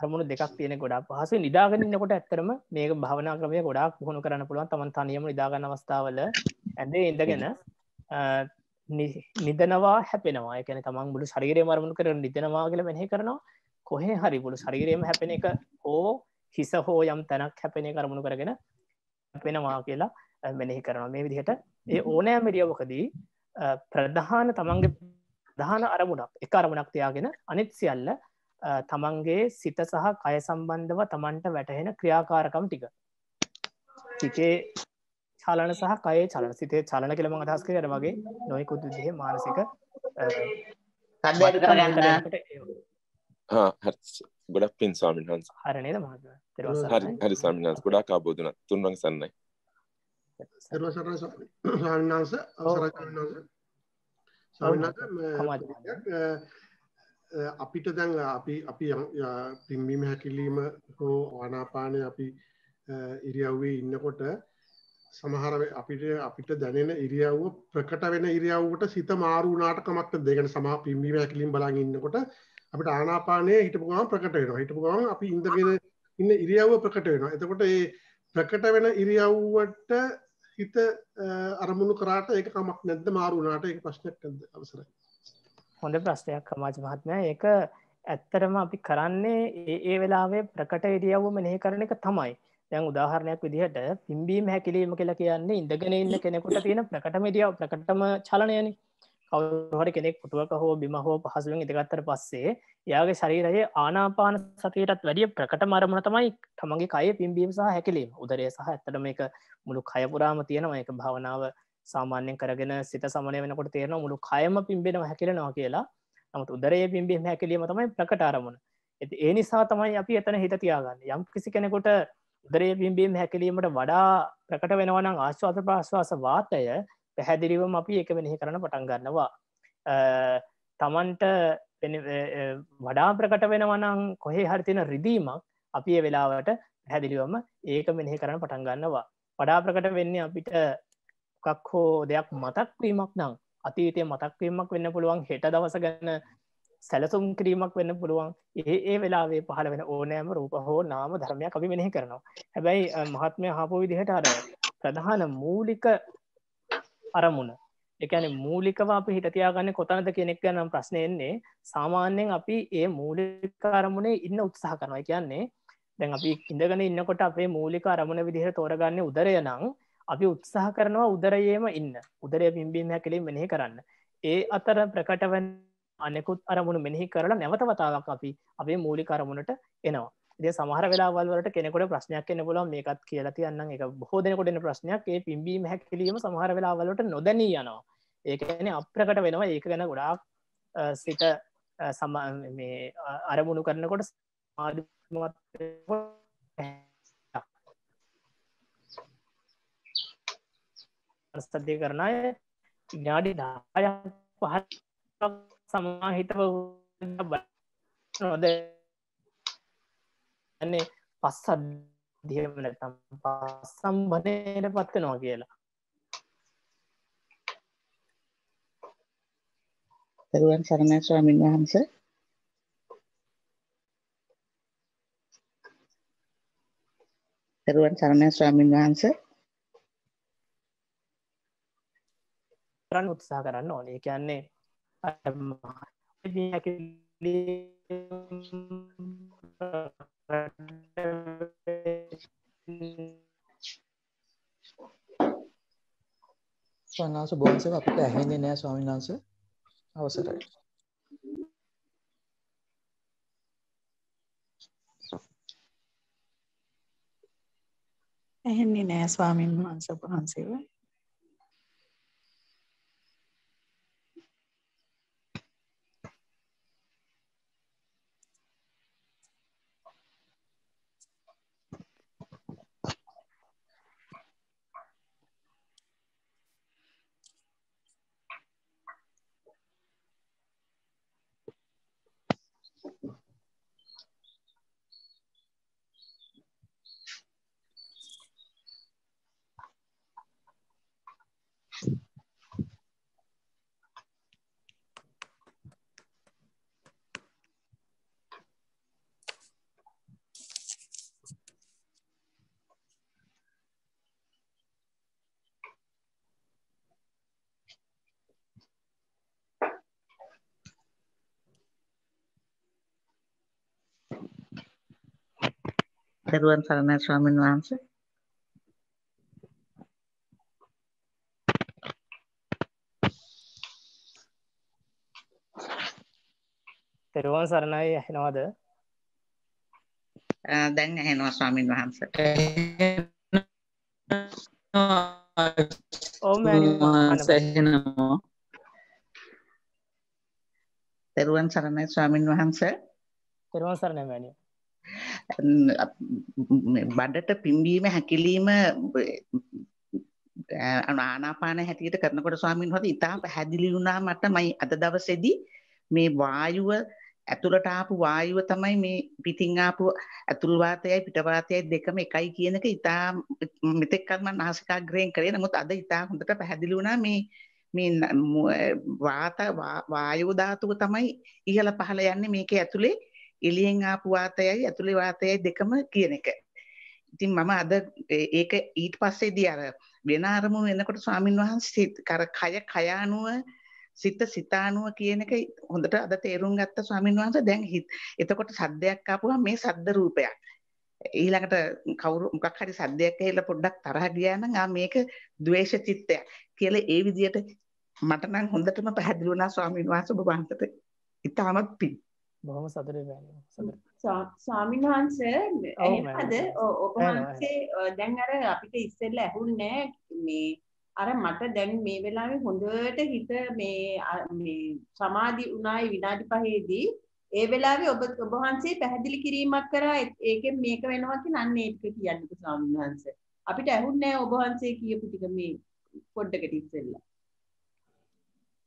S1: අරමුණු දෙකක් තියෙන ගොඩා පහස නිදාගන්නකොට ඇත්තරම මේක භාවනා ක්‍රමය ගොඩක් පුහුණු කරන්න පුළුවන්. තමන් තනියම නිදාගන්න අවස්ථාවල ඇඳේ ඉඳගෙන නිදනවා හැපෙනවා. එකන තමන් බුලු ශරීරය මරමුණු කර නිදනවා කියල මෙහි කරනවා. කොහේ හරි බුලු ශරීරයම හැපෙන එක හෝ හිස හෝ යම් තැනක් හැපෙනේ කරමුණු කරගෙන හැපෙනවා කියලා මෙනෙහි කරනවා. මේ විදිහට ඒ ඕනෑ මිරියවකදී ප්‍රධාන තමන්ගේ දහන අරමුණක් එක අරමුණක් තියාගෙන අනිත් සියල්ල තමන්ගේ සිත සහ කය සම්බන්ධව තමන්ට වැටහෙන ක්‍රියාකාරකම් ටික. සිතේ චලන සහ කය චලන. සිතේ චලන කෙළම අදහස් කර වගේ නොයකුත් විදිහ මානසික
S5: ගොඩක් පින් ස්වාමින් වහන්ස.
S1: හරනේද මහ
S5: හරි හරි ස්වාමින්ස් ගොඩා කාබෝධන තුන්වන් සන්නයි
S6: ස්වාමින්ස ස්වාමින් අපිට දැන් අපි අපි පිම්බීම හැකිලීම හෝ ආනාපානය අපි ඉරියව්වේ ඉන්නකොට සමහර අපිට අපිට දැනෙන ඉරියව්ව ප්‍රකට වෙන ඉරියව්වට සිත මාරු වුණාට කමක් නැහැ. දෙගෙන සමහර පිම්බීම හැකිලීම බලන් ඉන්නකොට අපිට ආනාපානය හිටපු ගමන් ප්‍රකට වෙනවා. හිටපු ගමන් අපි ඉඳගෙන ඉන්න ඉරියව්ව ප්‍රකට වෙනවා. එතකොට මේ ප්‍රකට වෙන ඉරියව්වට හිත අරමුණු කරාට ඒක කමක් නැද්ද මාරු වුණාට ඒක ප්‍රශ්නයක් නැද්ද අවසරයි.
S1: හොඳ ප්‍රශ්නයක් කමාජ මහත්මය. ඒක ඇත්තරම අපි කරන්නේ ඒ ඒ වෙලාවේ ප්‍රකට ඉරියව්ව මෙනෙහි කරන එක තමයි. දැන් උදාහරණයක් විදිහට පිම්බීම හැකිලීම කියලා කියන්නේ ඉඳගෙන ඉන්න කෙනෙකුට තියෙන ප්‍රකටම ඉරියව් ප්‍රකටම චලනයනේ. කවුරුහරි කෙනෙක් පුටුවක හෝ බිම හෝ පහසුවෙන් ඉඳගත්තට පස්සේ එයාගේ ශරීරයේ ආනාපාන සතියටත් වැඩිය ප්‍රකටම අරමුණ තමයි තමන්ගේ කය පිම්බීම සහ හැකිලීම. උදරය සහ ඇත්තට මේක මුළු කය පුරාම තියෙනවා. ඒක භාවනාව සාමාන්‍යයෙන් කරගෙන සිත සමනය වෙනකොට තේරෙන මුළු කයම පිම්බෙනව හැකිලෙනවා කියලා. නමුත් උදරයේ පිම්බීම හැකිලීම තමයි ප්‍රකට අරමුණ. ඇති ඒ නිසා තමයි අපි එතන හිත තියාගන්න. යම් කිසි කෙනෙකුට උදරයේ පිම්බීම හැකිලීමට වඩා ප්‍රකට වෙනවනම් ආශ්වාස ප්‍රාශ්වාස වාතය පැහැදිලිවම අපි එක වෙනෙහි කරන පටන් ගන්නවා. තමන්ට වඩා ප්‍රකට වෙනවනං කොහේ හරිතින රිදීමක් අපි ඒ වෙලාවට පැහැදිලිවම ඒක මෙනෙහි කරන පටන් ගන්නවා. වඩා ප්‍රකට වෙන්නේ අපිට මොකක් හෝ දෙයක් මතක්වීමක් නම් අතීතය මතක්වීමක් වෙන්න පුළුවන් හෙට දවස ගැන සැලසුම් කිරීමක් වෙන්න පුළුවන් ඒ ඒ වෙලාවේ පහළ වෙන ඕනෑම රූප හෝ නාම ධර්මයක් අපි මෙනෙහි කරනවා. හැබැයි මහත්මය හාපු විදිහට අර ප්‍රධාන මූලික අරමුණ එකන මූලිකව අපි හිට තියාගන්න කොතනද කෙනෙක් ගැනම් ප්‍රශ්නය එන්නේ. සාමාන්‍යයෙන් අපි ඒ මූලික අරමුණේ ඉන්න උත්සාහ කරනවා. කියන්නේ දැන් අපි ඉඳගෙන ඉන්නකොට අපේ මූලික අරමුණ විදිහට තෝරගන්න උදරය නම් අපි උත්සාහ කරනවා උදරයේම ඉන්න. උදරය පිම්බීම හැකලින් මෙනෙහි කරන්න. ඒ අතර ප්‍රකටවන් අනෙකුත් අරමුණු මෙනෙහි කරලා නැවත වතාවක් අපි අපේ මූලික අරමුණට එනවා. ඉතින් සමහර වෙලාවල් වලට කෙනෙකුට ප්‍රශ්නයක් එන්න පුළුවන් මේකත් කියලා තියන්නම්. ඒක බොහෝ දෙනෙකුට එන ප්‍රශ්නයක්. ඒ පිම්බීම හැකිලිම සමහර වෙලාවල් වලට නොදැනී යනවා. ඒක කියන්නේ අප්‍රකට වෙනවා. ඒක ගැන ගොඩාක් සිත සම මේ අරමුණු කරනකොට සමාධිමත් සද්ධය කරන අය විනාඩි දායක් පහ සමාහිතව නොද න්නේ පස් අධ්‍යම නැතම් පස්සම්බනයට පත්වෙනවා කියලා.
S7: තෙරුවන් සරණයි ස්වාමීන් වහන්සේ. තෙරුවන් සරණයි ස්වාමීන් වහන්සේ.
S1: කරන්න උත්සාහ කරන්න ඕනේ. කියන්නේ
S4: ස්වාමීන් වහන්සේ අපිට ඇහෙන්නේ නැහැ ස්වාමීන් වහන්සේ අවසරයි.
S7: ඇහෙන්නේ නෑ ස්වාමීන් වහන්සේ වහන්සේව තෙරුවන් සරණයි ස්වාමීන් වහන්සේ.
S1: තෙරුවන් සරණයි ඇහෙනවද?
S7: දැන් ඇහෙනවා ස්වාමීන් වහන්සේ.
S1: ඔව් මෑණියෝ
S7: තෙරුවන් සරණයි ස්වාමීන් වහන්සේ.
S1: තෙරුවන් සරණයි මෑණියෝ.
S7: බඩට පිම්බීම හැකිලීම ආනාපාන හැටියට කරනකොට ස්වාමීන් වහන්සේ ඉතා පැහැදිලි වුණා මට මයි අද දවසේදී මේ වායුව ඇතුළට ආපු වායුව තමයි මේ පිටින් ආපු ඇතුල් වාතයයි පිට වාතයයි දෙකම එකයි කියන එක ඉතා මෙතෙක් කල මම නාසිකාග්‍රයෙන් කරේ. නමුත් අද ඉතා හොඳට පැහැදිලි වුණා මේ මේ වාත වායු ධාතුව තමයි ඉහළ පහළ යන්නේ මේකේ ඇතුලේ. එළියෙන් ආපු වාතයයි ඇතුලේ වාතයයි දෙකම කියන එක. ඉතින් මම අද ඒක ඊට පස්සේදී අර වෙන අරමුණු එනකොට ස්වාමින් වහන්සේ කර කය කය අනුව සිත සිතානුව කියන එක හොඳට අද තේරුම් ගත්ත ස්වාමින් වහන්සේ දැන් එතකොට සද්දයක් ආපුවම මේ සද්ද රූපයක් ඊළඟට කවුරු මොකක් හරි සද්දයක් ඇහිලා පොඩ්ඩක් තරහ ගියා නම් ආ මේක ද්වේෂ චිත්තයක් කියලා ඒ විදිහට මට නම් හොඳටම පැහැදිලි වුණා ස්වාමීන් වහන්සේ ඔබ වහන්සේට ඉතාමත් පිං
S1: බොහොම සතුටුයි මෑණියෝ
S8: ස්වාමීන් වහන්සේ එහෙමද? ඔබ වහන්සේ දැන් අර අපිට ඉස්සෙල්ලා ඇහුන්නේ මේ අර මට දැන් මේ වෙලාවේ හොඳට හිත මේ මේ සමාධි උනායි විනාඩි පහේදී ඒ වෙලාවේ ඔබ ඔබ වහන්සේ පැහැදිලි කිරීමක් කරා ඒකෙන් මේක වෙනවා කියන අන්න ඒක කියන්නකෝ ස්වාමීන් වහන්සේ අපිට ඇහුන්නේ ඔබ වහන්සේ කියපු ටික මේ පොඩ්ඩකට ඉස්සෙල්ලා.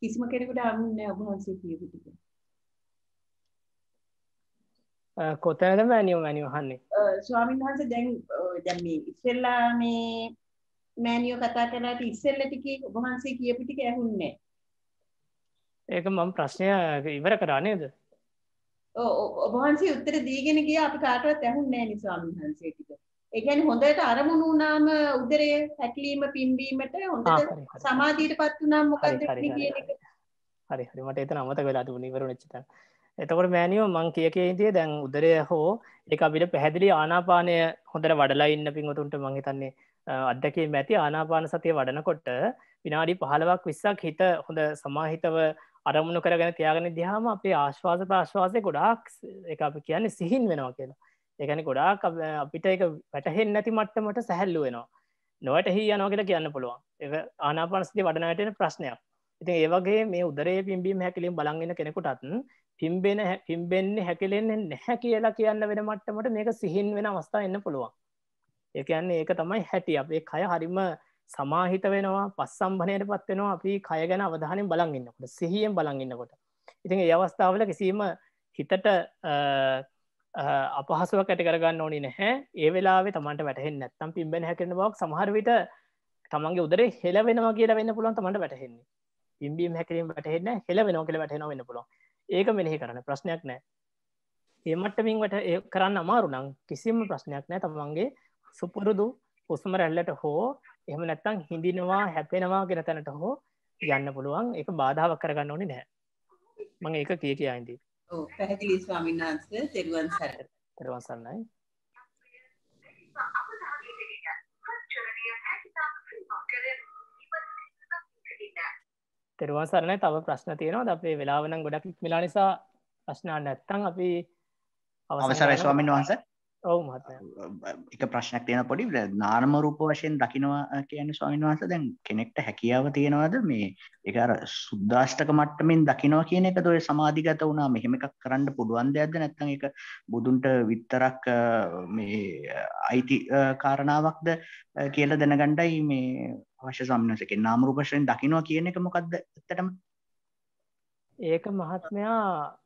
S8: කිසිම කෙනෙකුට අහුන්නේ ඔබ වහන්සේ කියපු ටික
S1: කොතැනද මෑනියෝ මෑනියෝ අහන්නේ?
S8: ස්වාමීන් වහන්සේ දැන් දැන් මේ ඉස්සෙල්ලා මේ මෑනියෝ කතා කරලාට ඉස්සෙල්ලා ටිකේ වහන්සේ කියපු ටික ඇහුන්නේ
S1: ඒක මම ප්‍රශ්නය ඉවර කරා නේද?
S8: ඔව් ඔබ වහන්සේ උත්තර දීගෙන ගියා අපි කාටවත් ඇහුන්නේ නේ ස්වාමීන් වහන්සේ ටික. ඒ කියන්නේ හොඳට අරමුණු වුණාම උදරයේ පැටලීම පිම්බීමට හොඳට සමාධියටපත් වුණාම මොකද වෙන්නේ කියන එක?
S1: හරි. හරි මට එතන අමතක වෙලා තිබුණේ ඉවරුණෙච්ච තැන. එතකොට මෑනියෝ මං කිය කිය හිටියේ දැන් උදරය හෝ ඒක අපිට පැහැදිලි ආනාපානය හොඳට වඩලා ඉන්න පින්වතුන්ට මං හිතන්නේ අත්දැකීම් ඇති ආනාපාන සතිය වඩනකොට විනාඩි 15ක් 20ක් හිත හොඳ සමාහිතව අරමුණු කරගෙන තියාගෙන දිහාම අපේ ආශ්වාස ප්‍රාශ්වාසය ගොඩාක් ඒක අපි කියන්නේ සිහින් වෙනවා කියලා. ඒ කියන්නේ ගොඩාක් අපිට ඒක වැටහෙන්නේ නැති මට්ටමට සැහැල්ලු වෙනවා. නොවැටහි යනවා කියලා කියන්න පුළුවන්. ඒක ආනාපාන සතිය වඩන අයට එන ප්‍රශ්නයක්. ඉතින් ඒ වගේ මේ උදරයේ පිම්බීම හැකිලිම බලන් ඉන්න කෙනෙකුටත් පිම්බෙන පිම්බෙන්නේ හැකිලෙන්නේ නැහැ කියලා කියන්න වෙන මට්ටමට මේක සිහින් වෙන අවස්ථා එන්න පුළුවන්. ඒ කියන්නේ ඒක තමයි හැටි අපේ කය හරිම සමාහිත වෙනවා පස්සම්බනයට පත් වෙනවා අපි කය ගැන අවධානයෙන් බලන් ඉන්නකොට සිහියෙන් බලන් ඉන්නකොට. ඉතින් ඒ අවස්ථාවල කිසිම හිතට අපහසුවක් ඇති කරගන්න ඕනි නැහැ ඒ වෙලාවේ තමන්ට වැටහෙන්නේ නැත්නම් පිම්බෙන හැකෙන බවක් සමහර විට තමන්ගේ උදරේ හෙලවෙනවා කියලා වෙන්න පුළුවන් තමන්ට වැටහෙන්නේ. පිම්බීම හැකිරීම වැටහෙන්න හෙලවෙනවා කියලා වැටහෙනවා වෙන්න පුළුවන්. ඒක මෙනෙහි කරන්න ප්‍රශ්නයක් නැහැ. ඒ මට්ටමින් වැට කරන්න අමාරු නම් කිසිම ප්‍රශ්නයක් නැහැ තමන්ගේ සුපුරුදු හුස්ම රැල්ලට හෝ එහෙම නැත්තම් හිඳිනවා හැපෙනවා කියන තැනට හෝ යන්න පුළුවන් ඒක බාධාවක් කරගන්න ඕනේ නැහැ. මම ඒක කිය කියා ඉඳී.
S8: ඔව් පැහැදිලි ස්වාමීන් වහන්සේ තෙරුවන් සරණයි.
S1: තෙරුවන් සරණයි. තෙරුවන් සරණයි. තව ප්‍රශ්න තියෙනවා. අපේ වෙලාව නම් ගොඩක් ඉක්මලා නිසා ප්‍රශ්න නැත්තම් අපි
S9: අවසරයි ස්වාමීන් වහන්සේ.
S1: ඔව් මහත්මයා
S9: එක ප්‍රශ්නයක් තියෙන පොඩි. නාම රූප වශයෙන් දකිනවා කියන්නේ ස්වාමීන් වහන්සේ දැන් කෙනෙක්ට හැකියාව තියෙනවද? මේ අර සුද්දාෂ්ටක මට්ටමින් දකිනවා කියන එකද ඔය සමාධිගත වුණා? මෙහෙම එකක් කරන්න පුළුවන් දෙයක්ද? නැත්නම් ඒක බුදුන්ට විතරක් මේ අයිති කාරණාවක්ද කියලා දැනගන්නයි මේ අවශ්‍ය සම්නසක නාම රූප වශයෙන් දකිනවා කියන එක මොකද්ද ඇත්තටම?
S1: ඒක මහත්මයා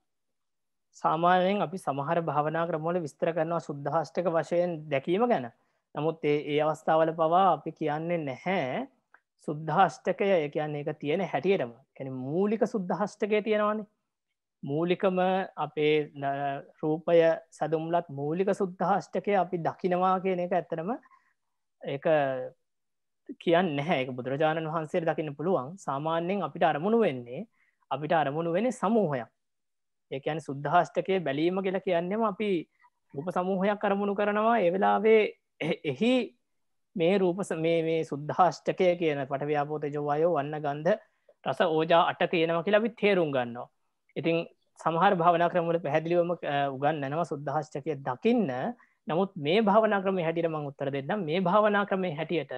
S1: සාමාන්‍යයෙන් අපි සමහර භාවනා ක්‍රමවල විස්තර කරනවා සුද්ධාෂ්ටක වශයෙන් දැකීම ගැන. නමුත් ඒ ඒ අවස්ථාවල පවා අපි කියන්නේ නැහැ සුද්ධාෂ්ටකය ඒ කියන්නේ ඒක තියෙන හැටියටම. කියන්නේ මූලික සුද්ධාෂ්ටකය තියෙනවානේ. මූලිකම අපේ රූපය සැදුම්ලත් මූලික සුද්ධාෂ්ටකය අපි දකිනවා කියන එක ඇත්තටම ඒක කියන්න නැහැ ඒක බුදුරජාණන් වහන්සේට දකින්න පුළුවන් සාමාන්‍යයෙන් අපිට අරමුණු වෙන්නේ අපිට අරමුණු වෙන්නේ සමූහයක් ඒකැන සුද්ධාෂ්ටකය බැලීම කියලා කියන්නෙම අපි රූප සමූහයක් කරමුණු කරනවා. එවෙලාවේ එහි මේ රූප මේ මේ සුද්ධාෂ්ටකය කියන පටව්‍යාපෝත ජොවායෝ වන්න ගන්ධ රස ඕජා අට තියෙනවා කියලා අපි තේරුම් ගන්නවා. ඉතින් සමහර භාවනා ක්‍රමවල පැහැදිලිවම උගන්වනවා සුද්ධාෂ්ටකය දකින්න. නමුත් මේ භාවනා ක්‍රමය හැටියට මං උත්තර දෙන්නම්. මේ භාවනා ක්‍රමය හැටියට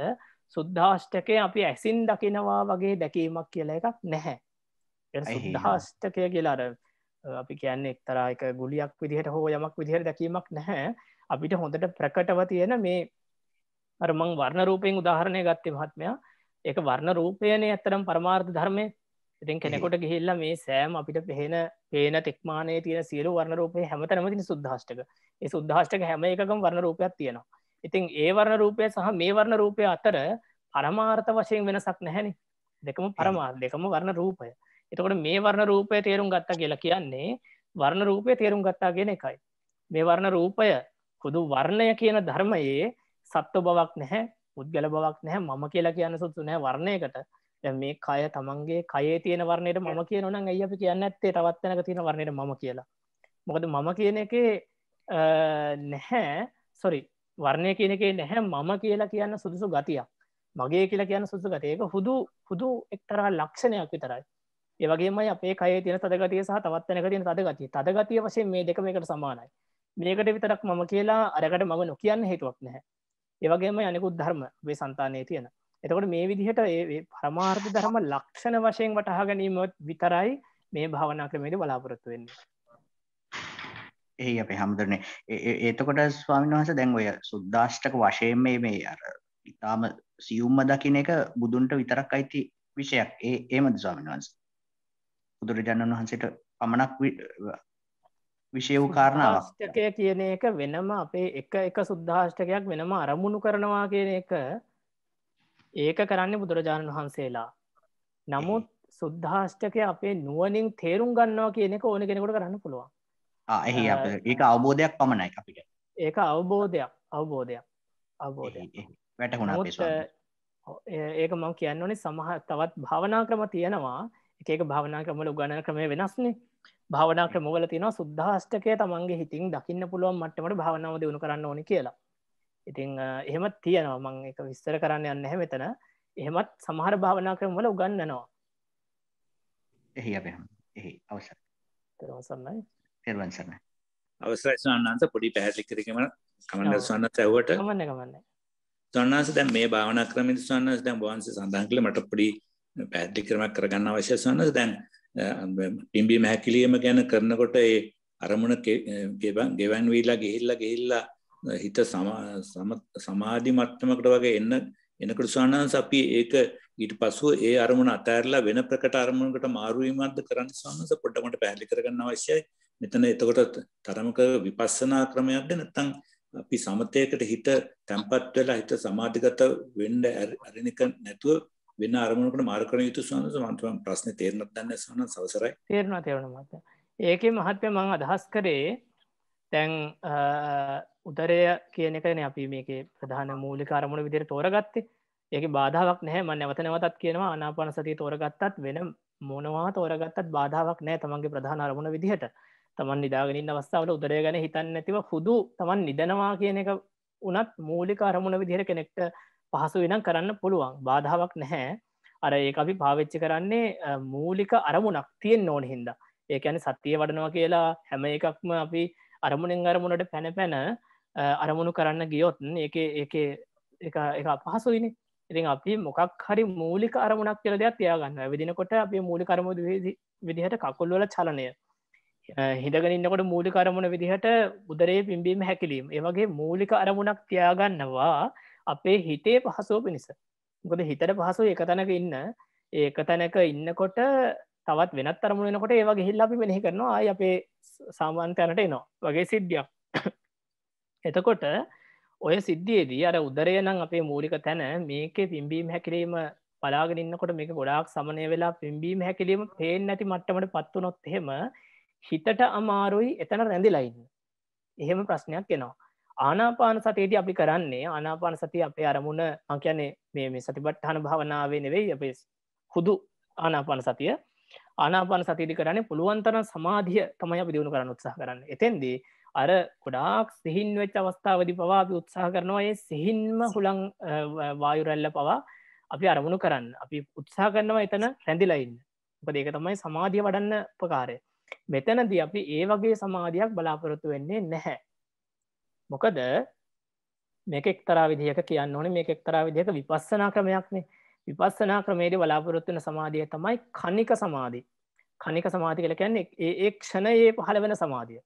S1: සුද්ධාෂ්ටකය අපි ඇසින් දකිනවා වගේ දැකීමක් කියලා එකක් නැහැ. සුද්ධාෂ්ටකය කියලාර අපි කියන්නේ එක්තරා එක ගුලියක් විදිහට හෝ යමක් විදිහට දැකීමක් නැහැ. අපිට හොඳට ප්‍රකටව තියෙන මේ අරමං වර්ණ රූපයෙන් උදාහරණය ගත්තේ මහත්මයා. ඒක වර්ණ රූපයනේ ඇත්තරම් පරමාර්ථ ධර්මය. ඉතින් කෙනෙකොට ගිහිල්ලා මේ සෑම් අපිට පෙහෙන පේන තෙක්මානයේ තියෙන සියලු වර්ණ රූපය හැමතැනම තියෙන සුද්ධාෂ්ටක ඒ සුද්ධාෂ්ටක හැම එකකම වර්ණ රූපයක් තියෙනවා. ඉතින් ඒ වර්ණ රූපය සහ මේ වර්ණ රූපය අතර පරමාර්ථ වශයෙන් වෙනසක් නැහැනි. දෙකම පරමාර්ථ දෙකම වර්ණ රූපය එතකොට මේ වර්ණ රූපය තේරුම් ගත්තා කියලා කියන්නේ වර්ණ රූපය තේරුම් ගත්තා කියන එකයි. මේ වර්ණ රූපය හුදු වර්ණය කියන ධර්මයේ සත්ව බවක් නැහැ පුද්ගල බවක් නැහැ මම කියලා කියන්න සුත්තු නෑ වර්ණයකට. මේ කය තමන්ගේ කයේ තියෙන වර්ණයට මම කියනනම් ඇයි අපි කියන්න ඇත්තේ තවත්තනක තියෙන වර්ණයට මම කියලා. මොකද මම කියන එකේ නැහැ සොරි වර්ණය කියන එකේ නැහැ මම කියලා කියන්න සුදුසු ගතියක්. මගේ කියලා කියන්න සුසු ගතයක හුදු හුදු එක්තරා ලක්ෂණයක් විතරයි. ඒවගේමයි අපේ කය තියෙන තදගතිය සහ තවත්තනක තියෙන තදගතිය. තදගතිය වශයෙන් මේ දෙක මේකට සමානයි. මේකට විතරක් මම කියලා අරකට මම නොකියන්න හේතුවක් නැහැ. ඒවගේම යනෙකුත් ධර්ම වේ සන්තානය තියෙන. එතකොට මේ විදිහට ඒ පරමාර්ථ ධර්ම ලක්ෂණ වශයෙන් වටහා ගැනීම විතරයි මේ භාවනා ක්‍රමේදී බලාපොරොත්තු වෙන්නේ.
S9: එහි අපේ හමුදුරනේ ඒතකොට ස්වාමීන් වහන්සේ දැන් ඔය සුද්දාෂ්ටක වශයෙන් මේ මේ අර ඊටාම සියුම්ම දකින්න එක බුදුන්ට විතරක් අයිති විෂයක්. ඒ එහෙමද ස්වාමීන් වහන්සේ? බුදුරජාණන් වහන්සේට පමණක් විෂය වූ කාරණාවස්ටකය
S1: කියන එක වෙනම අපේ එක එක සුද්ධාෂ්ටකයක් වෙනම අරමුණු කරනවා කියන එක ඒක කරන්නේ බුදුරජාණන් වහන්සේලා. නමුත් සුද්ධාෂ්ටකය අපේ නුවනින් තේරුම් ගන්නවා කියන එක ඕන කෙනෙකුට කරන්න පුළුවන්.
S9: එහි ඒක අවබෝධයක් පමණයි අපිට.
S1: ඒක අවබෝධයක් අවබෝධයක් අවබෝධය
S9: වැටහුණ
S1: ඒක මං කියන්න ඕනේ සමහ තවත් භාවනා ක්‍රම තියෙනවා එකක භාවනා ක්‍රමල උගණන ක්‍රමය වෙනස්නේ. භාවනා ක්‍රමවල තියෙනවා සුද්ධාෂ්ටකය තමන්ගේ හිතින් දකින්න පුළුවන් මට්ටමට භාවනාව දියුණු කරන්න ඕනි කියලා. ඉතිං එහෙමත් තියෙනවා. මං එක විස්තර කරන්න යන්න හැ මෙතන. එහෙමත් සමහර භාවනා ක්‍රමවල උගන්නනවා
S9: එහි අප එහි. අවස
S1: තරවසන්නයි
S9: තෙරවන්සන්න
S10: අවසරයි ස්වාන්නාන්ස පොඩි පැහැදිලි කිරීම කමන්න ස්වන්න සැවට
S1: කමන්න කමන්න.
S10: ස්වන්නාස දැන් මේ භාවනා ක්‍රමින් ස්වන්නස් දැන් වහන්සේ සඳහන් කළ මට පොඩි පැහැදිලි කිරීමක් කරගන්න අවශ්‍ය ස්වන්නස් දැන් පිම්බි මහැකිලියම ගැන කරනකොට ඒ අරමුණ ගෙවන් වීලා ගිහිල්ලා ගිහිල්ලා හිත සමාධි මට්ටමකට වගේ එන්න එනකට ස්වානන්ස අපි ඒක ඊට පසුව ඒ අරමුණ අතඇරලා වෙන ප්‍රකට අරමුණකට මාරුවීමත්ද කරන්න ස්වානස පොට්ටමට පැහලි කරගන්න අවශ්‍යයි. මෙතන එතකොට තරමක විපස්සනා ක්‍රමයක්ද නැත්තං අපි සමතයකට හිත තැම්පත් වෙලා හිත සමාධිගත වෙන්ඩ අරනික නැතුව වෙන අරමුණකට මාර්කරන යුතු ස්වානස මන්තුවම් ප්‍රශ්න තේරනත් දන්න සවන සවසරයි
S1: තේරවා තේරුණ මත ඒක මහත්වය මං අදහස් කරේ තැන් උදරය කියන එකන අපි මේක ප්‍රධාන මූලික අරමුණ විදිර තෝරගත්තේ. ඒක බාධාවක් නැහැ. ම නැවත නැවතත් කියනවා අනාපන සතිය තෝරගත්තත් වෙන මොනවා තෝරගත්තත් බාධාවක් නෑ තමන්ගේ ප්‍රධාන අරමුණ විදිහට. තමන් නිදාගෙනින් අවස්ථාවට උදරය ගැන හිතන්න නැතිව හුදු තමන් නිදනවා කියන එක උනත් මූලික අරමුණ විදිහර කෙනෙක්ට පහසු වෙනම් කරන්න පුළුවන්. බාධාවක් නැහැ. අර ඒ අපි පාවිච්චි කරන්නේ මූලික අරමුණක් තියෙන් ඕන හින්දා. ඒකැන සත්‍යය වඩනවා කියලා හැම එකක්ම අපි අරමුණෙන් අරමුණට පැන පැන අරමුණු කරන්න ගියොත් ඒක ඒක එක අපහසුයිනි. ඉතින් අපි මොකක් හරි මූලික අරමුණක් කියල දෙයක් තියාගන්න විදිනකොට අපි මූලි කරමු විදිහට කකුල්වල චලනය. හිදගනින්නකොට මූලි කරමුණ විදිහට බුදරේ පිම්බීම හැකිලීම. ඒවගේ මූලික අරමුණක් තියාගන්නවා අපේ හිතේ පහසුව පිණිස. ගොද හිතට පහසු එක තැනක ඉන්න ඒක තැනක ඉන්නකොට තවත් වෙනත් අරමුණනකොට ඒවගේ හිල්ල අපි මෙහි කරනවා. අය අපේ සාමාන්තයනට එනවා. වගේ සිද්ධියක්. එතකොට ඔය සිද්ධියේදී අර උදරය නම් අපේ මූලික තැන මේක පිම්බීම හැකිරීම පලාගෙනන්නකොට මේක ගොඩාක් සමනය වෙලා පිම්බීම හැකිලීම පේෙන් නැති මට්ටමට පත්වනොත් එහෙම හිතට අමාරුයි එතන රැඳිලයින්න එහෙම ප්‍රශ්නයක් එනවා. ආනාපාන සතේදී අපි කරන්නේ ආනාපාන සතිය අපේ අරමුණ අංකයන්නේ මේ මේ සතිපට්ඨාන භාවනාවේ නෙවෙයි අපේ හුදු ආනාපාන සතිය. ආනාපාන සතිදි කරන්නේ පුළුවන්තරන් සමාධිය තමයි අපි දියුණු කරන්න උත්සාහ කරන්න. එතෙන්දී අර ගොඩාක් සිහින් වෙච්ච අවස්ථාවදි පවා අපි උත්සාහ කරනවා ඒ සිහින්ම හුළං වායුරැල්ල පවා අපි අරමුණු කරන්න. අපි උත්සාහ කරනවා එතන රැඳිලයින්න උප ඒක තමයි සමාධිය වඩන්න ප්‍රකාරය මෙතනදී අපි ඒ වගේ සමාධයක් බලාපොරොත්තු වෙන්නේ නැහැ. මොකද මේක එක්තරා විදිහක කියන්න ඕනේ. මේක එක්තරා විදිහක විපස්සනා ක්‍රමයක්නේ. විපස්සනා ක්‍රමේදී බලාපොරොත්තුන සමාධිය තමයි කනික සමාධි කනික සමාධි කළ කියන්නේ ඒ ක්ෂණයේ පහළ වෙන සමාධිය.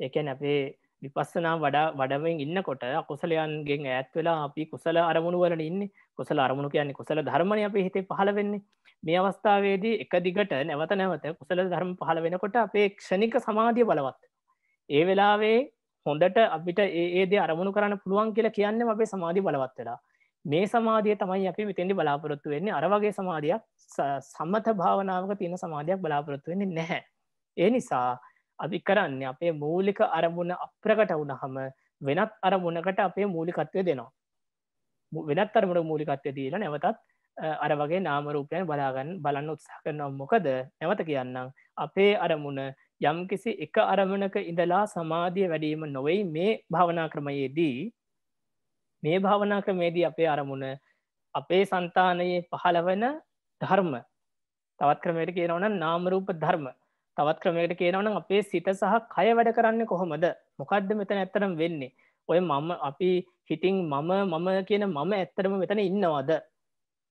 S1: ඒකැන අපේ විපස්සනා වඩා වඩමින් ඉන්නකොට අකුසලයන්ගෙන් ඇත් වෙලා අපි කුසල අරමුණු වලට ඉන්න. කුසල අරමුණු කියන්නේ කුසල ධර්මණය අපේ හිතේ පහළ වෙන්නේ. මේ අවස්ථාවේදී එක දිගට නැවත නැවත කුසල ධර්ම පහළ වෙනකොට අපේ ක්ෂණික සමාධිය බලවත් ඒ වෙලාවේ හොඳට අපිට ඒද අරමුණු කරන්න පුළුවන් කියලා කියන්න අපේ සමාධි බලවත් වෙලා. මේ සමාධිය තමයි අපි මෙතෙන්දි බලාපොරොත්තු වෙන්නේ. අරවගේ සමාධයක් සම්මත භාවනාවක තියෙන සමාධයක් බලාපොරොත්තු වෙන්නේ නැහැ. ඒ නිසා අපි කරන්න අපේ මූලික අරමුණ අප්‍රකට වුණහම වෙනත් අරමුණකට අපේ මූලිකත්වය දෙනවා. වෙනත් අරමුණ මූලිකත්වය දීලා නැවතත් අර වගේ නාමරූපයන් බලාගන්න බලන්න උත්සාහ කරනවා. මොකද? නැවත කියන්නම් අපේ අරමුණ යම් කිසි එක අරමුණක ඉඳලා සමාධිය වැඩීම නොවෙයි මේ භාවනා ක්‍රමයේදී. මේ භාවනා ක්‍රමේදී අපේ අරමුණ අපේ සන්තානයේ පහළවන ධර්ම. තවත් ක්‍රමයට කියනවන නාමරූප ධර්ම. තවත් ක්‍රමයට කියනවන අපේ සිත සහ කය වැඩ කරන්න කොහොමද? මොකක්ද මෙතන ඇත්තරම් වෙන්නේ? ඔය මම අපි හිටිං මම මම කියන මම ඇත්තරම මෙතන ඉන්නවාද?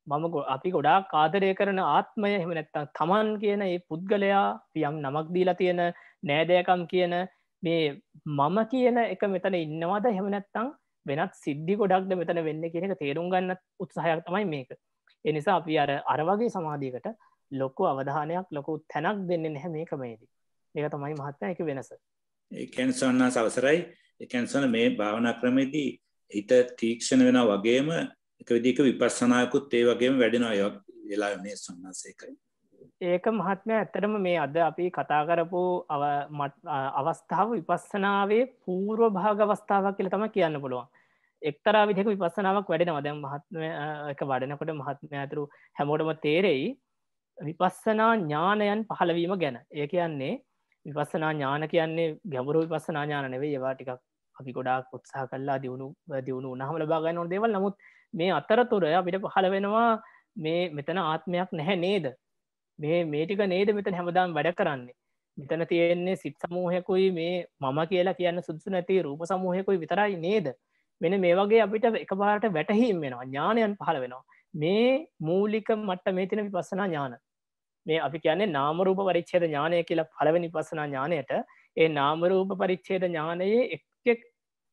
S1: මම අපි ගොඩා කාදරය කරන ආත්මය හෙම නැත්තම් තමන් කියන ඒ පුද්ගලයා පියම් නමක් දීලා තියෙන නෑදයකම් කියන මේ මම කියන එක මෙතන ඉන්නවාද? හෙම නැත්තං වෙනත් සිද්ධි ගොඩක්ද මෙතන වෙන්න කියන එක තේරුම් ගන්න උත්සාහයක් තමයි මේක. එනිසා අපි අර අරවගේ සමාධීකට ලොකු අවධානයක් ලොකු තැනක් දෙන්න නැහැ මේකමේදී. ඒක තමයි මහත්තා එක වෙනස.
S10: ඒකැන්සන්නා සවසරයි එකැන්සන මේ භාවනා ක්‍රමේදී හිත තීක්ෂණ වෙන වගේම එක විදික විපස්සනායකුත් ඒ වගේම වැඩෙනවා වෙලා මේ සන්නාසේකයි
S1: ඒක මහත්මය ඇත්තරම මේ අද අපි කතා කරපු අවස්ථාව විපස්සනාවේ පූර්ව භාග අවස්ථාවක් කියල තම කියන්න පුළුවන්. එක්තරා විදිහක විපස්සනාවක් වැඩෙනවා. දැන් මහත්ම එක වඩනකොට මහත්මය ඇතුරු හැමෝටම තේරෙයි විපස්සනා ඥානයන් පහළවීම ගැන. ඒ කියන්නේ විපස්සනා ඥාන කියන්නේ ගැඹුරු විපස්සනා ඥාන නෙවෙයි. ඒවා ටිකක් අපි ගොඩාක් උත්සාහ කල්ලා දියුණු දියුණු උනහම ලබාගන්න ඕන දේවල්. නමුත් මේ අතරතුර අපිට පහළ වෙනවා මේ මෙතන ආත්මයක් නැහැ නේද? මේ මේටික නේද මෙතන හැමදාම් වැඩ කරන්නේ? මෙතන තියෙන්නේ සිත් සමූහයකුයි මේ මම කියලා කියන්න සුදුසු නැති රූප සමූහයකුයි විතරයි නේද? මෙන මේ වගේ අපිට එකපාරට වැටහීම් වෙනවා ඥානයන් පහළ වෙනවා. මේ මූලික මට්ට මේ තින විපස්සනා ඥාන. මේ අපි කියන්නේ නාමරූප පරිච්ඡේද ඥානය කියලා පළවෙනි විපස්සනා ඥානයට ඒ නාමරූප පරිච්ඡේද ඥානයේ එක්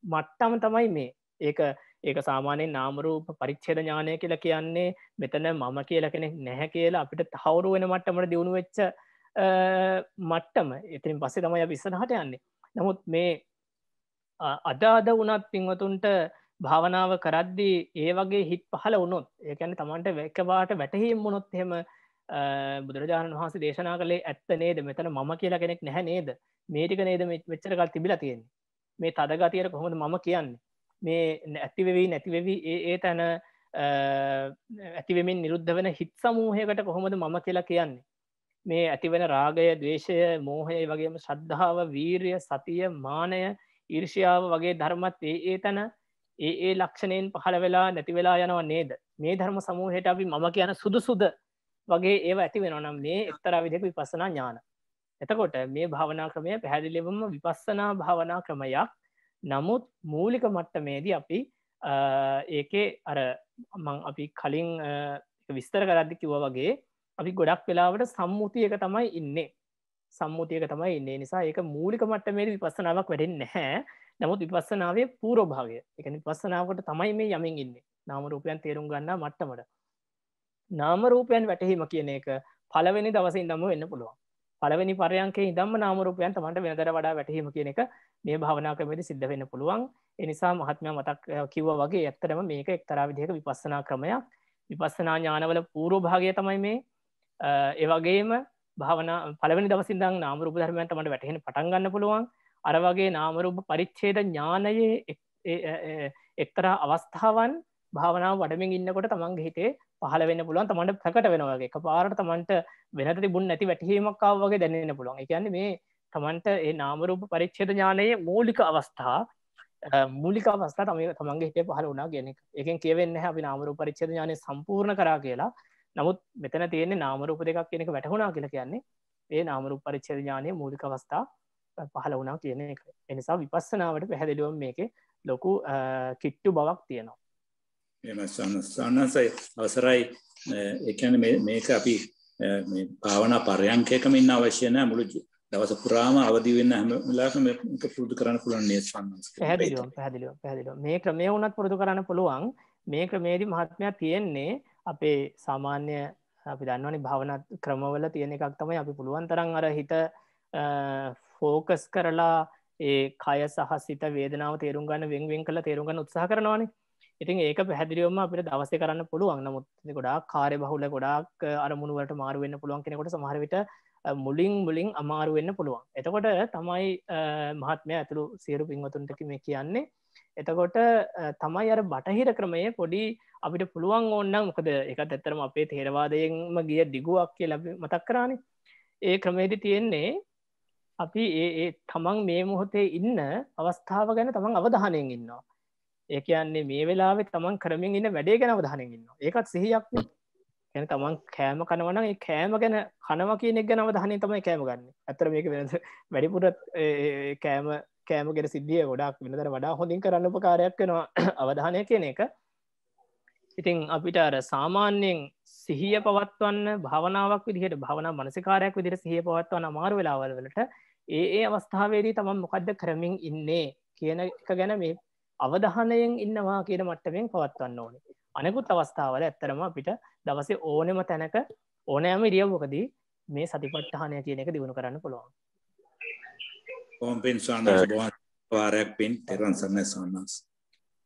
S1: මට්ටම තමයි මේ. ඒක ඒක සාමානයෙන් නාමරූප පරිච්ඡේද ඥානය කියලා කියන්නේ මෙතන මම කියලා කෙනෙක් නැහැ කියලා අපිට තහවුරු වෙන මට්ටමට දියුණු වෙච්ච මට්ටම. එතින් පස්සේ තමයි අපි ඉස්සරහට යන්නේ. නමුත් මේ අද අද වුණත් පින්වතුන්ට භාවනාව කරද්දී ඒ වගේ හිත් පහල වුණොත් ඒකැන තමන්ට වැකවාට වැටහීම් වුණොත් එහෙම බුදුරජාණන් වහන්සේ දේශනා කළේ ඇත්ත නේද? මෙතන මම කියලා කෙනෙක් නැහැ නේද? මේටික නේද මෙච්චරකල් තිබිලා තියෙන්නේ? මේ තදගතියට කොහොමද මම කියන්නේ? මේ ඇතිවෙවී නැතිවෙවී ඒ ඒ තැන ඇතිවෙමින් නිරුද්ධ වෙන හිත් සමූහයකට කොහොමද මම කියලා කියන්නේ? මේ ඇතිවෙන රාගය දවේශය මෝහය වගේම ශ්‍රද්ධාව වීරිය සතිය මානය ඊර්ෂයාව වගේ ධර්මත් ඒ ඒ තැන ඒ ඒ ලක්ෂණයෙන් පහළ වෙලා නැති වෙලා යනවා නේද? මේ ධර්ම සමූහයට අපි මම කියන සුදුසුද වගේ ඒ ඇති වෙනනම් මේ එක්තරා විදික විපස්සනා ඥාන. එතකොට මේ භාවනා ක්‍රමය පැහැදිලිවම විපස්සනා භාවනා ක්‍රමයක් නමුත් මූලික මට්ටමේදී අපි ඒකේ අර මං අපි කලින් විස්තර කරද්දි කිව්ව වගේ අපි ගොඩක් වෙලාවට සම්මුතියක තමයි ඉන්නේ. සම්මුතියක තමයි ඉන්නේ. නිසා ඒක මූලික මට්ටමේදී විපස්සනාවක් වැඩෙන්නේ නැහැ. නමුත් විපස්සනාවේ පූර්වභාගය. එක විපස්සනාවට තමයි මේ යමින් ඉන්නේ. නාම රූපයන් තේරුම් ගන්නා මට්ටමට. නාම රූපයන් වැටහීම කියන එක පළවෙනි දවසින් දම්ම වෙන්න පුළුවන්. පළවෙනි පරයන්කේ ඉදම්ම නාමරූපයන් තමන්ට වෙනදර වඩා වැටහීම කියන එක මේ භාවනා ක්‍රමේදී සිද්ධ වෙන්න පුළුවන්. ඒ නිසා මහත්මයා මතක් කිව්වා වගේ ඇත්තටම මේක එක්තරා විදිහක විපස්සනා ක්‍රමයක්. විපස්සනා ඥානවල පූර්ව භාගය තමයි මේ. ඒ වගේම භාවනා පළවෙනි දවසින් ඉඳන් නාම රූප ධර්මයන් තමයි වැටහෙන්න පටන් ගන්න පුළුවන්. අර වගේ නාම රූප පරිච්ඡේද ඥානයේ එක්තරා අවස්ථාවන් භාවනාව වඩමින් ඉන්නකොට තමන්ගේ හිතේ පහල වෙන්න පුළුවන්. තමන්ට ප්‍රකට වෙනවාගේ එක පාරට තමන්ට වෙනත තිබුණ නැති වැටහීමක්කාව වගේ දැනෙන පුළුවන්. එකන්න මේ තමන්ට ඒ නාමරූප පරිච්චේද ඥානයේ මූලික අවස්ථා මූලික අවස්ථා තම තමන්ගේ හිට පහල වුණා ගෙනෙක් එකෙන් කියවෙන්න අපි නාමරූප පරිච්චේද ඥානය සම්පූර්ණ කරා කියලා. නමුත් මෙතන තියෙන්නේ නාමරූප දෙකක් කෙනෙක වැටහුණා කියලා කියන්නේ ඒ නාමරූප පරිච්චේද ඥානය මූලික අවස්ථා පහල වුණා කියන එක. එනිසා විපස්සනාවට පැහැදිලිවම් මේක ලොකු කිට්ටු බවක් තියෙනවා.
S10: එම සන්නසයි අවසරයි. එකන මේක අපි භාවනා පරයන්කයකම ඉන්න අවශ්‍යන මුළු දවස පුරාම අවදි වෙන්න හැමලාකම පුරුදු කරන්න පුළන් නේස්වන්න
S1: පැහැදිලිව පැදිලිව පැදිලිව මේ ක්‍රමය වුණත් පුරුදු කරන්න පුළුවන්. මේ ක්‍රමේදී මහත්මයක් තියෙන්නේ අපේ සාමාන්‍ය අපි දන්නවනි භාවනත් ක්‍රමවල තියෙන එකක් තමයි අපි පුළුවන් තරන් අර හිත ෆෝකස් කරලා ඒ කය සහ සිත වේදනාව තේරුම් ගන්න වෙන්වෙන් කළ තේරුම්ගන්න උත්සාහ කරනවානේ. ඉතින් ඒක පැහැදිලියවම අපිට දවසේ කරන්න පුළුවන්. නමුත් ගොඩාක් කාරය බහුල ගොඩක් අරමුණුවට මාරුවෙන්න්න පුළුවන් කෙනෙකොට සමහරවිට මුලින් මුලින් අමාරු වෙන්න පුළුවන්. එතකොට තමයි මහත්මය ඇතුළු සියරු පින්වතුන්ටක මේ කියන්නේ. එතකොට තමයි අර බටහිර ක්‍රමය පොඩි අපිට පුළුවන් ඕන්න මොකද? එකත් ඇත්තරම අපේ තේරවාදයෙන්ම ගිය දිගුවක් කිය ලබ මතක් කරානේ. ඒ ක්‍රමේදි තියෙන්නේ අපි ඒ තමන් මේ මොහොතේ ඉන්න අවස්ථාව ගැන තමන් අවධානයෙන් ඉන්නවා. ඒ කියන්නේ මේ වෙලාවෙ තමන් කරමින් ඉන්න වැඩේ ගැන අවධානයෙන් ඉන්න ඒකත් සිහියක් ගැන තමන් කෑම කනවන කෑම ගැන කනවා කියනෙක් ගැන අවධානය තමයි කෑම ගන්න. ඇතර මේක වෙන *laughs* වැඩිපුරත් කෑම කෑම ගෙට සිද්ධිය ගොඩක් වෙනදර වඩා හොඳින් කරන්න උපකාරයක් වෙනවා *clears throat* අවධානය කියන එක. ඉතිං අපිට අර සාමාන්‍යයෙන් සිහිය පවත්වන්න භාවනාවක් විදිහට භාවනා මනසිකාරයක් විදිර සිහිය පවත්වන්න අමාරු වෙලාවල වලට ඒ ඒ අවස්ථාවේදී තමන් මොකක්ද කරමින් ඉන්නේ කියන එක ගැන මේ අවධානයෙන් ඉන්නවා කියන මට්ටමෙන් පවත්වන්න ඕනේ. අනෙකුත් අවස්ථාවල ඇත්තරම අපිට දවසේ ඕනෙම තැනක ඕනෑම ඉරියව්වකදී මේ සතිපට්ඨානය කියන එක දියුණු කරන්න පුළුවන්.
S10: ඕම්පෙන් වාරයක් පින්. තෙරන් සන්න සන්නස්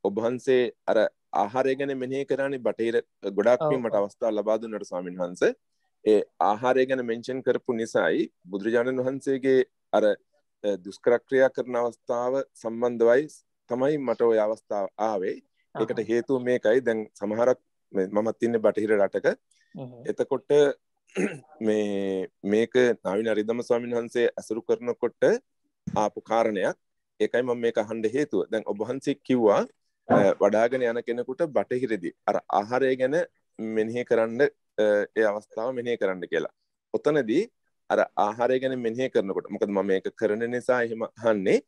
S5: ඔබහන්සේ අර ආහාරය ගැන මෙහේ කරන්නේ බටේර ගොඩක්ින් මට අවස්ථා ලබාදුන්නට ස්වාමින් වහන්ස. ඒ ආහාරය ගැන මෙංචන් කරපු නිසායි බුදුරජාණන් වහන්සේගේ අර දුස්කරක්‍රියා කරන අවස්ථාව සම්බන්ධවයි තමයි මට ඔය අවස්ථාව ආවේ. ඒකට හේතුව මේකයි. දැන් සමහරක් මමත් ඉන්නේ බටහිර රටක. එතකොට *clears throat* මේ මේක නවීන අරිදම ස්වාමීන් වහන්සේ ඇසුරු කරනකොට ආපු කාරණයක්. ඒකයි මම මේක අහන්න හේතුව. දැන් ඔබ වහන්සේ කිව්වා වඩාගෙන යන කෙනෙකුට බටහිරදී අර ආහාරය ගැන මෙනෙහි කරන්න ඒ අවස්ථාව මෙනෙහි කරන්න කියලා. ඔතනදී අර ආහාරය ගැන මෙනෙහි කරනකොට මොකද මම මේක කරන නිසා එහෙම අහන්නේ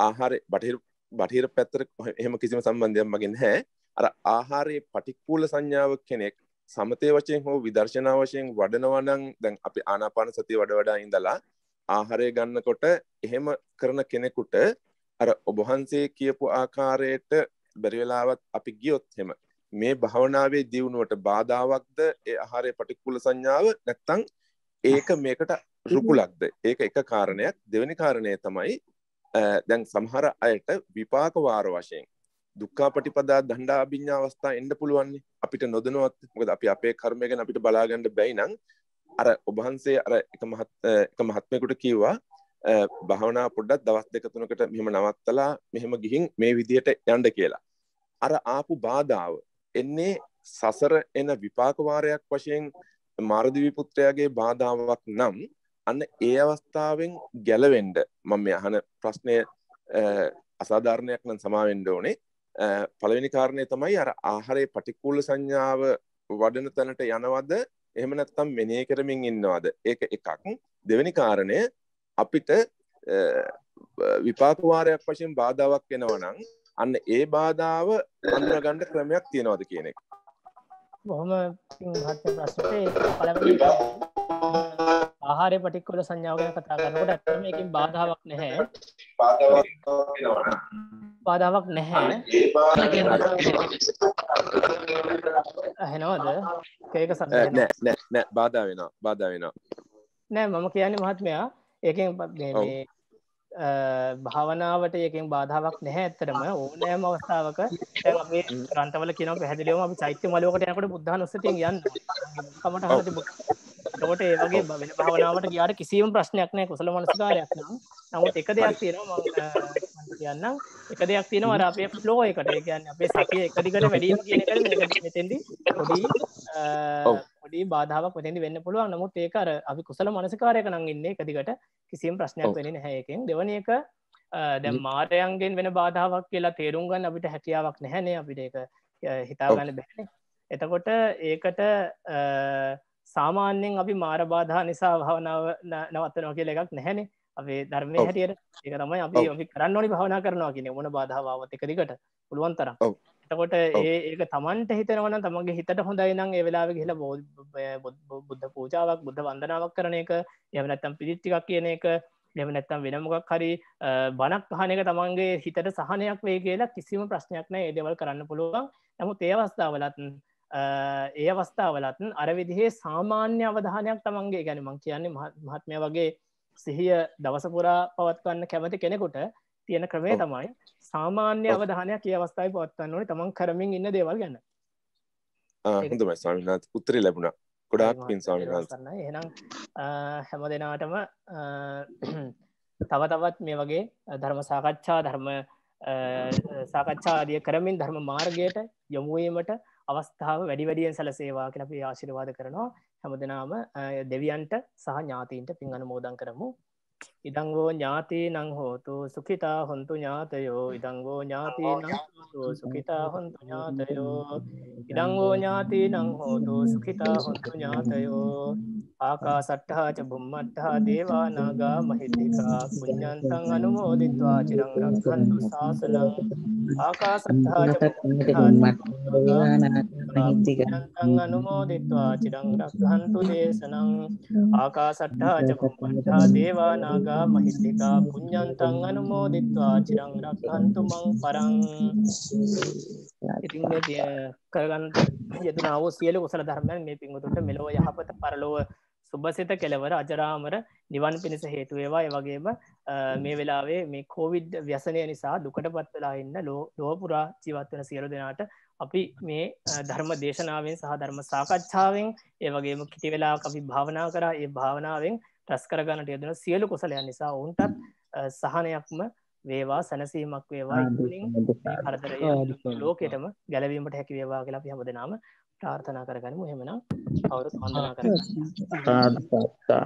S5: ආහාරය බටහිර බටහිර පැත්තට එහෙම කිසිම සම්බන්ධයක් මගින් නැහැ. අර ආහාරයේ පටික්කුල සංඥාව කෙනෙක් සමතය වශයෙන් හෝ විදර්ශනා වශයෙන් වඩනවා නම් දැන් අපි ආනාපාන සතිය වඩ වඩා ඉඳලා ආහාරය ගන්නකොට එහෙම කරන කෙනෙකුට අර ඔබ වහන්සේ කියපු ආකාරයට බැරි වෙලාවත් අපි ගියොත් එහෙම මේ භවනාවේ දියුණුවට බාධාවක්ද? ඒ ආහාරයේ පටික්කුල සංඥාව නැත්තම් ඒක මේකට රුකුලක්ද? ඒක එක කාරණයක්. දෙවෙනි කාරණය තමයි දැන් සමහර අයට විපාක වාර වශයෙන් දුක්ඛා පටිපදා දණ්ඩා අභිඥා අවස්ථා එන්න පුළුවන්නේ අපිට නොදැනුවත් මොකද අපි අපේ කර්මය ගැන අපිට බලා ගන්න බැයි නම් අර ඔබ වහන්සේ අර එක මහත් එක මහත්මයෙකුට කිව්වා භාවනා පොඩ්ඩක් දවස් දෙක තුනකට මෙහෙම නවත්තලා මෙහෙම ගිහින් මේ විදියට යන්න කියලා. අර ආපු බාධාව එන්නේ සසර එන විපාක වාරයක් වශයෙන් මාරදිවි පුත්‍රයාගේ බාධාවක් නම් අන්න ඒ අවස්ථාවෙන් ගැලවෙන්න මම මේ අහන ප්‍රශ්නය අසාධාරණයක් නම් සමාවෙන්න ඕනේ. පළවෙනි කාරණය තමයි අර ආහාරයේ පටික්කුල සංඥාව වඩන තැනට යනවද? එහෙම නැත්නම් මෙනෙහි කරමින් ඉන්නවද? ඒක එකක්. දෙවෙනි කාරණය අපිට විපාක වාරයක් වශයෙන් බාධාවක් එනවා නම් අන්න ඒ බාධාව අඳුනගන්න ක්‍රමයක් තියනවද කියන එක.
S1: බොහොම මහත්ම ප්‍රශ්නට පළවෙනි ආහාරය පටික්කුල සංඥාව ගැන කතා කරනකොට ඇත්තටම ඒකෙන් බාධාවක් නැහැ. බාධාවක් නැහැ. ඇහෙනවද? ඒක සත්
S5: නෑ නෑ බාධා වෙනවා. බාධා වෙනවා.
S1: නෑ මම කියන්නේ මහත්මයා ඒකෙන් මේ භාවනාවට ඒකෙන් බාධාවක් නැහැ ඇත්තටම. ඕනෑම අවස්ථාවක අපේ රන්තවල කියන පැහදිලියම අපි චෛත්‍ය මලෝකට යනකොට බුද්ධ නුස්සතියෙන් යන්න කමට තිබ එතකොට ඒ වගේ වෙන භාවනාවට ගියාට කිසිම ප්‍රශ්නයක් නැහැ. කුසල මනසිකාරයක් නම්. නමුත් එක දෙයක් තියෙනවා මම කියන්නම්. එක දෙයක් තියෙනවා අර අපේ ෆ්ලෝ එකට ඒ කියන්නේ අපේ සතිය එක දිගට වැඩි වීම කියන එක මේක මෙතෙන්දි පොඩි පොඩි බාධාවක් මෙතෙන්දි වෙන්න පුළුවන්. නමුත් ඒක අර අපි කුසල මනසිකාරයක නම් ඉන්නේ එක දිගට. කිසිම ප්‍රශ්නයක් වෙන්නේ නැහැ. ඒකෙන් දෙවන එක දැන් මාරයන්ගෙන් වෙන බාධාවක් කියලා තේරුම් ගන්න අපිට හැකියාවක් නැහැනේ අපිට ඒක හිතාගන්න බැහැනේ එතකොට ඒකට සාමාන්‍යයෙන් අපි මාරබාධා නිසා භාවනාව නවත්තනවා කියල එකක් නැහැනේ. අපේ ධර්මය හැටියට ඒක තමයි අපි අපි කරන්න ඕනි භාවනා කරනවා කියන මොන බාධාවත් එක දිකට පුළුවන් තරම්. එතකොට ඒ ඒක තමන්ට හිතනවන තමන්ගේ හිතට හොඳයි නම් ඒ වෙලාව කියලා බුද්ධ පූජාවක් බුද්ධ වන්දනාවක් කරන එක එම නැත්තම් පිරිිට්ටිකක් කියන එක එම නැත්තම් වෙනමොකක් හරි බණක් පහනක තමන්ගේ හිතට සහනයක් වේ කියලා කිසිම ප්‍රශ්නයක් නෑ ඒදවල් කරන්න පුළුවන්. නමුත් ඒ අවස්ථාවලත් ඒ අවස්ථාවලත් අර විදිහේ සාමාන්‍ය අවධානයක් තමන්ගේ ගැන මං කියන්නේ මහත්මය වගේ සිහිය දවසපුරා පවත්වන්න කැමති කෙනෙකුට තියෙන ක්‍රමේ තමයි සාමාන්‍ය අවධානයක් කිය අවස්ථායි පවත්වන්න ඕනේ තමන් කරමින් ඉන්න දේවල් ගැන.
S5: හොඳමයි ස්වාමිනාත් උත්තරී ලැබුණා. ගොඩාක් පින් ස්වාමිනාසන්න
S1: එනම් හැම දෙනාටම තව තවත් මේ වගේ ධර්ම සාකච්ඡා ධර්ම සාකච්ඡාදිය කරමින් ධර්ම මාර්ගයට යොමුවීමට අවස්ථාව වැඩි වැඩියෙන් සැලසේවා කන අපි ආශිරවාද කරනවා. හැමදනාම දෙවියන්ට සහ ඥාතීන්ට පින් අනුමෝදන් කරමු. ඉදංගෝ ඥාතී නං හෝතු සුකිතා හොන්තු ඥාතයෝ ඉදංගෝ ඥාතී නං හෝතු සුකිතා හොන්තු ඥාතයෝ ඉදංගෝ ඥාතී නං හෝතු සුකිතා හොන්තු ඥාතයෝ ආකා සට්ටහා ච බුම්මට්ටහා දේවානාගා මහිද්දිකා පුඤ්ඤන්තං අනුමෝදිත්වා චිරං රක්ඛන්තු ශාසනං ආකා සට්ටහා ච පුඤ්ඤන්තං අනුමෝදිත්වා චිරං රක්ඛන්තු දේශනං. ආකා සට්ටහා ච බුම්මට්ටහා දේවානාගා නාගා මහිත්තිකා පුඤ්ඥන්තන් අනුමෝදිත්වා චිරං රක්හන්තු මං පරං. ඉතින් කරගන්න යදනාව සියලු කුසල ධර්මයන් මේ පින්ගුතුට මෙලෝ යහපත පරලොව සුභසිත කෙලවර අජරාමර නිවන් පිණිස හේතුවේවා වගේම මේ වෙලාවේ මේ කෝවිඩ් ව්‍යසනය නිසා දුකට පත්වෙලා ඉන්න ලෝ ලෝපුරා ජීවත්වන සියලු දෙනාට අපි මේ ධර්ම දේශනාවෙන් සහ ධර්ම සාකච්ඡාවෙන් ඒ වගේම කිටි වෙලා අපි භාවනා කරා. ඒ භාවනාවෙන් රැස් කරගන්නට යදන සියලු කුසලයන් නිසා ඔවුන්ටත් සහනයක්ම වේවා සැනසීමක් වේවා. කරදරය ලෝකෙටම ගැලවීමට හැකි වේවා කියලා අපි හැමදෙනාම ප්‍රාර්ථනා කරගනිමු. එහෙමනම් කවුරුත් වන්දනා කරගන්න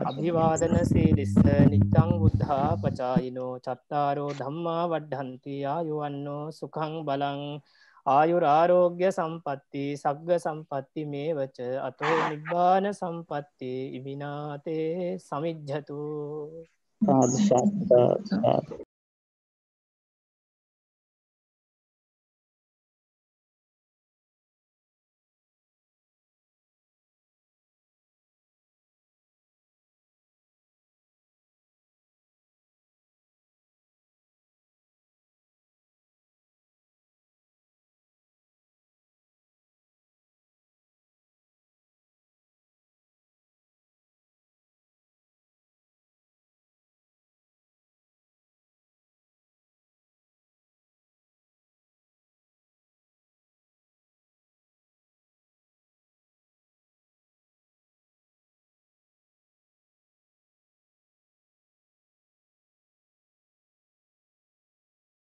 S1: අභිවාදන සීලිස්ස නිච්ඡං බුද්ධා පචායිනෝ චත්තාරෝ ධම්මා වඩ්ඩන්ති ආයුවන්නෝ සුඛං බලං ආයුරාරෝග්‍ය සම්පත්ති සග්ග සම්පත්ති මේ වච අතෝ නිබ්බාන සම්පත්ති ඉවිනාතේ සමිජ්ජතු.
S11: සාදු සාදු.